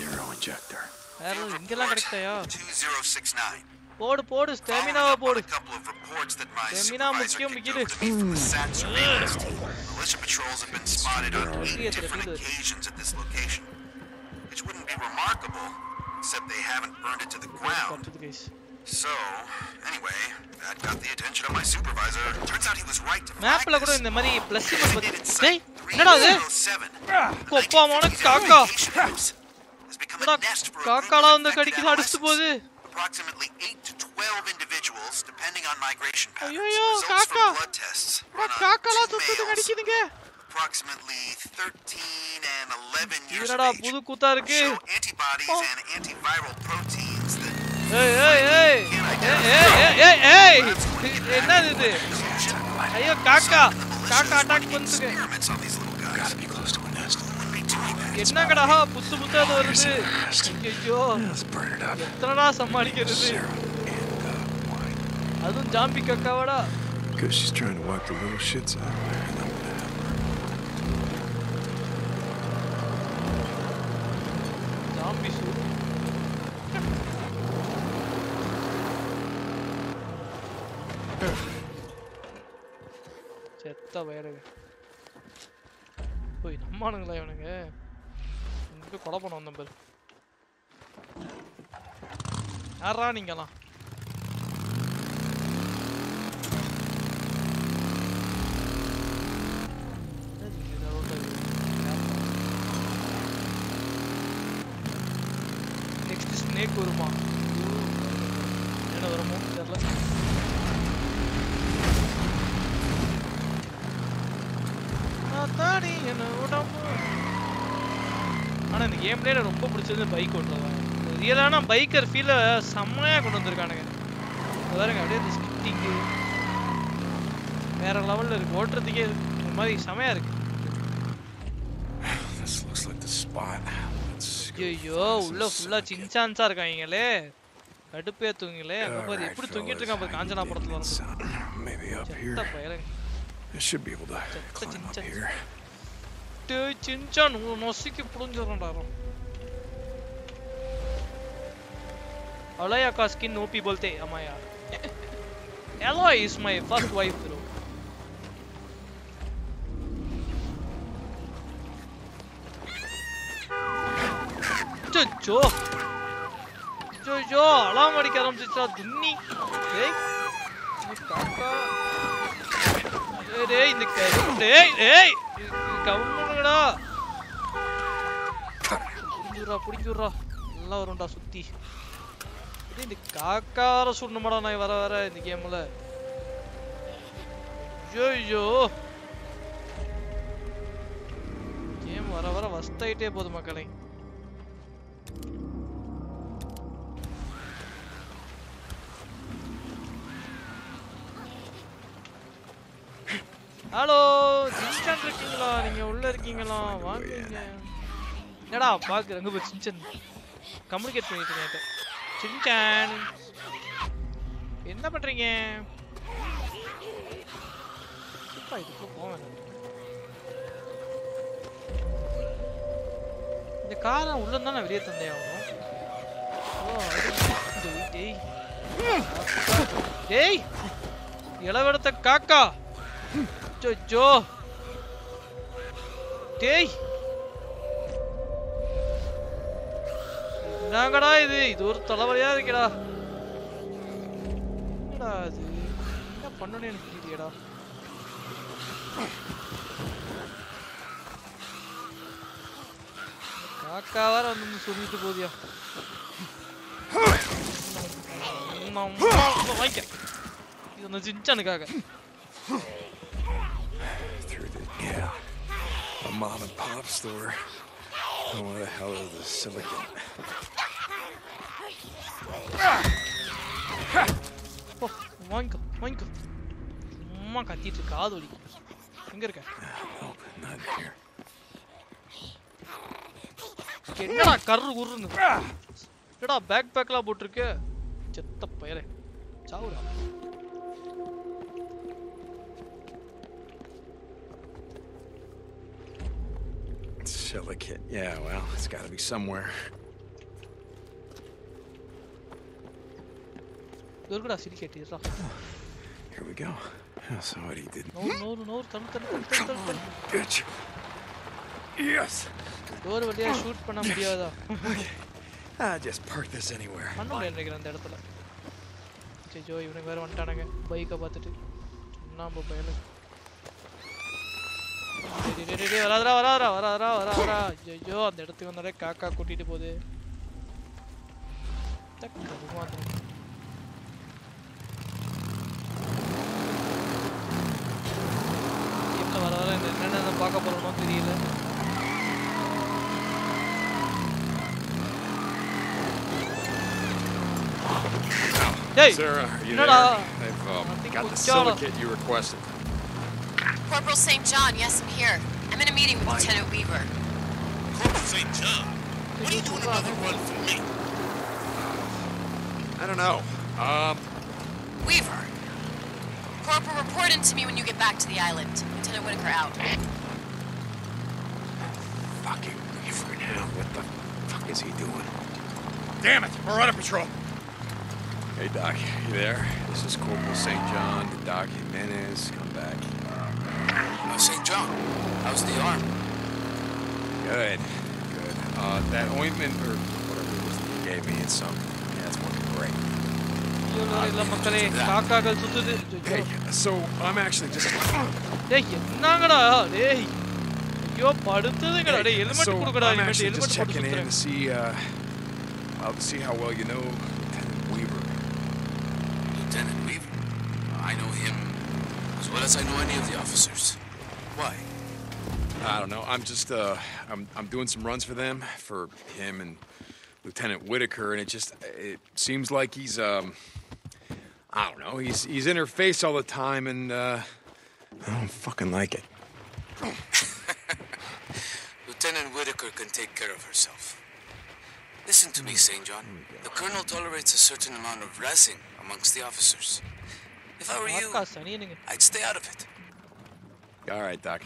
Neuro injector. வேற எதுவும் இங்கெல்லாம் கிடைக்கலையா 2069. போடு போடு ஸ்டாமினாவை போடு couple of reports that my stamina supervisor முக்கியம் kicked முக்கியம் over to me from the SAT surveillance team. Militia patrols have been spotted on eight different occasions at this location. Which wouldn't be remarkable, except they haven't burned it to the ground. So, anyway, that got the attention of my supervisor. Turns out he was right to மேப்ல கூட இந்த மாதிரி plus டேய் என்னடா இது கொப்பாமான காக்கா என்னடா காக்காலாம் வந்து கடிக்குது அடிச்சு போகுது approximately 8 to 12 individuals, depending on migration patterns. ஐயோ காக்கா blood tests காக்காலாம் சுத்துது கடிக்குதுங்க approximately 13 and 11 years of age புது கூத்தா இருக்கு show antibodies and antiviral proteins that ஏய் ஏய் ஏய் ஏய் ஏய் ஏய் ஏய் என்னது இது ஐயோ காக்கா காக்கா அட்டாக் பண்ணுது Gotta be close to a nest. என்னங்கடா புத்து புத்தா அது வருது ஐயோ எத்தனடா சமாளிக்கிறது அதுவும் zombie கக்காவாடா Because she's trying to wipe the little shits out of her. And I'm gonna have zombie suit செத்த வயலுங்க போய் நம்மானுங்களா இவனுங்க? இங்கே கொலை பண்ண வந்தேன் பாரு. யாரா நீங்கலாம் நெக்ஸ்ட் ஸ்னேக் வருமா? என்ன வருமோ? தெரியல. தாடி என்ன உடம்பு. ஆனா இந்த கேம்லயே ரொம்ப பிடிச்சது பைக் ஓட்டுறது. ரியலான பைக்கர் ஃபீலை செம்மையா கொண்டு வந்திருக்கானுங்க. பாருங்க அப்படியே இந்த ஸ்கிட்டிங்கு வேற லெவல்ல இருக்கு. ஓட்டுறதுக்கே ஒரு மாதிரி செமையா இருக்கு. [sighs] ஐயோ உள்ள ஃபுல்லா சின்சான்ஸா இருக்காங்களே கடுப்பே தூங்கலே அங்க பாரு எப்படி தூங்கிட்டு இருக்கான் பாரு காஞ்சனா படத்துல வரும் I should be able to climb up here. 진짜 너시게 부른 줄 알아. Alaya ka skin no people te amaya. Aloy is my first wife bro. Jojo. Jojo, alam mari karam se cha dunni. Hey. Kaka. டேய், டேய் இந்த கருப்பு டேய் டேய் கவனிங்கடா புடிஞ்சுடுறா புடிஞ்சுடுறா நல்லா வரும்டா சுத்தி. இந்த காக்கார சுடணுமாடா நான் வர வர இந்த கேம்ல. ஐயோ கேம் வர வர வஸ்தாயிட்டே போகுது மக்களை. ஹலோ சின்சான் இருக்கீங்களா? நீங்க உள்ள இருக்கீங்களா? வாங்குங்க என்னடா பாக்கு அங்க போய் சின்சான். கம்யூனிகேட் பண்ணிட்டு இருக்கேன் சின்சான். என்ன பண்றீங்க? எப்பா இதுக்கு போவேன் இந்த காரை உள்ள தான் நான் வெளியே தந்தே ஆகணும். டேய். டேய். இளவெடுத்த காக்கா. ஜோ டேய் என்னங்கடா இது இது ஒரு தலைவலியா இருக்கேடா என்னடா இது என்ன பண்ணணும் எனக்கு தெரியலடா காக்கா வேற வந்து சொல்லிட்டு போதியா வாங்கிக்க இது வந்து சின்சானுக்காக Through the yeah, a mom and pop store. Oh, where the hell is the silicon? ஓ வாங்கிக்கோ வாங்கிக்கோ சும்மா கத்திட்டு இருக்கு காது வலி எங்க இருக்க Not here. என்னடா கர்ரு குருன்னு என்னடா பேக் பேக்லாம் போட்டிருக்கு செத்த பயலே சாவுடா Silicate. Yeah, well, it's got to be somewhere. இருக்குடா சிரிக்கேட்டு இருடா Here we go. Oh, somebody didn't. நோறு நோறு நோறு தள்ளு தள்ளு தள்ளு தள்ளு தள்ளு தள்ளு Bitch. Yes. டோர் வழியா ஷூட் பண்ண முடியாதா Ah, just park this anywhere. பண்ண முடியாது நினைக்கிறேன் அந்த இடத்துல ஐயோ இவனுக்கு வேற வந்துட்டானுங்க பைக்கை பார்த்துட்டு சுண்ணாம்பு பயலு டேய், டேய், டேய், டேய், வராதடா வராதடா வராதடா வராதடா ஐயோ அந்த இடத்துக்கு வந்தாலே காக்கா கூட்டிட்டு போகுது தக்கு, அது மாத்திரம். கேம்ல வர வர இந்த என்னென்ன பார்க்க போறோமோ தெரியல Hey, Sarah, are you என்னடா? there? I've um, got the குச்சாலம். silicate you requested. Corporal St. John, yes, I'm here. I'm in a meeting with Lieutenant Weaver. Corporal St. John, what are you doing another run for me? I don't know. Um, Weaver. Corporal, report in to me when you get back to the island. Lieutenant Whitaker out. fucking Weaver now. What the fuck is he doing? Damn it! We're on a patrol. Hey, Doc, you there? This is Corporal St. John, Doc Jimenez. Come back. Uh, St. John, how's the arm? Good, good. Uh, that ointment, or whatever it was that you gave me, it's um, yeah, it's working great. ஐயோ, இல்ல மக்களே காக்காக்கள் சுத்துது Hey, so I'm actually just. டேய் என்னங்கடா டேய் ஐயோ படுத்துதுங்கடா டேய் helmet so கொடுக்கடா I'm helmet actually just helmet போட்டு checking in சுத்துறேன் to see, uh, uh, to see how well you know Lieutenant Weaver. Lieutenant Weaver. I know him as well as I know any of the officers. Why? I don't know. I'm just uh, I'm I'm doing some runs for them, for him and Lieutenant Whitaker, and it just it seems like he's um, I don't know. He's he's in her face all the time, and uh, I don't fucking like it. Lieutenant Whitaker can take care of herself. Listen to me, St. John. The colonel tolerates a certain amount of razzing amongst the officers. If I were you, I'd stay out of it. All right, Doc.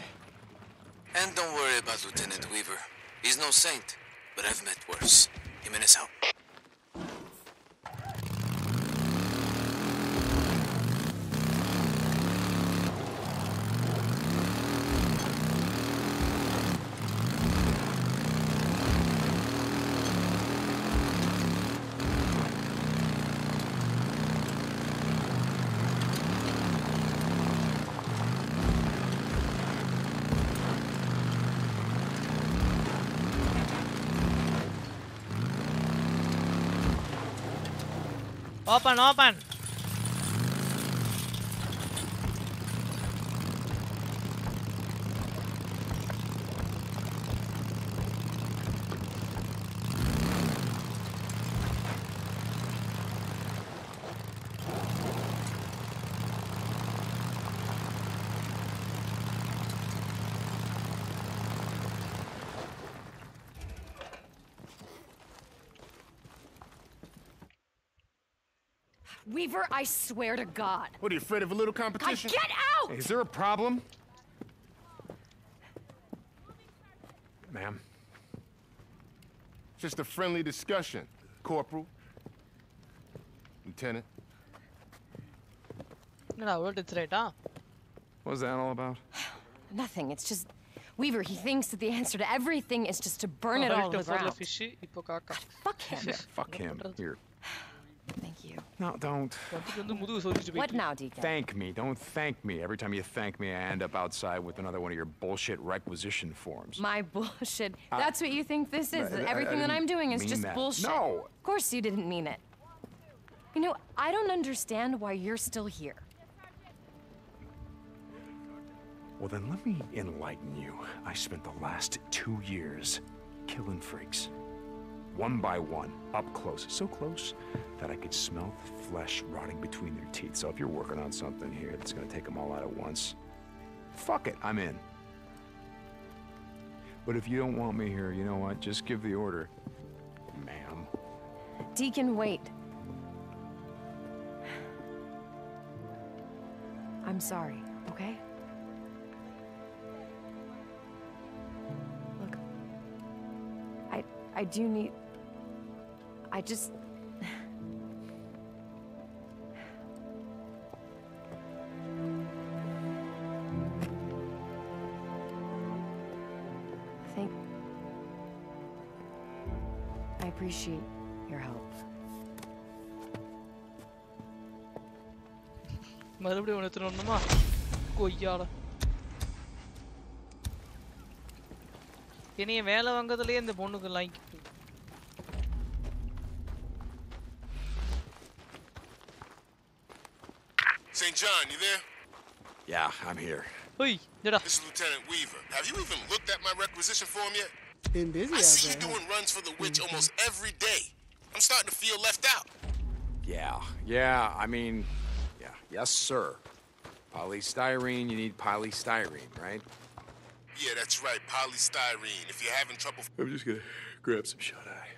And don't worry about Lieutenant Weaver. He's no saint, but I've met worse. Jimenez out. Open open Weaver, I swear to God. What, are you afraid of a little competition? God, get out! Hey, is there a problem? Ma'am. Just a friendly discussion, Corporal. Lieutenant. No, what did right, huh? What was that all about? [sighs] Nothing. It's just Weaver. He thinks that the answer to everything is just to burn it all to the ground. God, fuck him. [laughs] Fuck him. Here, no, don't. What now, Deacon? Thank me. Don't thank me. Every time you thank me, I end up outside with another one of your bullshit requisition forms. My [laughs] bullshit. Uh, That's what you think this is. I, I, Everything I that I'm doing is just that. bullshit. No. Of course you didn't mean it. You know, I don't understand why you're still here. Well, then let me enlighten you. I spent the last two years killing freaks. One by one, up close. So close that I could smell the flesh rotting between their teeth. So if you're working on something here that's gonna take them all out at once, fuck it, I'm in. But if you don't want me here, you know what? Just give the order, ma'am. Deacon, wait. I'm sorry, okay? Look, I I do need. I just. Thank. I appreciate your help. மறுபடியும் ஒன்று எடுத்துட்டு வரணுமா கொய்யால என்னைய வேலை வாங்குறதுலயே இந்த பொண்ணுக்கு like you there? Yeah, I'm here. Hey, This is Lieutenant Weaver. Have you even looked at my requisition form yet? Been busy I see there, you doing runs for the witch almost every day. I'm starting to feel left out. Yeah, yeah, I mean, yeah, yes, sir. Polystyrene, you need polystyrene, right? Yeah, that's right, polystyrene. If you're having trouble... I'm just gonna grab some shot eye.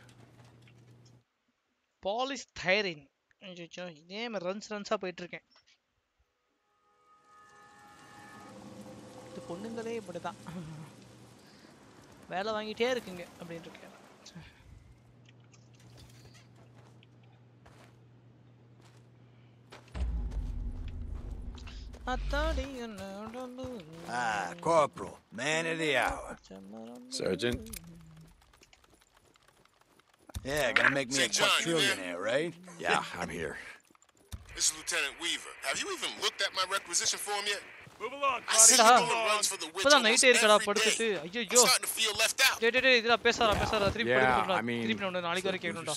Polystyrene. damn, runs, runs up, ரன்ஸாக போயிட்டு இருக்கேன் இது பொண்ணுங்களே இப்படிதான் வேலை வாங்கிட்டே இருக்குங்க அப்படின்னு இருக்கேன் அத்தாடி என்ன Ah, Corporal, man of the hour. Sergeant? Yeah, gonna make me a St. John, you there? quadrillionaire, right? Yeah, I'm here. This is Lieutenant Weaver. Have you even looked at my requisition form yet? இப்பதான் நைட்டே இருக்கடா படுத்துட்டு. ஐயோ டேய் டேய் இதெல்லாம் பேசாதடா பேசாதடா. திருப்பி படிக்கணும்டா திருப்பி நான் நாளைக்கு வரை கேக்கணும்டா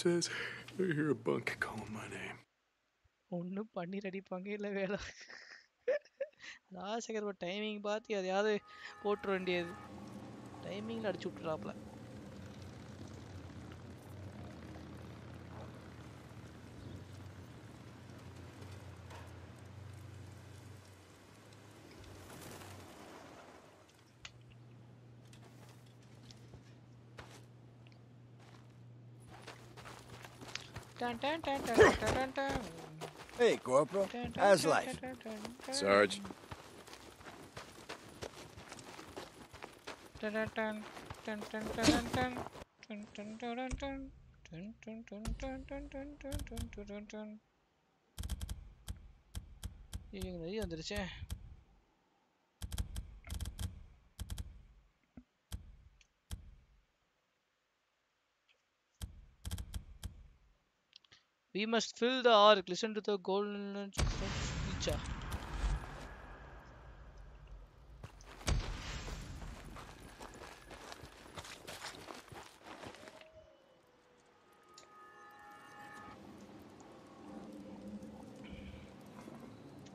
ஒன்னு பண்ணி அடிப்பாங்க இல்ல வேலை. ராஜசேகர் டைமிங் பார்த்து அதையாவது போட்டுற வேண்டியது. டைமிங்ல அடிச்சு விட்டுறாப்ல. Dun, dun, dun, hey, Corporal. How's life? Sarge. இவங்க நெறி We must fill the ark. Listen to the golden teacher.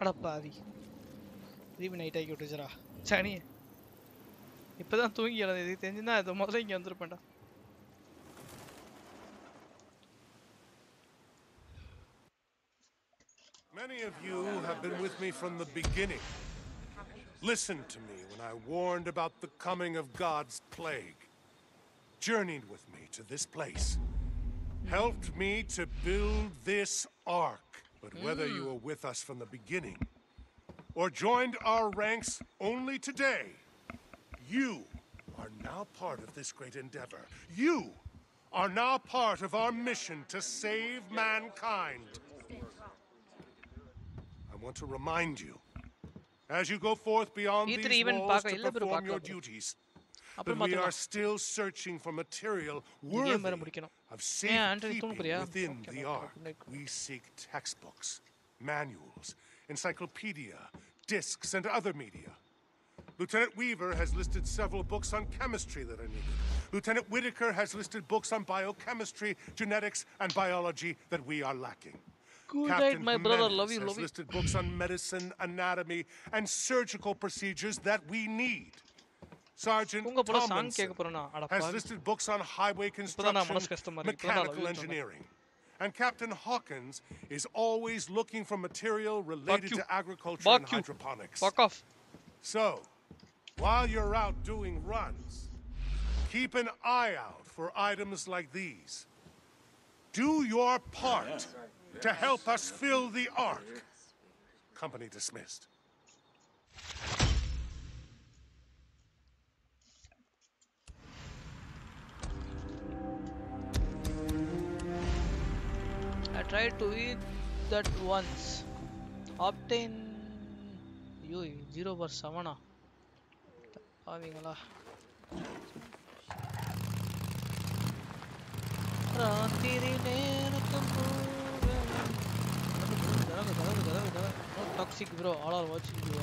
அடப்பாவி திரும்பி நைட் ஆக்கி விட்டுச்சுரா சனி இப்போதான் தூங்கி எழுது இது தெரிஞ்சுன்னா அது முதல்ல இங்கே வந்துருப்பேன்டா you have been with me from the beginning. Listened to me when I warned about the coming of God's plague. Journeyed with me to this place. Helped me to build this ark. But whether you mm. were with us from the beginning or joined our ranks only today, you are now part of this great endeavor. You are now part of our mission to save mankind want to remind you, as you go forth beyond these walls to perform your duties, that we are still searching for material worthy of safekeeping within the Ark. We seek textbooks, manuals, encyclopedia, discs, and other media. Lieutenant Weaver has listed several books on chemistry that are needed. Lieutenant Whitaker has listed books on biochemistry, genetics, and biology that we are lacking. Good Captain night, my brother. Love you, love you. listed books on medicine, anatomy, and surgical procedures that we need. Sergeant Tomlinson has listed books on highway construction, mechanical engineering. And Captain Hawkins is always looking for material related to agriculture Fuck and you. hydroponics. Fuck off. So, while you're out doing runs, keep an eye out for items like these. Do your part. Yeah, yeah to help us fill the ark. Company dismissed. I tried to eat that once. Obtain ஐயோ zero per செவனா பாவீங்களா ராத்திரி நேரத்தும் கதவு கதவு toxic bro all are வாட்சிங் you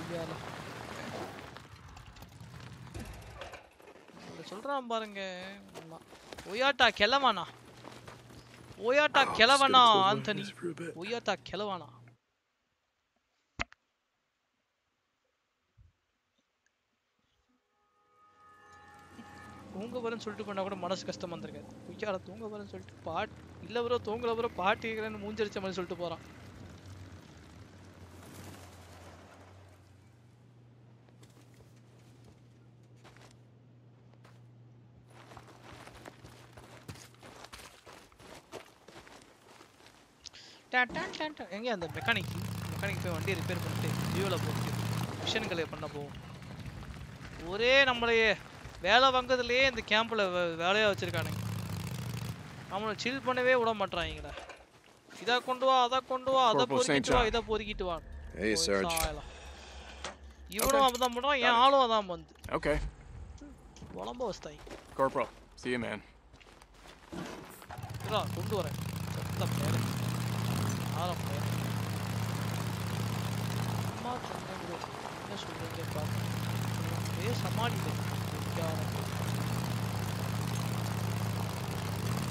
ஐயால சொல்றான் பாருங்க. ஒயாட்டா கிளவானா ஒயாட்டா கிளவனா ஆந்தனி? ஒயாட்டா கிளவானா தூங்க வரேன்னு சொல்லிட்டு பண்ணா கூட மனசு கஷ்டமா இருந்திருக்காது. உய்யால தூங்க வரேன்னு சொல்லிட்டு பாட் இல்ல ப்ரோ தூங்கல ப்ரோ பாட்டு கேட்கறேன்னு மூஞ்சரிச்ச மாதிரி சொல்லிட்டு போறான். எங்க அந்த மெக்கானிக் மெக்கானிக் போய் வண்டியை ரிப்பேர் பண்ணிட்டு வியூவில் போட்டு மிஷன்களை பண்ண போவோம். ஒரே நம்மளையே வேலை வாங்குறதுலயே இந்த கேம்பில் வேலையாக வச்சுருக்கானுங்க. நம்மளை சில் பண்ணவே விட மாட்றாங்கடா. இதை கொண்டு வா அதை கொண்டு வா அதை. பொறுக்கிட்டு வா. இதை பொறுக்கிட்டு வா. இவனும் அப்பதான் பண்றான் என் ஆளும் அதான் வந்து. Okay. உடம்ப வஸ்தாங்க Corporal, see you, man. இதா கொண்டு வரேன். Adam ya. Malcolm ne bu? Ne söyleyecek bak. Ve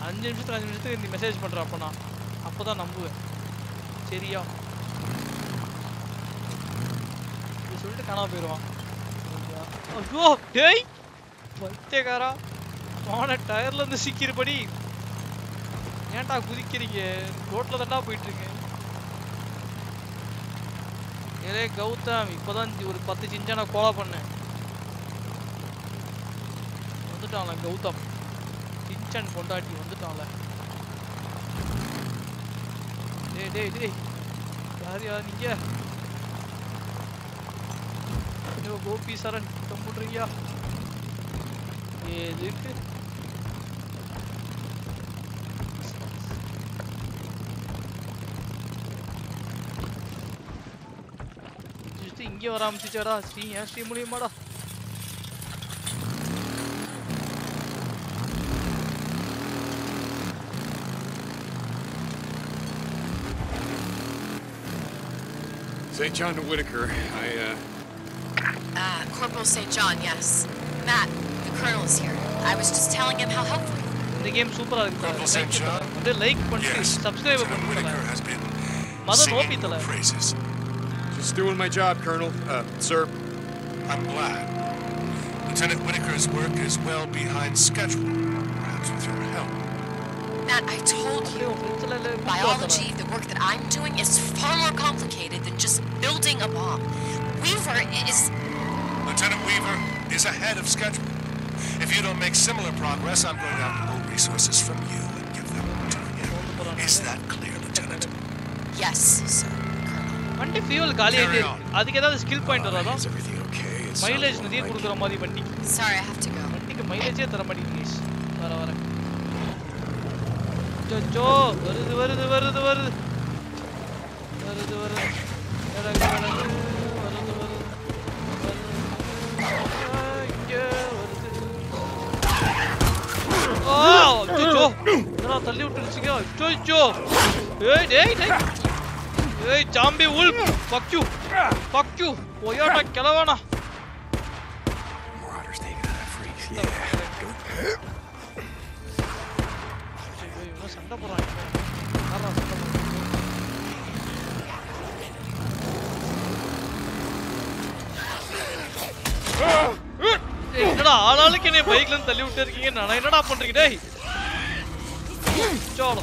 அஞ்சு நிமிஷத்துக்கு அஞ்சு நிமிஷத்துக்கு நீ மெசேஜ் பண்ணுற அப்போ நான் அப்போ தான் நம்புவேன் சரியா இது சொல்லிட்டு காணாம போயிடுவான் ஐயோ டேய் பைத்தியக்காரா வான டயர்லேருந்து சிக்கிருப்படி ஏன்டா குதிக்கிறீங்க ரோட்டில் தாண்டா போயிட்டுருக்கு ஏலே கௌதம் இப்போதான் ஒரு பத்து சிஞ்சனை கோலா பண்ணேன். வந்துட்டான்ல கௌதம். சிஞ்சன் கொண்டாட்டி வந்துட்டான்ல. டேய் டேய் டேய். யார் யார் நீங்க? ஐயோ கோபி சரண் கம்முடுறியா எதுக்கு? இங்கே வர ஆரம்பிச்சிச்சாடா ஸ்ரீ ஏன் Sri முடியுமாடா St. John to Whitaker. I, uh, Uh, Corporal St. John, yes. Matt, the Colonel is here. I was just telling him how helpful. இந்த கேம் சூப்பரா இருக்கு Corporal St. John? வந்து லைக் பண்ணிட்டு Yes, subscribe Lieutenant Whitaker has been Madan singing OP தல your praises. just doing my job, Colonel. Uh, sir. I'm glad. Lieutenant Whitaker's work is well behind schedule, perhaps with your help. Matt, I told you. Biology, the work that I'm doing, is far more complicated than just building a bomb. Weaver is. Lieutenant Weaver is ahead of schedule. If you don't make similar progress, I'm going to have to pull resources from you and give them to him. Is that clear, Lieutenant? Yes, sir. வண்டி fuel காலி ஆயிட்டே இருக்கு அதுக்கு ஏதாவது skill point வராதா It mileage sounds நிறைய like கொடுக்குற மாதிரி வண்டி Sorry, I have to go. வண்டிக்கு மைலேஜே தர மாட்டேங்குது வர வர சோ வருது வருது வருது வருது வருது வருது இறங்கு, இறங்கு, வருது வருது வருது. ஆ, இங்க வருது ஆ அச்சோ என்னடா தள்ளி விட்டுருச்சுங்க அச்சோ ஏய் டேய் டேய் ஏய் zombie wolf fuck you fuck you ஒயாடா கிளவானா Marauders taking out freaks. Yeah. இவன் சண்டை போடுறான் யாரா சண்டை போடுறான் ஏய், என்னடா ஆளாளுக்கு என்னை பைக்ல இருந்து தள்ளி விட்டு இருக்கீங்க நான் என்னடா பண்றீங்க டேய் சோளோ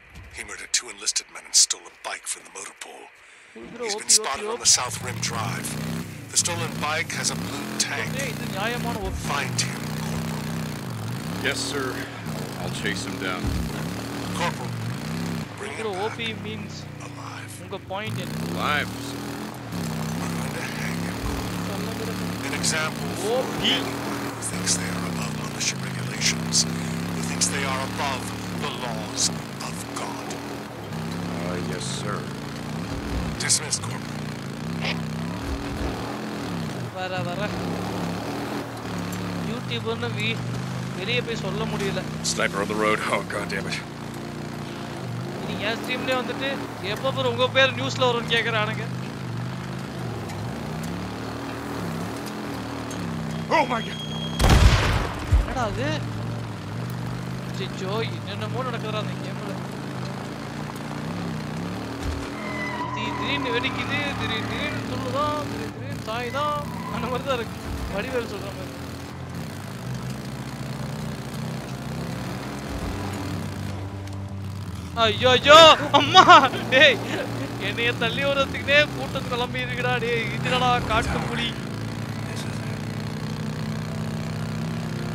He murdered two enlisted men and stole a bike from the motor pool. He's been spotted on the South Rim Drive. The stolen bike has a blue tank. Find him, Corporal. Yes, sir. I'll chase him down. Corporal, bring him back. means alive. Alive, sir. We're going to hang him, An example for anyone who thinks they are above militia regulations, who thinks they are above the laws of God. Uh, yes, sir. Dismissed, Corporal. வர வர யூடியூப்னு வீ வெளியே போய் சொல்ல முடியல Sniper on the road. Oh, god damn it. நீ என் ஸ்ட்ரீம்லேயே வந்துட்டு எப்போ பேர் உங்க பேர் நியூஸ்ல வரும்னு கேட்குறானுங்க Oh my god! என்னடா அது சிச்சோ என்னென்னமோ நடக்குதுடா அந்த திடீர்னு வெடிக்குது திடீர் திடீர்னு துள்ளுதான் திடீர் திடீர்னு தாய் தான் அந்த மாதிரி தான் இருக்கு. வடிவேல் சொல்ற மாதிரி. ஐயோ ஐயோ அம்மா! டேய் என்னைய தள்ளி வர்றதுக்குனே கூட்டம் கிளம்பி இருக்குடா டேய் இதுடா காட்டுப்புலி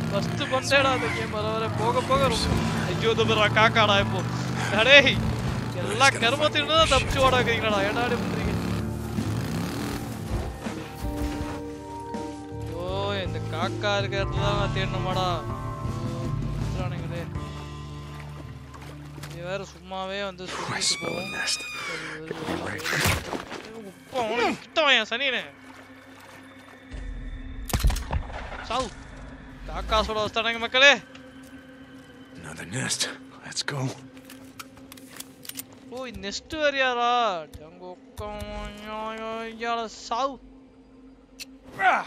ஃபர்ஸ்ட் பண்ணேடா அந்த கேம் வர வர போக போக ரொம்ப ஐயோ தம்பரா காக்காடா இப்போ. டேய் எல்லா கர்மத்தையும் தான் தப்பிச்சு ஓட வைக்கிறீங்கடா ஏன்டா இப்படி பண்றீங்க ஓ இந்த காக்கா இருக்க இடத்துல தான் நான் தேடணுமாடா சுத்துறானுங்களே இது வேற சும்மாவே வந்து சுத்திட்டு போகும் உப்பா உனக்கு கிட்ட வாயன் சனியனே சாவு காக்கா சுட வச்சுட்டானுங்க மக்களே Another nest. Let's go. Ui, Nestoriala! Jango Yala South! Ah!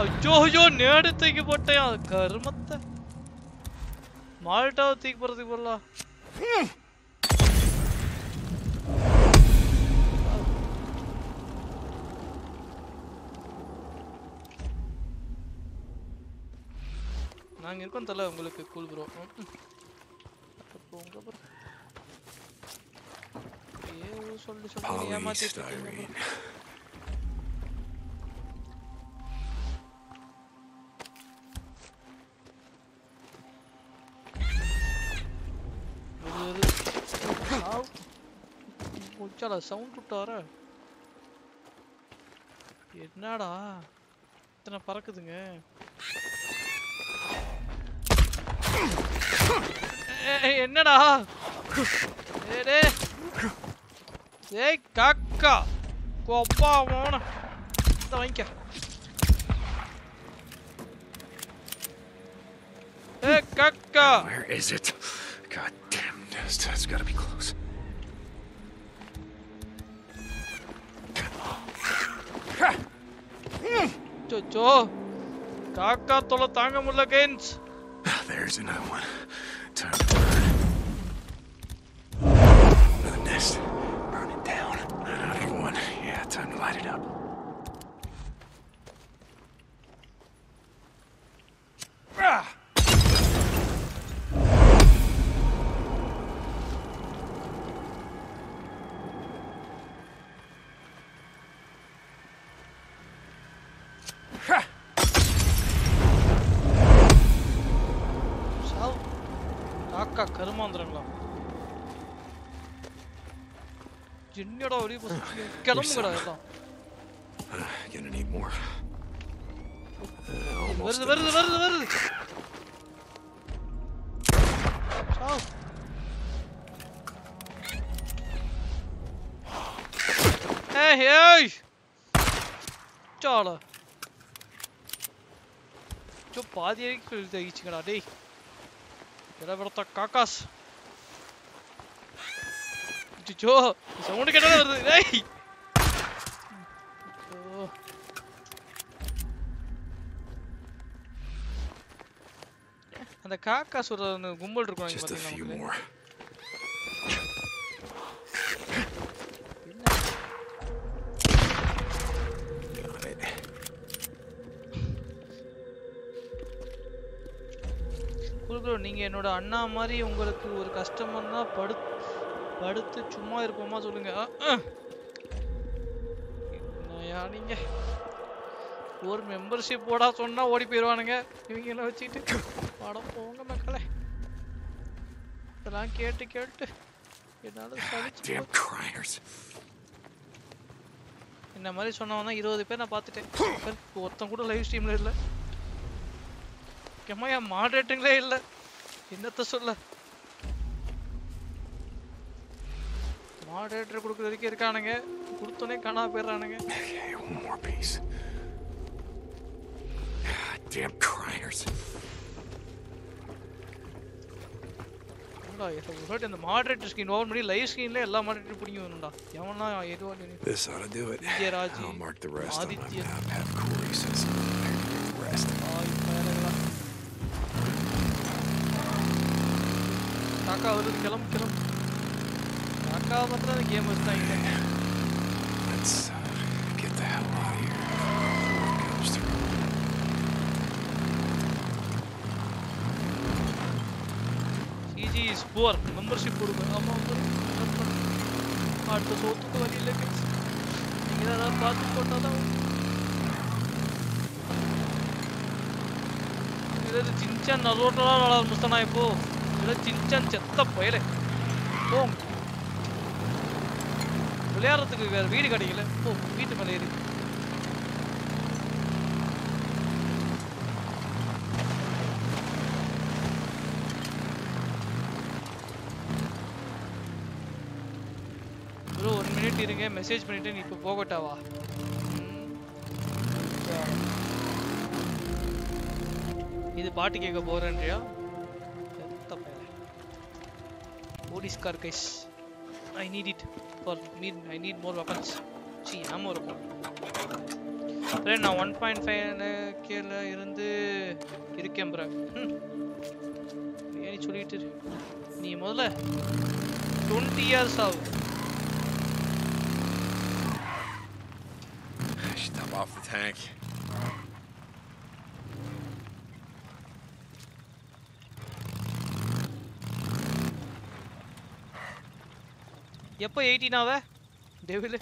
ಅಯ್ಯೋ ಅಯ್ಯೋ ನೇಡೆ ತೆಗಿಬಿಟ್ಟೆ ಕರ್ಮತ್ತೆ ಮಾಡ್ತಾವ ತೆಗಿ ಬರ್ತೀವಲ್ಲ நாங்கள் இருக்கோம் தெரியல உங்களுக்கு கூல் ப்ரோ போங்க ப்ரோ ஏ சொல்லி சொல்லி ஏமாத்தி மச்சாடா சவுண்ட் விட்டார. என்னடா? இத்தனை பறக்குதுங்க. என்னடா ஏய், டேய். ஏய் காக்கா கொப்பா போன இந்த வாங்கிக்க ஏய் காக்கா Where is it? God damn nest. That's gotta be close. So காக்கா தொலை தாங்க முடியல hens Ah, there's another one. Time to burn. Another nest. Burn it down. Another one. Yeah, time to light it up. சாவு 진리라 우리 무슨 깨놈이라 해서. Gonna need more. Verdi verdi verdi verdi. Çal. Hey hey. Çal. Çok badi yere gitmiyoruz diye geçin herhalde. Gel burada kakas. So sound கேட்டதா வருது டேய். அந்த காக்கா சொல்ற அந்த கும்பல் இருக்கும். Got it. ப்ரோ நீங்க என்னோட அண்ணா மாதிரி உங்களுக்கு ஒரு கஸ்டமர்னா படு படுத்து சும்மா இருப்போமா சொல்லுங்க. நீங்க? ஒரு மெம்பர்ஷிப் போடா சொன்னா ஓடி போயிடுவானுங்க இவங்க எல்லாம் வச்சுக்கிட்டு படம் போங்க மக்களே. இதெல்லாம் கேட்டு கேட்டு என்னால. இந்த மாதிரி சொன்னவன் தான் இருபது பேர் நான் பார்த்துட்டேன். பேர் ஒருத்தன் கூட லைவ் ஸ்ட்ரீம்ல இல்லை. முக்கியமாக என் மாடரேட்டிங்களே இல்லை. என்னத்த சொல்ல? மாடரேட்டர் கொடுக்குற வரைக்கும் இருக்கானுங்க கொடுத்தோன்னே காணா போயிடுறானுங்க Okay, one more piece. Damn criers. ஏன்டா, இது ஒரு வாட்டி அந்த மாடரேட்டர் ஸ்கிரீன் ஓபன் பண்ணி லைவ் ஸ்கிரீன்ல எல்லா மாடரேட்டர் பிடிக்கும் வரணும்டா எவனா எதுவா This ought to do it. Vijayaraj I'll mark the rest on my Adityan map. Have Corey says prepare to get rest. ஆய் பயலுகளா. காக்கா வருது கிளம்பு கிளம்பு Let's uh, get the hell out of here before it comes through. CG is 4, membership 4. ಆಡ್ತು ಸೋತು ವರಿಲ್ಲ kids ಹಿಂಗಿದ ಪಾತ್ರ ಕೊಟ್ಟದ ಇದು ಚಿಂಚನ್ ನರೋಟಳ ಮುಸ್ತನ ಇಪ್ಪು ಇದು ಚಿಂಚನ್ ಚೆತ್ತ ಪೈರೆ home விளையாடுறதுக்கு வேறு வீடு கிடைக்கல. ஓ வீட்டு மேலே ஏறி. ப்ரோ ஒன் மினிட் இருங்க. மெசேஜ் பண்ணிவிட்டு நீ இப்போ போகட்டாவா இது பாட்டு கேட்க போகிறேன்றியா செத்த பயலே. Guys I need it for mean I need more weapons C ஆமோ இருக்கும் இல்லை நான் ஒன் பாயிண்ட் ஃபைவ் கீழே இருந்து இருக்கேன் ப்ரோ ஏன் சொல்லிட்டு இரு. நீ முதல்ல டுவெண்ட்டி இயர்ஸ் ஆகும் Step off the tank. எப்போ எயிட்டீனாவ டெவிலு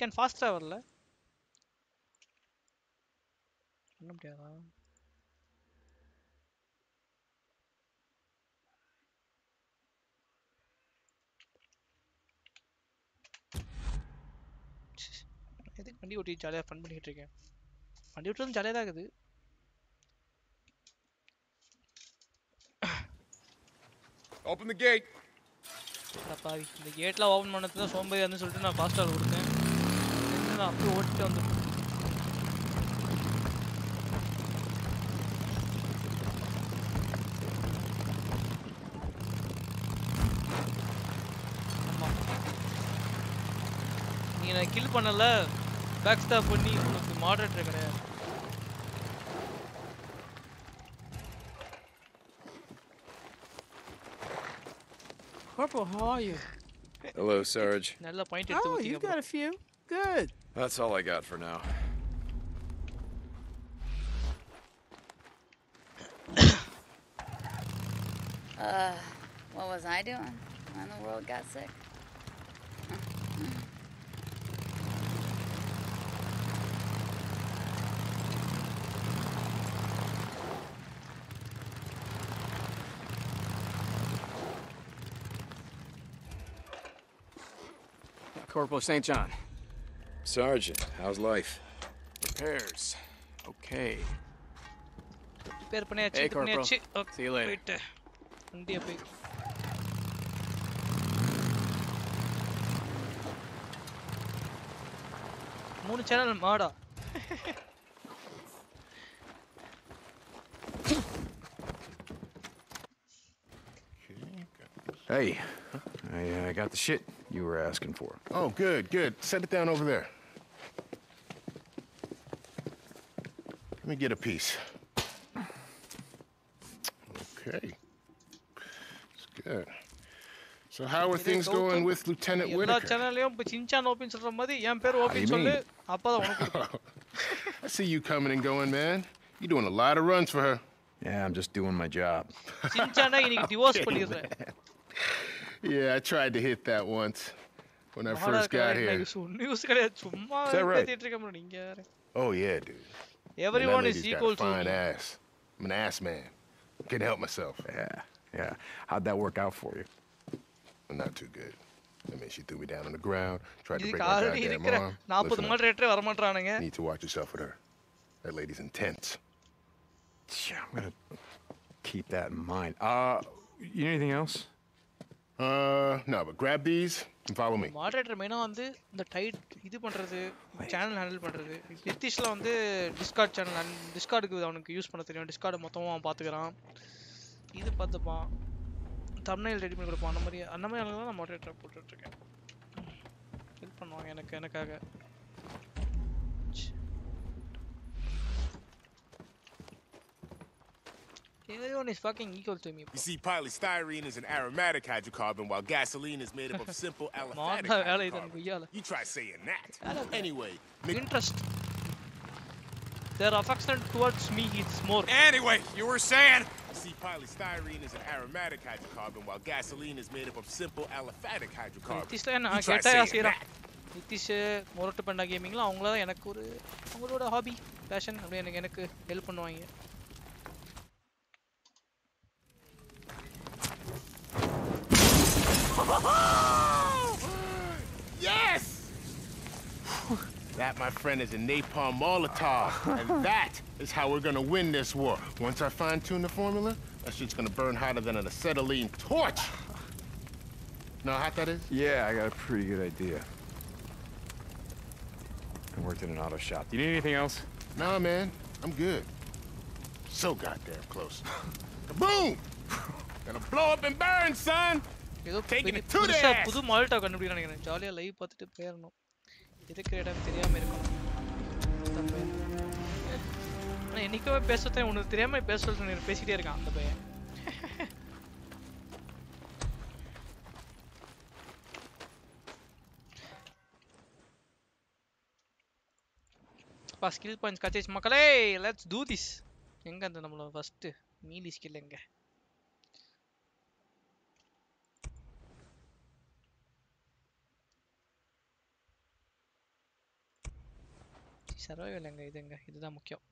கேன் ஃபாஸ்ட்டாக வரல. பண்ண முடியாதா? எதுக்கு வண்டி ஓட்டி ஜாலியாக ஃபன் பண்ணிக்கிட்டு இருக்கேன்? வண்டி ஓட்டுறது ஜாலியாக தான் இருக்குது. Open the gate. பாவி இந்த கேட்லாம் ஓப்பன் பண்ணது தான் சோம்பேறி வந்து சொல்லிட்டு நான் ஃபாஸ்ட்டாக கொடுத்தேன் தெரிஞ்சு நான் அப்படியே ஓட்டிட்டு வந்துட்டேன் ஆமா. நீ நான் கில் பண்ணல பேக் ஸ்டாப் பண்ணி உனக்கு மாடரேட்டர் கிடையாது Corporal, how are you? Hello, Sarge. நல்ல பாயிண்ட் எடுத்து Oh, you ஊத்திக்க got a few. Good. That's all I got for now. Uh, what was I doing when the world got sick? Corporal St. John. Sergeant, how's life? Repairs. Okay. Repair பண்ணியாச்சு Hey, இது Corporal. பண்ணியாச்சு okay See you later. போயிட்டு வண்டியை போய் மூணு channel மாடா Hey, I uh, got the shit you were asking for. Oh, good, good. Set it down over there. Let me get a piece. Okay. It's good. So how are things going with Lieutenant எல்லா Whitaker? சேனல்லையும் இப்போ Shinchan ஓபின்னு சொல்ற மாதிரி என் பேர் How ஓபின்னு you சொல்லு mean? அப்பதான் உனக்கு கொடுப்பேன். [laughs] I see you coming and going, man. You're doing a lot of runs for her. Yeah, I'm just doing my job. [laughs] சின்சானை இன்னைக்கு டிவோர்ஸ் பண்ணிடுறேன் Yeah, I tried to hit that once when I மாடா first got இருக்கிற here. எனக்கு news கிடையாது சும்மா Is that right? பேசிட்டு இருக்க முடியும் நீங்க வேற. Oh yeah, dude. Everyone is equal got a fine to me. ass. I'm an ass man. Can't help myself. Yeah, yeah. How'd that work out for you? Not too good. I mean, she threw me down on the ground, tried to break my goddamn arm. You need to watch yourself with her. That lady's intense. Yeah, I'm gonna keep that in mind. Uh, you need anything else? Uh, no, but grab these, follow me. Moderator மெயினாக வந்து இந்த tight இது பண்ணுறது channel handle பண்ணுறது நிதிஷ்லாம் வந்து Discord channel டிஸ்கார்டுக்கு அவனுக்கு use பண்ண தெரியும். டிஸ்கார்டு மொத்தமாக அவன் பார்த்துக்கிறான் இது பார்த்துப்பான் தமிழில் ரெடி பண்ணி கொடுப்பான். அந்த மாதிரி அந்த மாதிரி ஆளுங்க தான் நான் மாடரேட்டரை போட்டுட்ருக்கேன் ஹெல்ப் பண்ணுவாங்க எனக்கு எனக்காக. Everyone is fucking equal to me. You see, polystyrene is an aromatic hydrocarbon, while gasoline is made up of [laughs] simple aliphatic மாடா வேலை இதன் hydrocarbon. குய்யால You try saying that. Anyway, interest. Their affection towards me is more. Anyway, you were saying. You see, polystyrene is an aromatic hydrocarbon, while gasoline is made up of simple aliphatic hydrocarbon. நிதிஷ்ல என்ன You try கேட்டாயா saying செய்கிறான் that. Nitish மொரட்டு பண்டா கேமிங்லாம் அவங்கள தான் எனக்கு ஒரு அவங்களோட hobby fashion அப்படி எனக்கு எனக்கு ஹெல்ப் பண்ணுவாங்க [laughs] Yes! That, my friend, is a napalm Molotov. and [laughs] that is how we're gonna win this war. Once I fine-tune the formula, that shit's gonna burn hotter than an acetylene torch. Know how hot that is? Yeah, I got a pretty good idea. I worked in an auto shop. Do you need anything else? Nah, man. I'm good. So goddamn close. [laughs] Kaboom! Gonna blow up and burn, son! ஏதோ புதுசா. புது Malta கண்டுபிடிக்கணும் நினைக்கிறேன். ஜாலியா live பார்த்துட்டு போயிடணும். இருக்கிற இடம் தெரியாம இருக்கணும். ஆனா என்னைக்குமே பேசுறதே உனக்கு தெரியாம பேச பேசிட்டே இருக்கான் அந்த பையன். அப்பா ஸ்கில் பாயிண்ட்ஸ் கச்சேஸ் மக்களே லெட்ஸ் டூ திஸ் எங்க அந்த நம்மளோட ஃபர்ஸ்ட் மீலி ஸ்கில் எங்க? சர்வைவல் எங்க இதுங்க இதுதான் முக்கியம்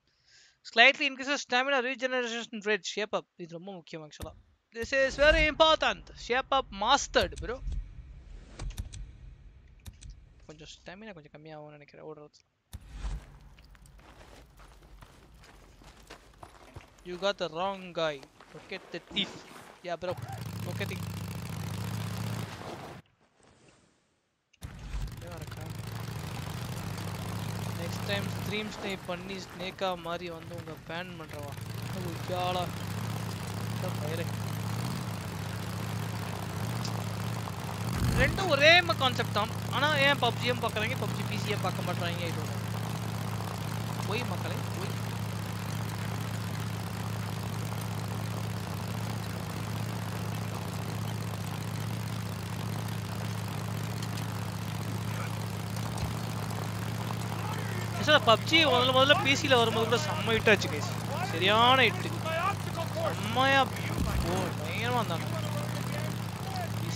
slightly increases stamina regeneration rate shape up இது ரொம்ப முக்கியம் ஆக்சுவலாக this is very important shape up mastered bro கொஞ்சம் ஸ்டாமினா கொஞ்சம் கம்மியாகும்னு நினைக்கிறேன் ஓடுறது You got the wrong guy. Look at the thief. Yeah, bro. Look at it. Next time stream snipe பண்ணி ஸ்னேக்கா மாதிரி வந்து உங்க பேன் பண்றவா உஜாலா பயிரே ரெண்டும் ஒரே கான்செப்ட் தான் ஆனா ஏன் பப்ஜியும் பார்க்குறாங்க பப்ஜி பிசியை பார்க்க மாட்டாங்க இது போய் மக்களே ஆக்சுவலாக சார் பப்ஜி முதல்ல முதல்ல பிசியில் வரும்போது கூட செம்ம ஹிட் ஆச்சு சரியான ஹிட்டு செம்மையா ஓ பயங்கரமாக இருந்தாங்க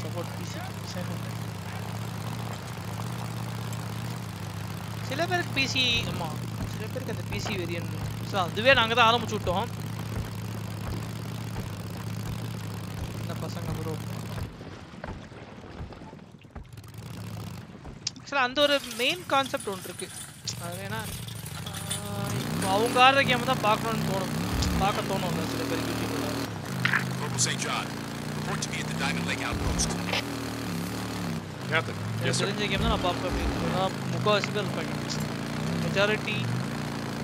சப்போர்ட் பிசி சில பேருக்கு பிசி ஆமாம் சில பேருக்கு அந்த பிசி வெரியன் ஸோ அதுவே நாங்கள் தான் ஆரம்பிச்சு விட்டோம். இந்த பசங்க ப்ரோ ஆக்சுவலாக அந்த ஒரு மெயின் கான்செப்ட் ஒன்று இருக்குது அது வேணா ஆஹ் இப்போ அவங்க ஆடுற கேம் தான் பார்க்கணும்னு தோணும். பார்க்க தோணும்ல சில பேருக்கு யூடியூப்ல. Corporal St. John, report to me at the Diamond Lake outpost. Captain. எனக்கு தெரிஞ்ச கேம் தான் நான் பார்ப்பேன். ஏன்னா முக்கால்வாசி பேர் இருப்பாங்க. மெஜாரிட்டி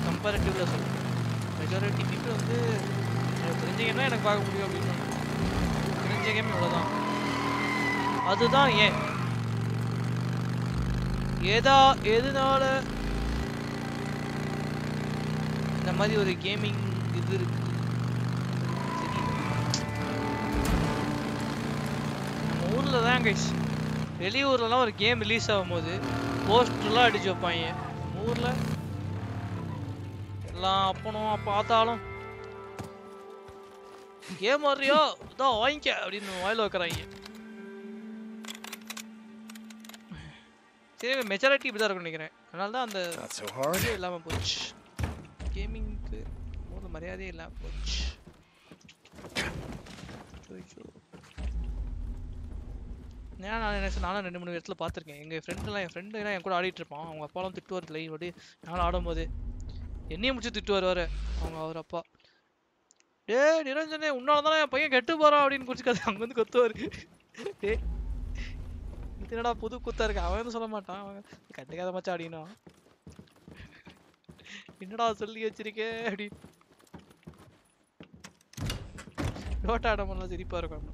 கம்பேரிட்டிவ்ல சொல்லுவேன் மெஜாரிட்டி பீப்புள் வந்து எனக்கு தெரிஞ்ச கேம் தான் எனக்கு பார்க்க முடியும் அப்படின்னு தெரிஞ்ச கேம் இவ்வளோதான் அதுதான் ஏன்? ஏதா எதனால இந்த மாதிரி ஒரு கேமிங் இது இருக்கு. நம்ம ஊர்ல தான் கைஸ் வெளியூர்லலாம் ஒரு கேம் ரிலீஸ் ஆகும்போது போஸ்டர்லாம் அடிச்சு வைப்பாங்க. ஊர்ல எல்லாம் அப்பனும் பார்த்தாலும் கேம் வர்றியோ? இதான் வாங்கிக்க. அப்படின்னு வாயில வைக்கிறாங்க. சரி மெஜாரிட்டி இப்படி தான் இருக்கும்னு நினைக்கிறேன். அதனால தான் அந்த Not so hard. இதே இல்லாம போச்சு. கேமிங்க்கு ஒரு மரியாதையே இல்லாம போச்சு. ஏன்னா நான் என்ன நானும் ரெண்டு மூணு இடத்துல பார்த்துருக்கேன். எங்கள் ஃப்ரெண்டுலாம் என் ஃப்ரெண்டு என் கூட ஆடிட்டு இருப்பான். அவங்க அப்பாலாம் திட்டுவார் லைவ் அப்படி நானும் ஆடும்போது என்னையும் முடிச்சு திட்டுவார் வேற அவங்க அவர் அப்பா. டேய் நிரஞ்சனே உன்னால தானே என் பையன் கெட்டு போறான் அப்படின்னு குறிச்சு கதை அங்க வந்து கொத்துவாரு. டேய் இது என்னடா புது குத்தா இருக்கு? அவன் சொல்ல மாட்டான். அவன் கண்டுக்காத மச்சான் அப்படின்னுவான் என்னடா சொல்லி வச்சிருக்கே டோட்டா ரோட்டா பண்ணலாம் சிரிப்பா இருக்கும்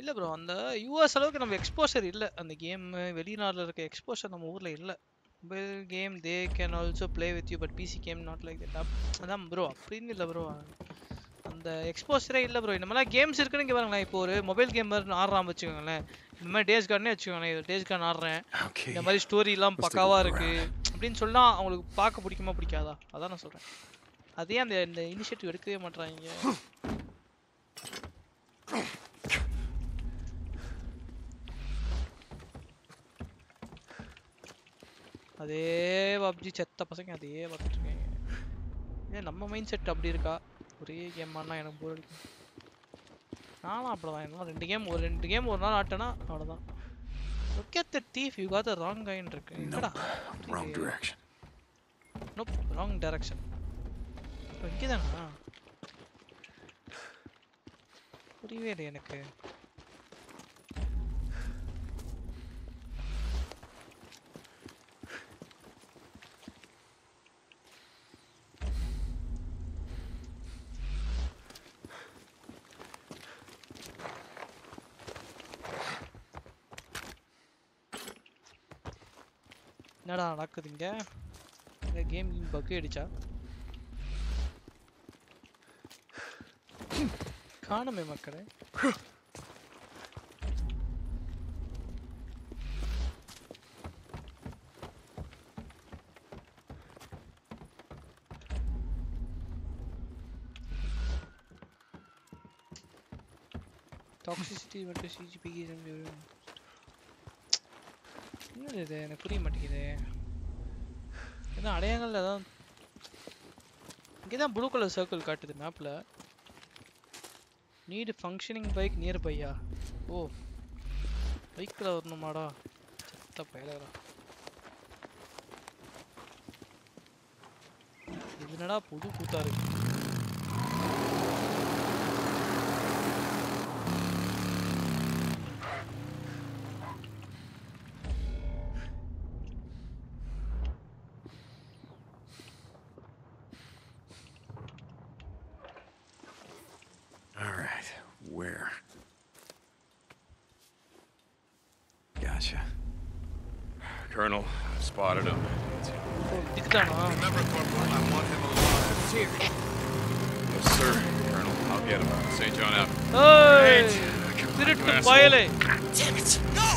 இல்லை ப்ரோ அந்த யூஎஸ் அளவுக்கு நம்ம எக்ஸ்போஷர் இல்லை. அந்த கேம் வெளிநாட்டில் இருக்க எக்ஸ்போஷர் நம்ம ஊரில் இல்லை. Mobile game they can also play with you but PC game not like that அதான் ப்ரோ அப்படின்னு இல்ல ப்ரோ அந்த எக்ஸ்போஷரே இல்ல ப்ரோ இந்த மாதிரிலாம் கேம்ஸ் இருக்குன்னு இங்க பாருங்களேன். இப்போ ஒரு மொபைல் கேமர் ஆடுறான் வச்சுக்கோங்களேன். இந்த மாதிரி டேஸ் கார்டனே வச்சுக்கோங்களேன். டேஸ் கார்டு ஆடுறேன். இந்த மாதிரி ஸ்டோரி எல்லாம் Let's take a பக்காவா look இருக்கு. அப்படின்னு சொன்னா அவங்களுக்கு பார்க்க பிடிக்குமா பிடிக்காதா? அதான் நான் சொல்றேன். அதே அந்த இந்த இனிஷியேட்டிவ் எடுக்கவே மாட்றாங்க. [laughs] அதே பப்ஜி செத்த பசங்க அதே பார்த்துட்டு இருக்காங்க ஏன் நம்ம மைண்ட் செட் அப்படி இருக்கா? ஒரே கேம் எனக்கு போர் அடிக்கும் நானும் அப்படிதான் என்ன ரெண்டு கேம் ஒரு ரெண்டு கேம் ஒரு நாள் ஆட்டேன்னா அவ்வளோதான் look at the thief you got the wrong guy இருக்கு. என்னடா. நோப் ராங் டைரக்ஷன் இங்கே தானா புரியவே இல்லை எனக்கு. என்னடா நடக்குது இங்க இந்த கேம் பக் அடிச்சா காணுமே மக்களே டாக்ஸிசிட்டி மட்டும் சிஜிபிக்கு என்னது இது? எனக்கு புரிய மாட்டேங்குது. ஏன்னா அடையாளங்கள் தான் இங்கே தான் ப்ளூ கலர் சர்க்கிள் காட்டுது மேப்பில் நீடு ஃபங்க்ஷனிங் பைக் நியர் பையா ஓ. பைக்கில் வரணுமாடா? சத்த பயலரா இது என்னடா புது கூத்தா இருக்கு Colonel, I've spotted him. இதுதானா Remember, Corporal, I want him alive. Here. Yes, sir. Colonel, I'll get him. St. John out. ஏய் திருட்டு பயலே Damn it! No!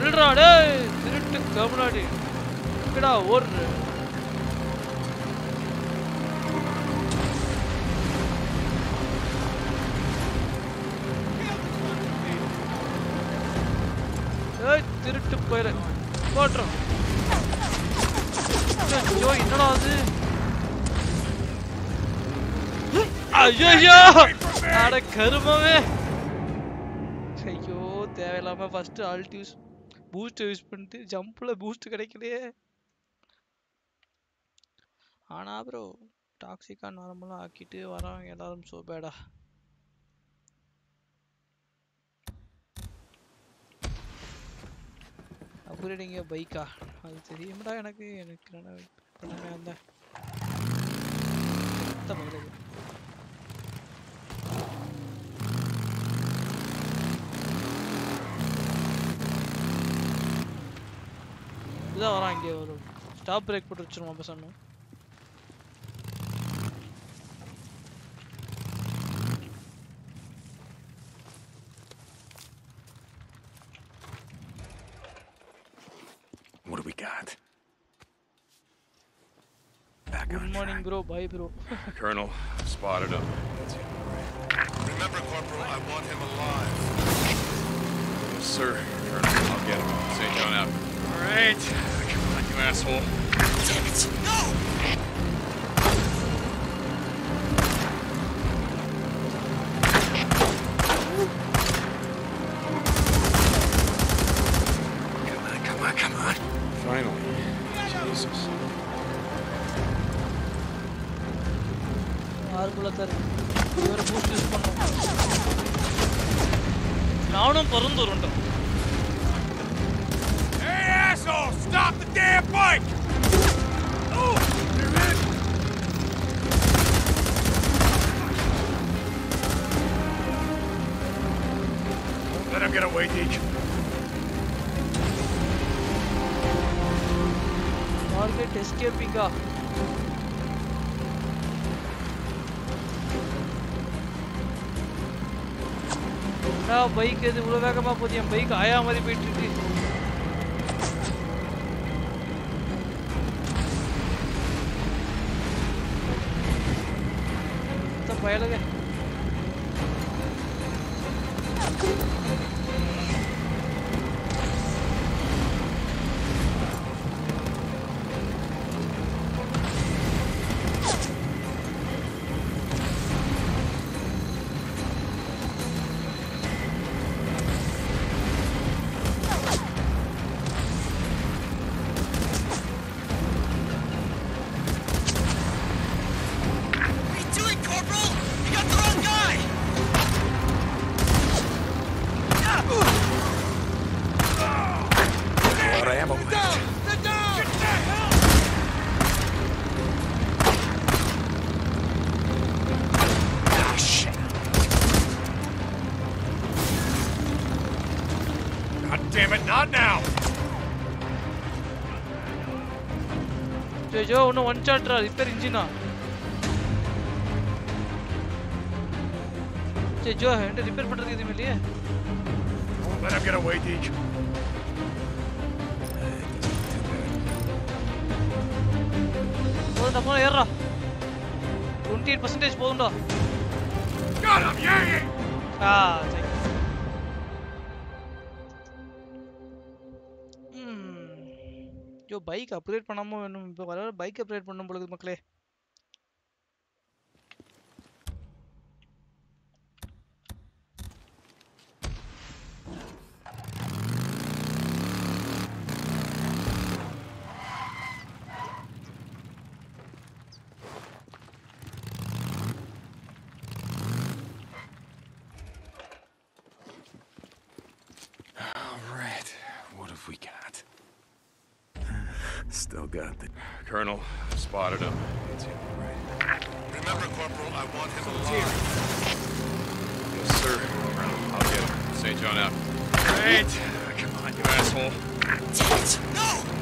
நில்றா டேய் திருட்டு கமுனாடி எங்கடா ஓடுற ஐயோ அட கருமமே! ஐயோ தேவையில்லாம first alt use boost use பண்ணிட்டு ஜம்ப்ல பூஸ்ட் கிடைக்கலையே. ஆனா ப்ரோ டாக்ஸிக்கா நார்மலா ஆக்கிட்டு வராங்க எல்லாரும் சோ பேடா அப்கிரேடிங்க பைக்கா அது தெரியும்டா எனக்கு எனக்கு என்ன பண்ணவே அந்த சுத்த மகளே இதான் வரான் இங்கே ஒரு ஸ்டாப் பிரேக் போட்டு வச்சிருவோம் பசங்க What do we got? Good morning bro bye bro [laughs] Colonel, spotted him. Remember, Corporal, I want him alive. Yes, sir. Colonel, I'll get him. St. John out. All right. Come on, you asshole. Damn it! No! Bike எது? இவ்வளோ வேகமாக போகுது. என் bike ஆயா மாதிரி போயிட்டு Joe இன்னும் one ஷாட்ரா repair இன்ஜினா சரி Joe என்கிட்ட ரிப்பேர் பண்றதுக்கு எதுவுமே இல்லையே Let him get away, Deke. போதும்டா போதும் ஏறா டுவெண்ட்டி எயிட் பர்சன்டேஜ் போதும்டா Got him, yeah, yeah! ஆ சரி ம். ஐயோ பைக் அப்கிரேட் பண்ணாம வேணும் இப்போ வர பைக் அப்கிரேட் பண்ணும் பொழுது மக்களே What have we got? [sighs] Still got the. Colonel, spotted him. Remember, Corporal, I want him alive. Yes, sir. Colonel, I'll get him. St. John out. All right. Come on, you asshole. Damn it! No!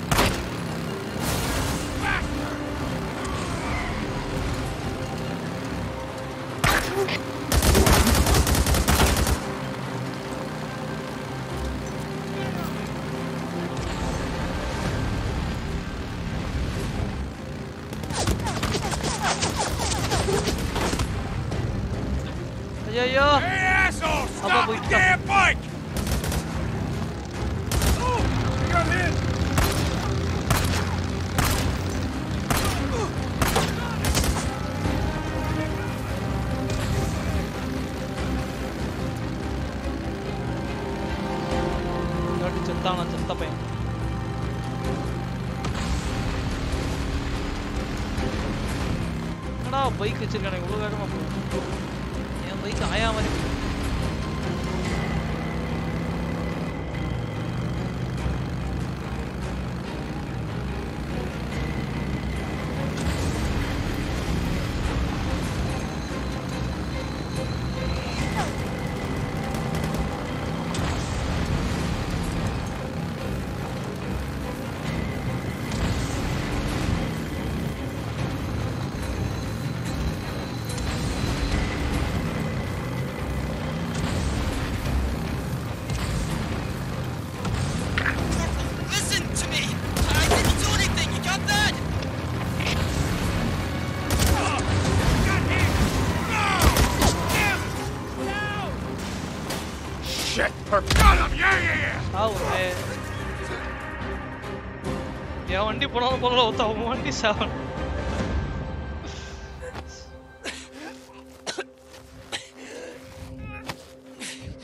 அவன் வண்டி சாவன்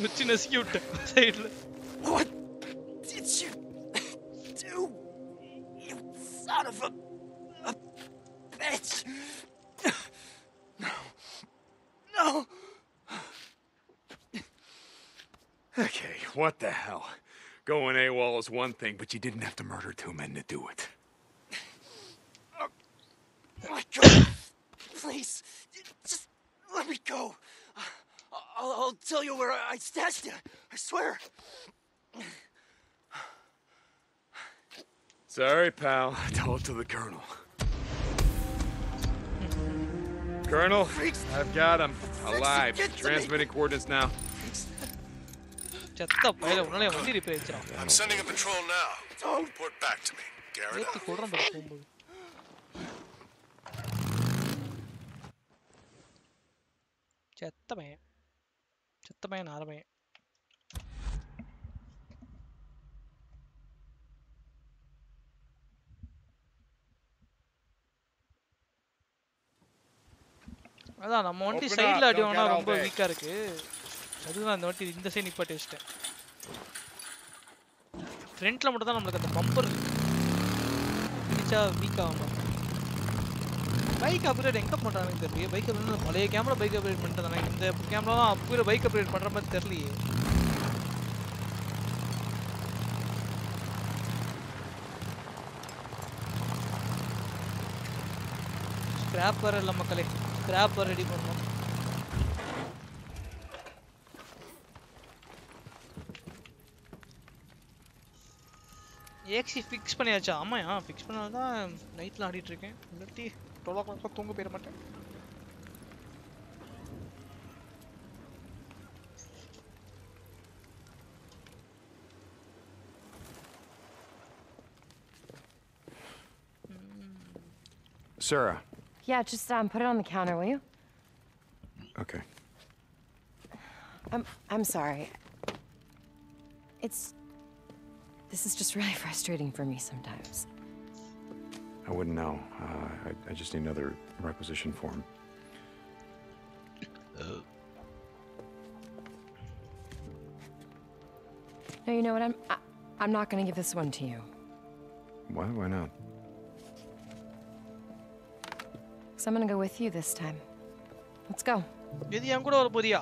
வச்சு நசுக்கி விட்டேன் சைடுல What did you do? You son of a, a bitch! No. No! Okay, what the hell? Going AWOL is one thing, but you didn't have to murder two men to do it. Oh my God, please, just let me go. I'll, I'll tell you where I stashed it. I swear. Sorry, pal. Tell it to the colonel. Colonel, Freaks. I've got him. Alive. Transmitting coordinates now. I'm sending a patrol now. Don't. Report back to me, Garrett. செத்தமையன் செத்தமையன் ஆரமையன் அதான் நம்ம வண்டி சைடில் அடிவோம்னா ரொம்ப வீக்காக இருக்கு. அதுதான் இந்த வண்டி இந்த சைடு நிப்பாட்டி வச்சிட்டேன். ஃப்ரண்ட்டில் மட்டும் தான் நம்மளுக்கு அந்த பம்பர் ரீச்சாக வீக் ஆகும். பைக் அப்கிரேட் எங்கே பண்றாங்கன்னு தெரியல பைக் அப்படின்னு பழைய கேமரா பைக் அப்கிரேட் பண்ணிட்டு இந்த கேமரா தான் அப்கிரேட் பைக் அப்கிரேட் பண்ணுற மாதிரி தெரியலையே. ஸ்கிராப்பர் இல்லை மக்களே. ஸ்கிராப்பர் ரெடி பண்ணணும். ஏக்ஸி ஃபிக்ஸ் பண்ணியாச்சா? ஆமாம் ஃபிக்ஸ் பண்ணால் தான் நைட்டில் ஆடிட்டுருக்கேன் இல்லாட்டி டுவெல் ஓ கிளாக் தூங்க போயிட மாட்டேன் Sarah. Yeah, just um, put it on the counter, will you? Okay. I'm I'm sorry. It's this is just really frustrating [laughs] for me sometimes. I wouldn't know. Uh, I, I just need another requisition form. No, you know what? I'm I, I'm not gonna give this one to you. Why? Why not? Cause I'm gonna go with you this time. Let's go. இது என் கூட வர போறியா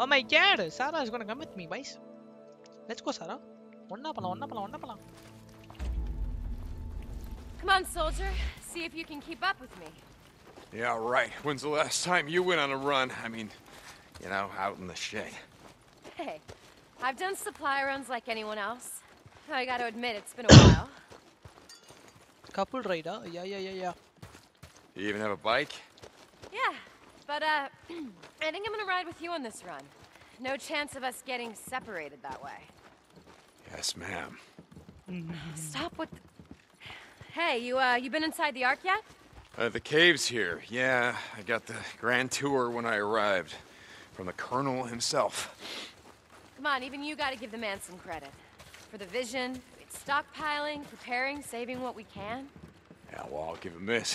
oh my gate Sarah is gonna come with me wise let's go சாரா ஒண்ணா பண்ணலாம் ஒண்ணா பண்ணலாம் ஒண்ணா பண்ணலாம் Come on, soldier. See if you can keep up with me. Yeah, right. When's the last time you went on a run? I mean, you know, out in the shade. Hey, I've done supply runs like anyone else. I gotta admit, it's been a while. Couple rider, yeah, yeah, yeah, yeah. You even have a bike? Yeah, but uh, [clears throat] I think I'm gonna ride with you on this run. No chance of us getting separated that way. Yes, ma'am. Stop with Hey, you uh, you been inside the Ark yet? Uh, the cave's here. Yeah, I got the grand tour when I arrived. From the Colonel himself. Come on, even you gotta give the man some credit for the vision, stockpiling, preparing, saving what we can. Yeah, well, I'll give him this.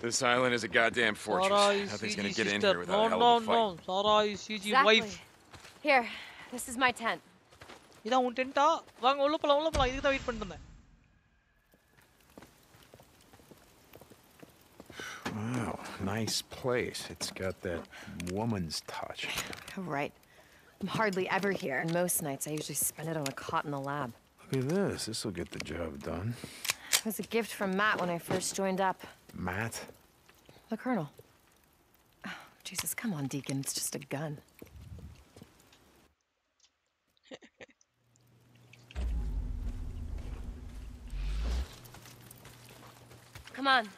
This island is a goddamn fortress. Sarah is Nothing's CG gonna get in sister here no without a hell no of a no fight. Sarah is CG Exactly. Wife Here, this is my tent. இதான் உன் டென்ட்டா வாங்க உள்ள போலாம் உள்ள போலாம் இதுக்கு தான் wait பண்ணிட்டு இருந்தேன் Wow, nice place. It's got that woman's touch. Oh, right. I'm hardly ever here, and most nights I usually spend it on a cot in the lab. Look at this. This will get the job done. It was a gift from Matt when I first joined up. Matt? The Colonel. Oh, Jesus, come on, Deacon. It's just a gun. Come on.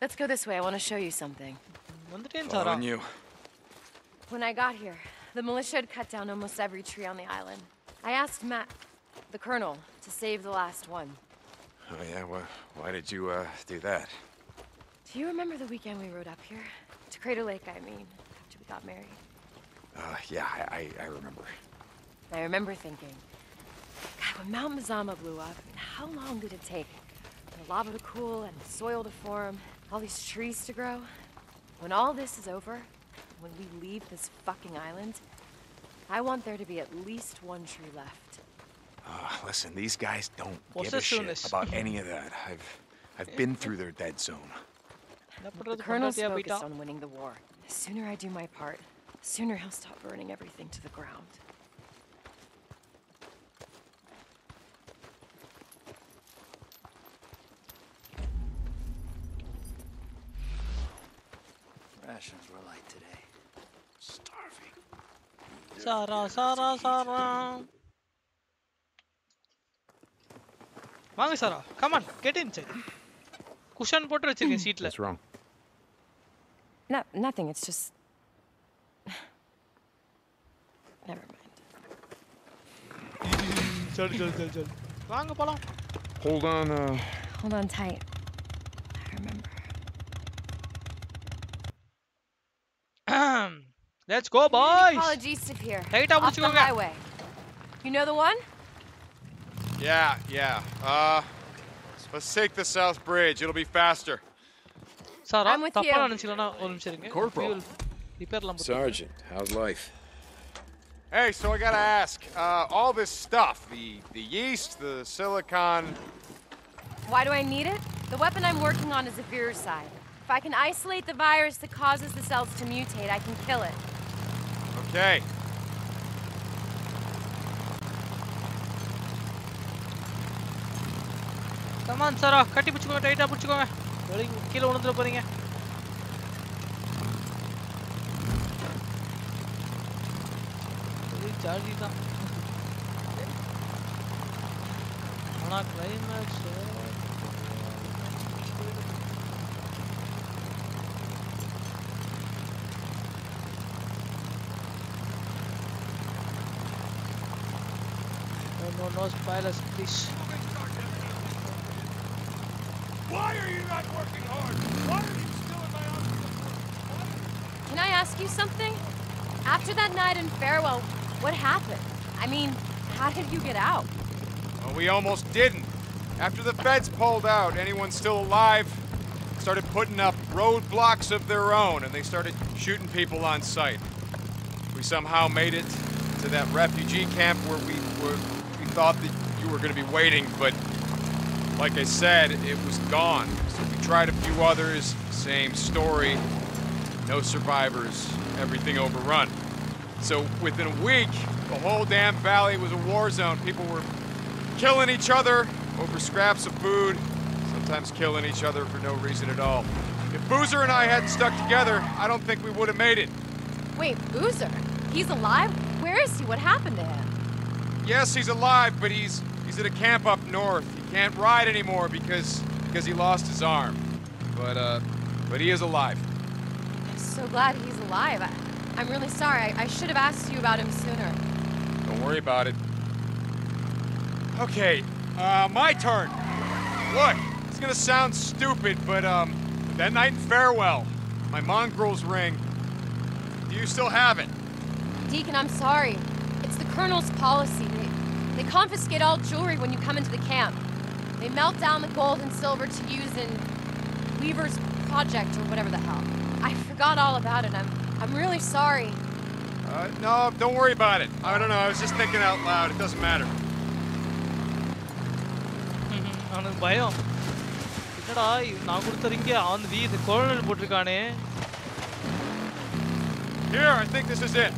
Let's go this way. I want to show you something. Following you. When I got here, the militia had cut down almost every tree on the island. I asked Matt, the colonel, to save the last one. Oh yeah, well, why did you uh, do that? Do you remember the weekend we rode up here? To Crater Lake, I mean, after we got married. Uh, yeah, I, I, I remember. I remember thinking, God, when Mount Mazama blew up, how long did it take for the lava to cool and the soil to form? All these trees to grow. When all this is over, when we leave this fucking island, I want there to be at least one tree left. Uh, listen, these guys don't What's give a shit this? about [laughs] any of that. I've I've been through their dead zone. The Colonel's focused on winning the war. The sooner I do my part, the sooner he'll stop burning everything to the ground. rations were like today. Starving. Sarah, Sarah, Sarah. Come on, get in. Cushion potter chicken seat seatless. What's wrong? No, nothing. It's just. Never mind. Hold on. Uh, Hold on tight. I remember. Let's go, boys! Apologies to Take it down, Off the highway. You know the one? Yeah, yeah. Uh, let's take the south bridge. It'll be faster. I'm with you. Corporal. Sergeant, how's life? Hey, so I gotta ask, uh, all this stuff, the, the yeast, the silicon... Why do I need it? The weapon I'm working on is a viricide. If I can isolate the virus that causes the cells to mutate, I can kill it. okay. Come on சாரா கட்டி பிடிச்சுக்கோங்க டைட்டா பிடிச்சுக்கோங்க வெளிய கீழே விழுந்துட போறீங்க ஒரே jolly தான் ஆனா climax No, no, no please. Why are you not working hard? Why are you still in my office? Can I ask you something? After that night in Farewell, what happened? I mean, how did you get out? Well, we almost didn't. After the feds pulled out, anyone still alive started putting up roadblocks of their own, and they started shooting people on sight. We somehow made it to that refugee camp where we were, we thought that you were going to be waiting, but like I said, it was gone. So we tried a few others, same story. No survivors, everything overrun. So within a week, the whole damn valley was a war zone. People were killing each other over scraps of food, sometimes killing each other for no reason at all. If Boozer and I hadn't stuck together, I don't think we would have made it. Wait, Boozer? He's alive? Where is he? What happened to him? Yes, he's alive, but he's he's at a camp up north. He can't ride anymore because because he lost his arm. But uh but he is alive. I'm so glad he's alive. I, I'm really sorry. I, I should have asked you about him sooner. Don't worry about it. Okay, uh, my turn. Look, it's gonna sound stupid, but um, that night in Farewell, my mongrel's ring. Do you still have it? Deacon, I'm sorry. It's the Colonel's policy. They, they confiscate all jewelry when you come into the camp. They melt down the gold and silver to use in Weaver's project or whatever the hell. I forgot all about it. I'm, I'm really sorry. Uh, no, don't worry about it. I don't know. I was just thinking out loud. It doesn't matter. [laughs] அவனுக்கு பயம் என்னடா இது நான் கொடுத்துறீங்க அவன் we இந்த colonel போட்டிருக்கானே Here, I think this is it.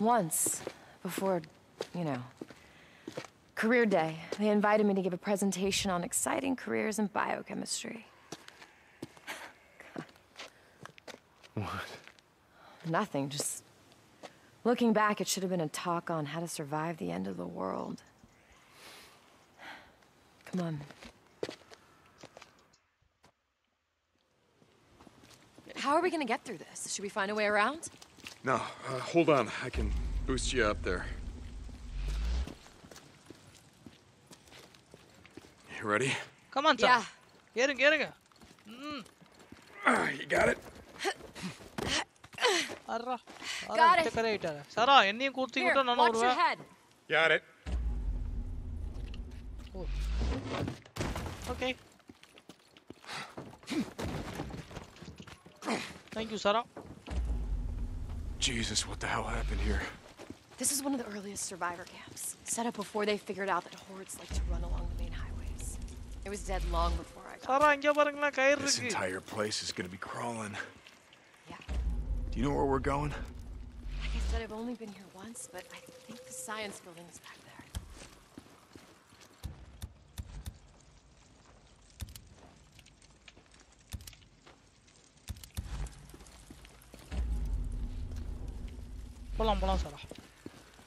Once, before, you know, career day, they invited me to give a presentation on exciting careers in biochemistry. [laughs] What? Nothing, just looking back, it should have been a talk on how to survive the end of the world. Come on. How are we gonna get through this? Should we find a way around? Now, uh, hold on. I can boost you up there. You ready? Come on, Tom. Yeah. Get it, get it. Mm. Uh, you got it? [laughs] Arra. Arra, got it. Sarah, என்னையும் கூர்த்தி விட்டா நான் Got it. Okay. [sighs] Thank you, Sarah. Jesus, what the hell happened here? This is one of the earliest survivor camps, set up before they figured out that hordes like to run along the main highways. It was dead long before I got. This entire place is gonna be crawling. Yeah. Do you know where we're going? Like I said, I've only been here once, but I think the science building is back போகலாம் போகலாம் சாரா.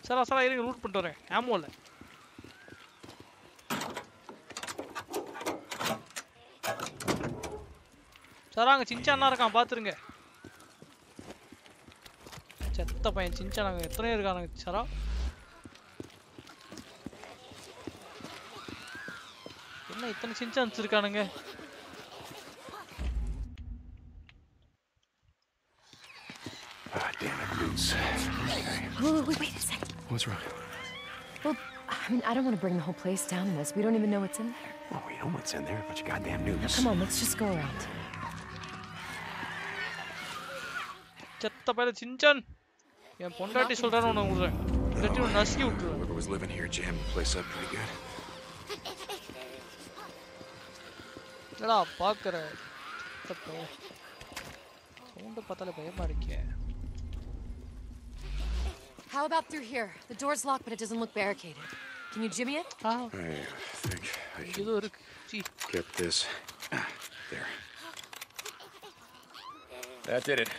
சாரா சாரா இருங்க root பண்ணிட்டு வரேன். ஆமோ இல்லை. சாரா அங்கே சின்சானா இருக்கான் பார்த்துருங்க செத்த பையன் சிஞ்சானாங்க எத்தனையோ இருக்கானுங்க சாரா. என்ன இத்தனை சின்சான்ஸ் இருக்கானுங்க? Wait, wait, wait a second. What's wrong? Well, I mean, I don't want to bring the whole place down in this. We don't even know what's in there. Well, we know what's in there. A bunch of goddamn news. Come on, let's just go around. செத்த பையன் Shinchan என் பொண்டாட்டி சொல்றான்னு உன்னை விடுறேன் இல்லாட்டி உன்னை நசுக்கி விட்டுருவேன் Whoever was living here jammed the place up pretty good. என்னடா பாக்குற சவுண்ட பார்த்தாலே பயமா இருக்கே how about through here? The door's locked, but it doesn't look barricaded. Can you jimmy it? Oh. I think I can get this. There. That did it.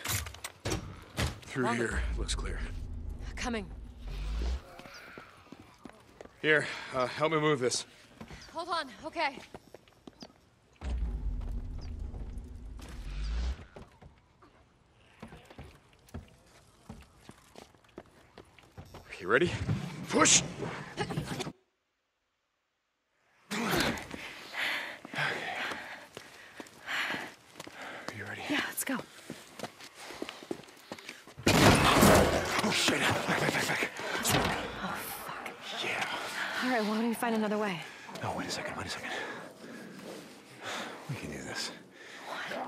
Through here. Looks clear. Coming. Here, uh, help me move this. Hold on, okay. Why don't we find another way? No, wait a second, wait a second. We can do this.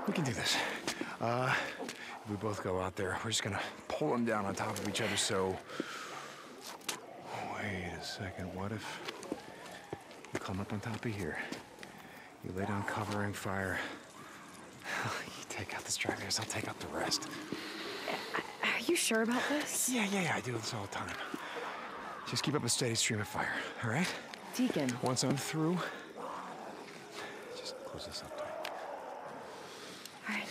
We can do this. Uh, if we both go out there, we're just gonna pull them down on top of each other, so second, what if you come up on top of here? You lay down covering fire. [sighs] you take out the stragglers, I'll take out the rest. Are you sure about this? Yeah, yeah, yeah, I do this all the time. Just keep up a steady stream of fire, all right? Deacon. Once I'm through, just close this up. All right.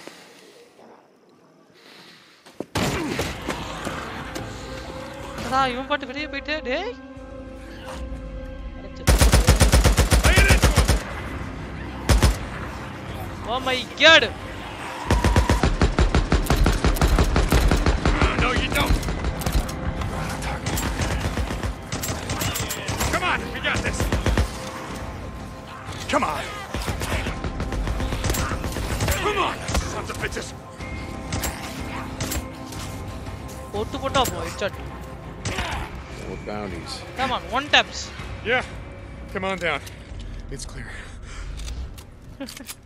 Wow, you even got? Oh my god! Uh, no, you don't! Come on, we got this! Come on! Come on, sons of bitches! Port to put up, it's shut. More bounties. Come on, one taps. Yeah, come on down. It's clear. [laughs]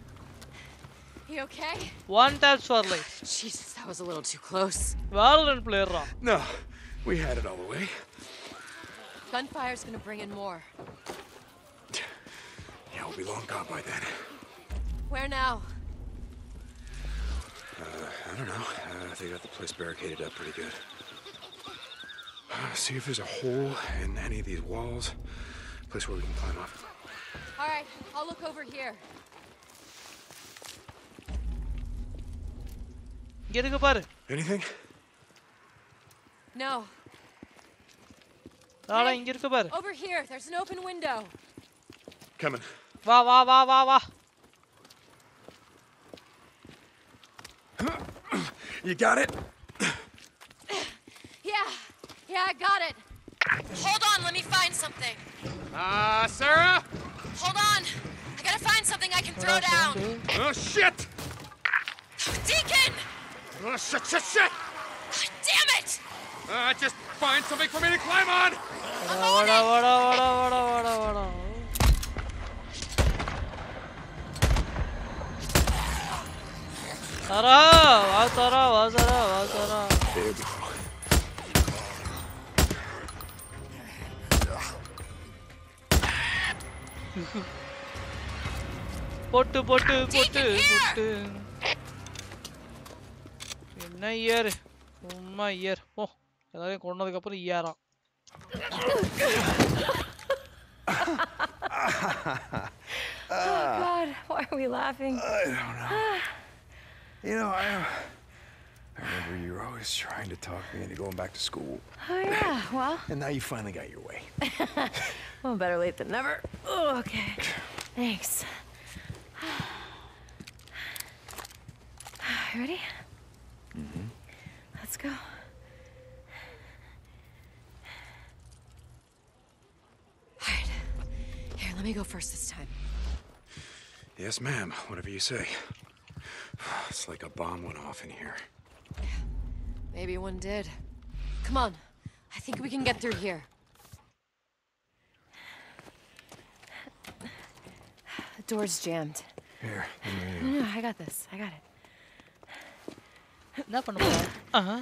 You okay? One taps for life. Jesus, that was a little too close. Valorant player. ரா. No, we had it all the way. Gunfire's gonna bring in more. Yeah, we'll be long gone by then. Where now? Uh, I don't know. Uh, they got the place barricaded up pretty good. Uh, see if there's a hole in any of these walls. Place where we can climb off. All right, I'll look over here. இங்க இருக்கு பாரு. Anything? No. Rada இங்க இருக்கு பாரு. Over here, there's an open window. Coming. வா வா வா வா வா. You got it? [coughs] Yeah, yeah, I got it. Hold on, let me find something. Uh, Sarah? Hold on. I gotta find something I can throw down. Oh, shit! Deacon! Oh, shit, shit, shit! Damn it! Uh, just find something for me to climb on! வாடா வாடா வாடா வாடா வாடா வாடா. சாரா வா சாரா வா சாரா வா சாரா. போட்டு போட்டு போட்டு போட்டு என்ன இயர் சும்மா இயர் போ எல்லாரையும் கொண்டதுக்கு அப்புறம் இயராம் oh, God, why are we laughing? I don't know. You know, I, I remember you were always trying to talk me into going back to school. Oh, yeah, well. And now you finally got your way. [laughs] well, better late than never. Oh, okay. Thanks. [sighs] You ready? Go. Alright. Here, let me go first this time. Yes, ma'am. Whatever you say. It's like a bomb went off in here. Maybe one did. Come on. I think we can get through here. The door's jammed. Here, No, no, I got this. I got it. என்ன பண்ண போற ஆஹா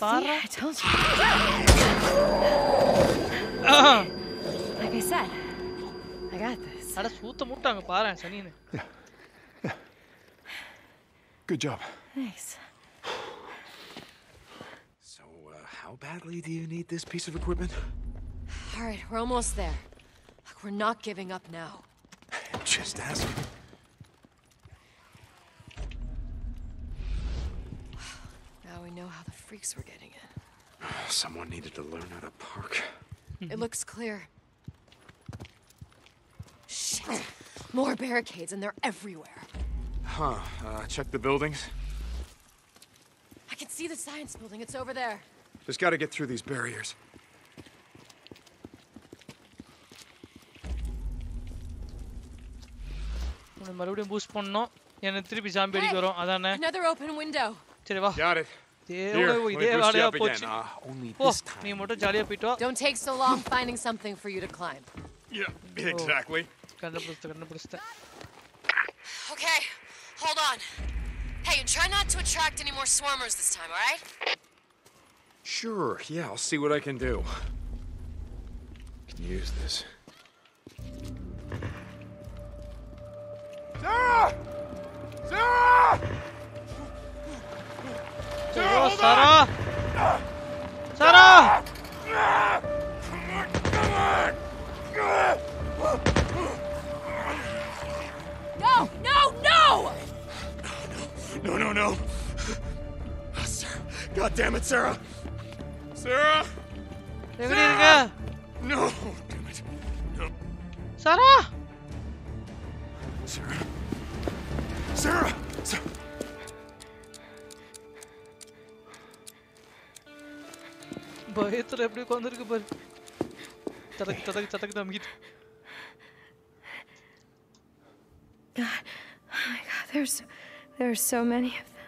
See, I told you. like I said, I got this. அட சூத்த மூட்டாங்க பாரு சனின்னு Good job. Thanks. So, uh, how badly do you need this piece of equipment? All right, we're almost there. Look, we're not giving up now. Just asking. we know how the freaks were getting in. [sighs] Someone needed to learn how to park. It looks clear. Shit. More barricades, and they're everywhere. Huh. Uh, check the buildings. I can see the science building. It's over there. Just gotta get through these barriers. உன்னை மறுபடியும் boost பண்ணோம் என்ன திருப்பி zombie அடிக்க வரும் அதானே Another open window. சரி வா Got it. இதே Here, உலகம் let me இதே boost you வேலையா up again. போச்சு Uh, only போ this நீ மட்டும் ஜாலியா போயிட்டு வா Don't take so long finding something for you to climb. Yeah, exactly. கண்டுபிடிச்சிட்ட கண்டுபிடிச்சிட்டேன் Okay, hold on. Hey, and try not to attract any more swarmers this time, all right? Sure, yeah, I'll see what I can do. Can use this. Sarah! Sarah! Sarah! Sarah! Sarah! Come on! No, no, no! No, no, no. Oh. God damn it, Sarah! Sarah! Sarah! No, damn it. No. Sarah! Sarah! Sarah! Sarah! Байтра, блин, конор губар. Татак, татак, татак, дам oh my God, there's, there are so many of them.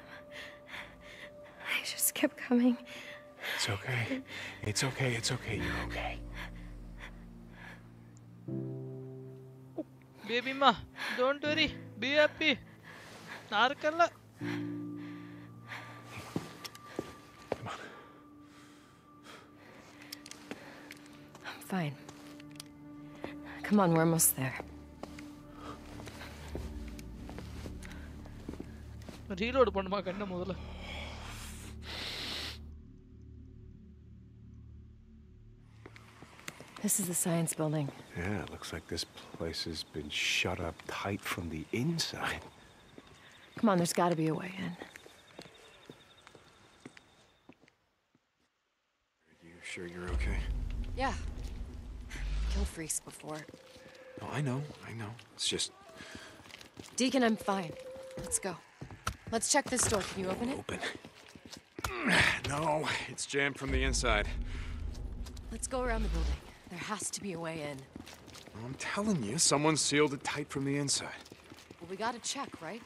They just kept coming. It's okay. It's okay. It's okay. You're okay. Baby ma, don't worry. Be happy. Narkalla. fine. Come on, we're almost there. Reload பண்ணுமா கண்ணை முதல்ல This is the science building. Yeah, it looks like this place has been shut up tight from the inside. Come on, there's gotta be a way in. You sure you're okay? Yeah. Killed freaks before. No, I know. I know. It's just Deacon, I'm fine. Let's go. Let's check this door. Can you open it? open. [sighs] No, it's jammed from the inside. Let's go around the building. There has to be a way in. I'm telling you, someone sealed it tight from the inside. Well, we gotta check, right?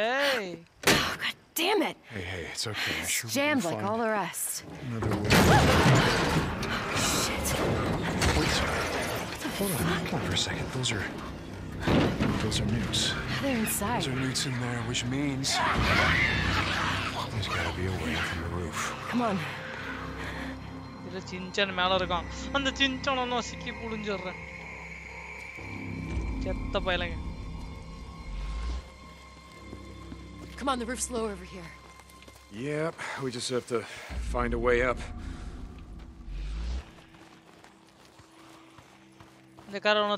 ஏய் Damn it! Hey, hey, it's okay. I sure It's we can jammed like find all the rest. Another way. Wait. Hold on. Hold on for a second. Those are. Those are newts. They're inside. Those are newts in there, which means. There's gotta be a way from the roof. Come on. இதுல Shinchan மேல இருக்கான் அந்த சின்சான நான் சிக்கி புழிஞ்சிடுறேன் செத்த பயலங்க Come on, the roof's low over here. Yep, we just have to find a way up. The car on a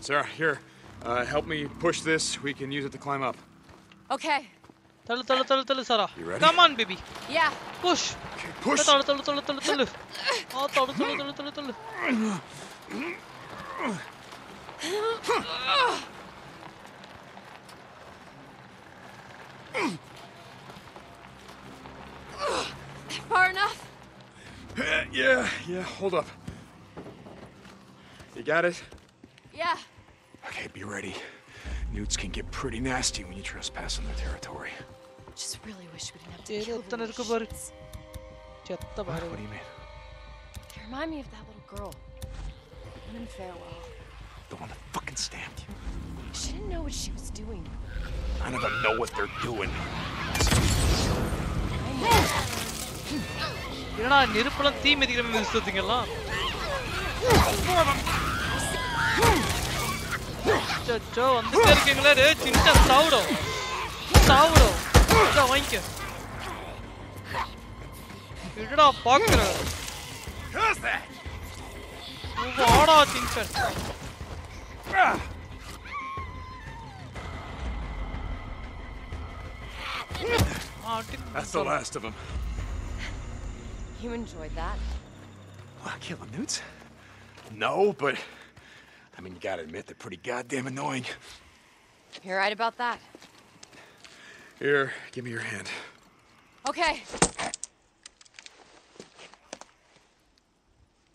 Sarah, here. Uh, help me push this. We can use it to climb up. Okay. Tell, tell, tell, tell, Sarah. You ready? Come on, baby. Yeah. Push. Okay, push. Tell, tell, tell, tell, tell. Oh, tell, tell, tell, tell, tell. Far enough? Eh, yeah, yeah, hold up. You got it? Yeah. Okay, be ready. Newts can get pretty nasty when you trespass on their territory. Just really wish we didn't have to kill the what, what do you mean? You remind me of that little girl. I'm in farewell. The one that fucking stabbed you. She didn't know what she was doing. None of them know what they're doing. என்னடா நெருப்பெல்லாம் தீ மிதிக்கிற மாதிரி சுத்தீங்கலாம் அச்சோ வந்துட்டே இருக்கீங்களே டே சின்ன சாவுடும் சாவுடும் இதோ வாங்கிக்க விடுடா பாக்குற வாடா That's the last of them. You enjoyed that? Well, I kill them dudes. No, but... I mean, you gotta admit, they're pretty goddamn annoying. You're right about that. Here, give me your hand. Okay.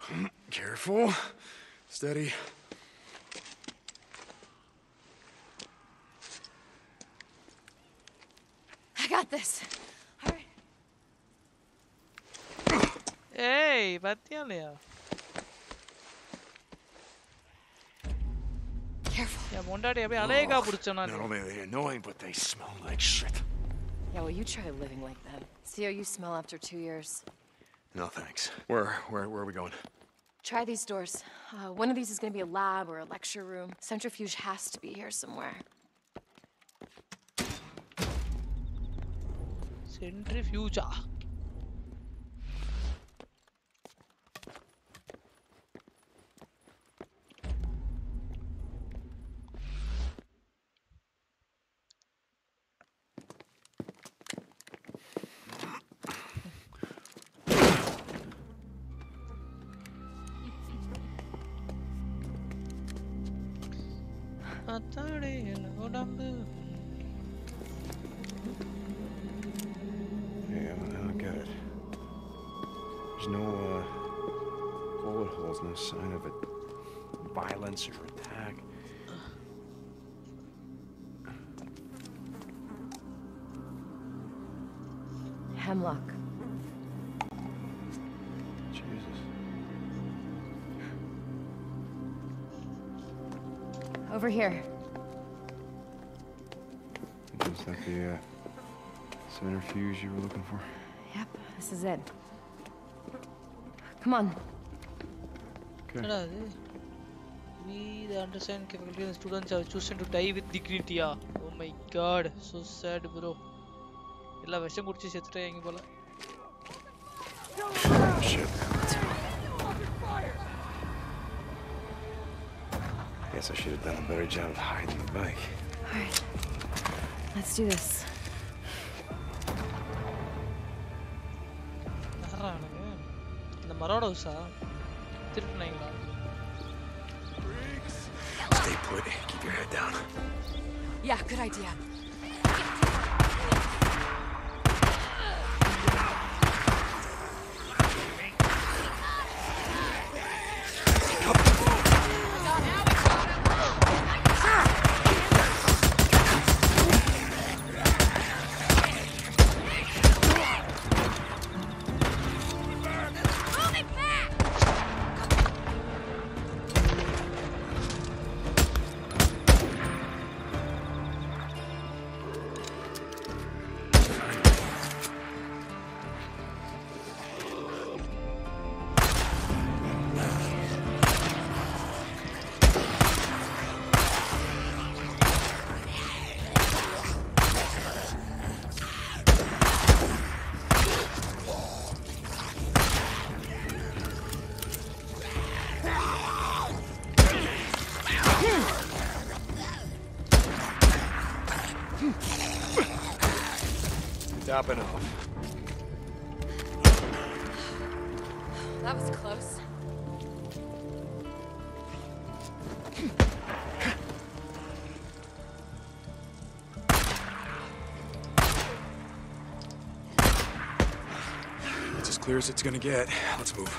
[clears throat] Careful. Steady. I got this. Ey, Battianea. Careful. yeah i'm be 부르죠, 나는. Not They're annoying, but they smell like shit. Yeah, well, you try living like that. See how you smell after two years. No, thanks. Where, where, where are we going? Try these doors. Uh, one of these is going to be a lab or a lecture room. Centrifuge has to be here somewhere. Centrifuge. This is it. Come on. We, the understand capability of students, have chosen to die with dignity. Yeah. Oh my god, so sad, bro. ಎಲ್ಲ ವಿಷ ಮುಡ್ಚಿ ಸೆತ್ರೆ ಹೆಂಗೆ ಬಲ Guess I should have done a better job of hiding the bike. Alright. Let's do this. ஹவுஸா திருட்டுனாங்களா Stay put. Keep your head down. Yeah, good idea. It's off. That was close. As clear as it's gonna get. Let's move.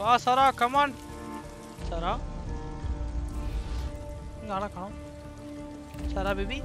Oh, Sarah, come on. Sarah. Sarah, come. Sarah, baby.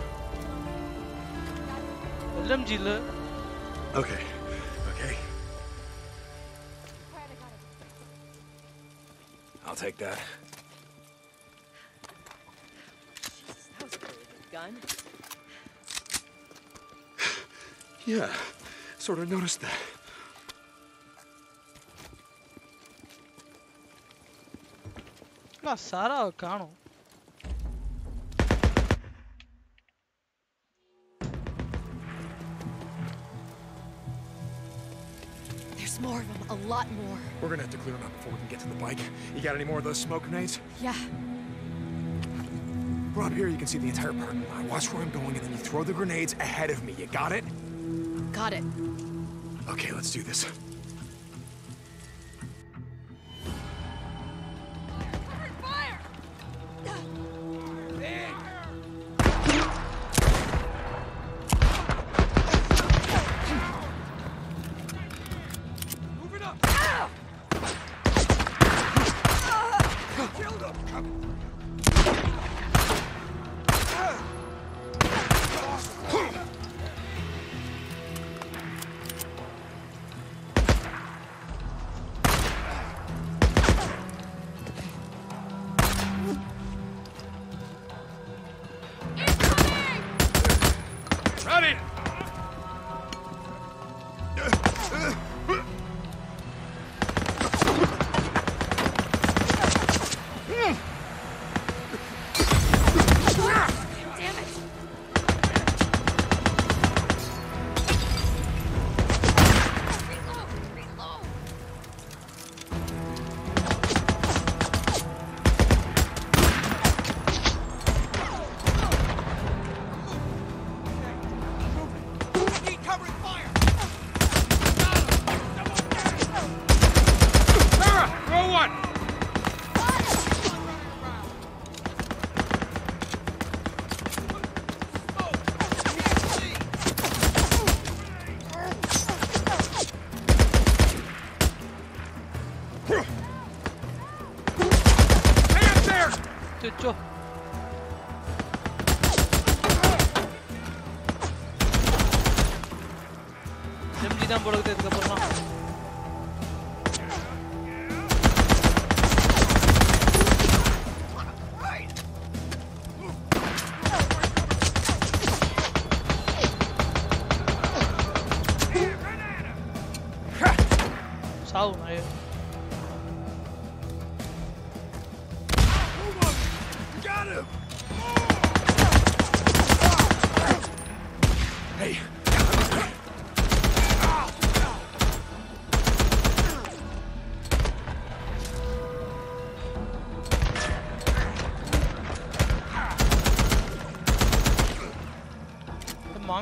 Okay. Okay. I'll take that. Jesus, that was a really good gun. yeah. Sort of noticed that. Sarah O'Connell. Lot more. We're gonna have to clear them out before we can get to the bike. You got any more of those smoke grenades? Yeah. Rob, here you can see the entire parking lot. Watch where I'm going, and then you throw the grenades ahead of me. You got it? Got it. Okay, let's do this.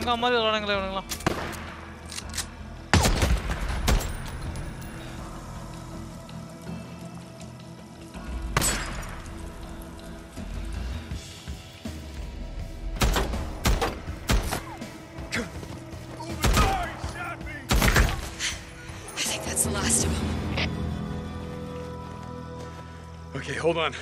மாங்காய் மாதிரி விளாடுங்களே இவனுங்களாம் I think that's the last of them. Okay, hold on.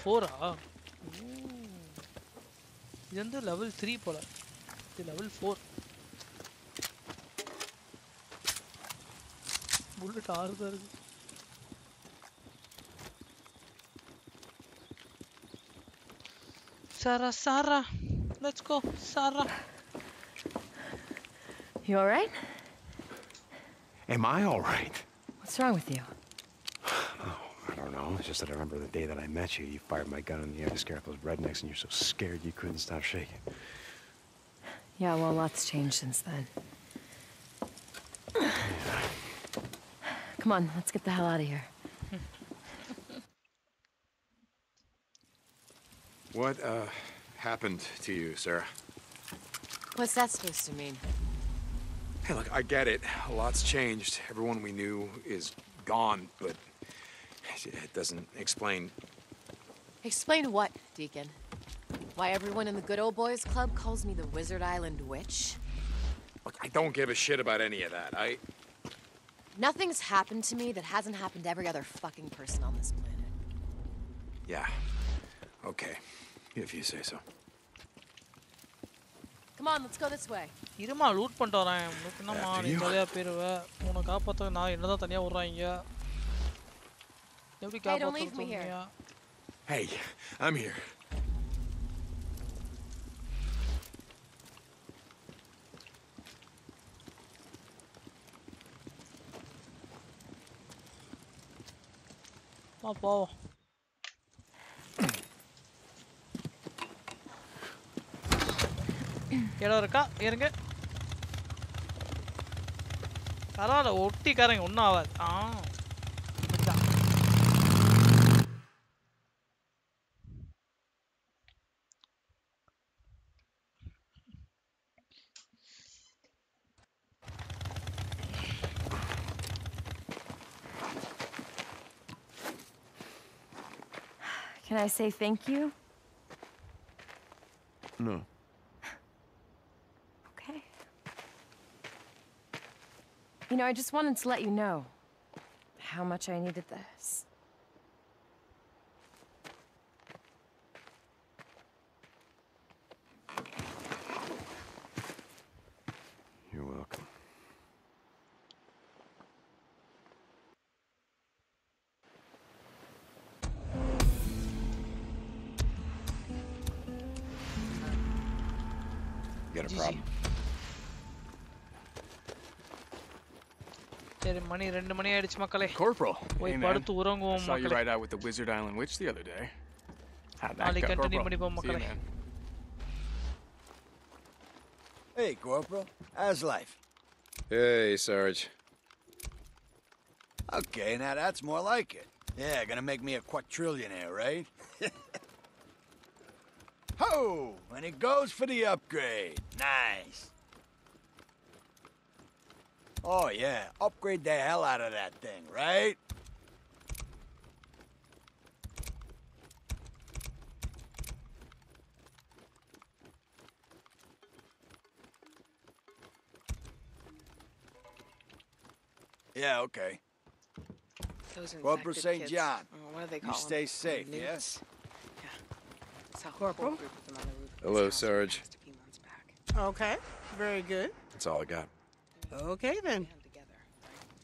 ஃபோரா இது வந்து level three போல இது level four bullet ஆறு தான் இருக்கு Sarah, Sarah, let's go, Sarah. You all right? Am I all right? What's wrong with you? I don't know. It's just that I remember the day that I met you. You fired my gun in the air to scare off those rednecks, and you're so scared you couldn't stop shaking. Yeah, well, lots changed since then. Come on, let's get the hell out of here. What uh happened to you, Sarah? What's that supposed to mean? Hey, look, I get it. A lot's changed. Everyone we knew is gone, but it doesn't explain. Explain what, Deacon? Why everyone in the Good Old Boys Club calls me the Wizard Island Witch? Look, I don't give a shit about any of that. I Nothing's happened to me that hasn't happened to every other fucking person on this planet. yeah. Okay. If you say so. Come on, let's go this way. இருமா loot பண்ணிட்டு வரேன் உனக்கு என்னம்மா After நீ you. ஜாலியாக போயிருவ உன்னை காப்பாற்ற நான் என்னதான் தனியாக விட்றாங்க எப்படி Hey, don't leave me காப்பாற்ற here. Hey, I'm here. வா போவோம் இடம் இருக்கா இருங்க பரவாயில்ல ஒட்டிக்காரங்க ஒன்றும் ஆகாது ஆ I say thank you? No. [sighs] Okay. You know, I just wanted to let you know how much I needed this. மணி ரெண்டு மணி ஆயிடுச்சு மக்களே Corporal. போய் hey, man. படுத்து உறங்குவோம் Saw you மக்களே ride out with the Wizard Island Witch the other day. How'd that நாளைக்கு go? Continue Corporal. பண்ணிப்போம் See you, மக்களே man. Hey, Corporal. How's life? Hey, Sarge. Okay, now that's more like it. Yeah, gonna make me a quadrillionaire, right? [laughs] Ho! And it goes for the upgrade. Nice. Oh, yeah. Upgrade the hell out of that thing, right? Yeah, okay. Those Corporal infected St. John. Oh, what do they You call 'em? stay safe, yeah? Newts? Yeah. It's a horrible group of them on the roof. Hello, house Sarge. just a few months back. Okay, very good. That's all I got. Okay then.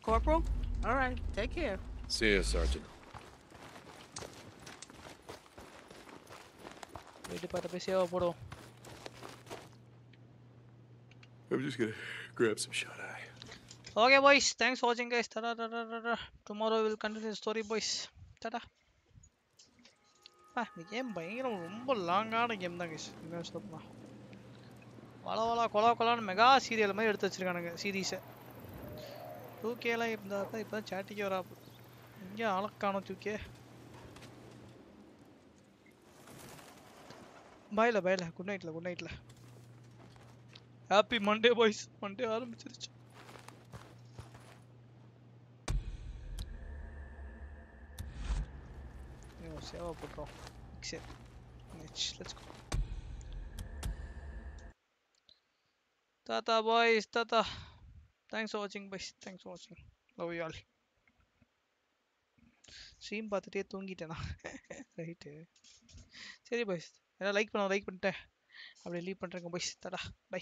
Corporal, all right, take care. See you, Sergeant. போயிட்டு பார்த்து போய் சேவை போடுவோம் I'm just gonna grab some shut eye. Okay, boys. Thanks for watching, guys. Ta-da, ta-da, ta-da. Tomorrow we'll continue the story, boys. Ta-da. இந்த game பயங்கரம் ரொம்ப லாங்கான game தான் guys என்ன சொல்லப்போனா வளவலா வள கொலா கொலான்னு மெகா சீரியல் மாதிரி எடுத்து வச்சிருக்கானுங்க சீரீஸை டூ கேலாம் இருந்தா தான் இப்போ தான் சேட்டிக்கே வரா இங்கே ஆளக்கானோ தூக்கே பாய்ல பாய்ல. குட் நைட்ல குட் நைட்ல ஹாப்பி மண்டே பாய்ஸ் மண்டே ஆரம்பிச்சிருச்சு. சேவை சேவா சரி next let's go Tata boys, Tata. Thanks for watching boys. Thanks for watching. Love you all. Stream பார்த்துட்டே தூங்கிட்டேன் நான் ரைட்டு சரி பாய்ஸ் ஏதாவது லைக் பண்ண லைக் பண்ணிட்டேன் அப்படியே லீவ் பண்ணுறேங்க பாய்ஸ் தடா பை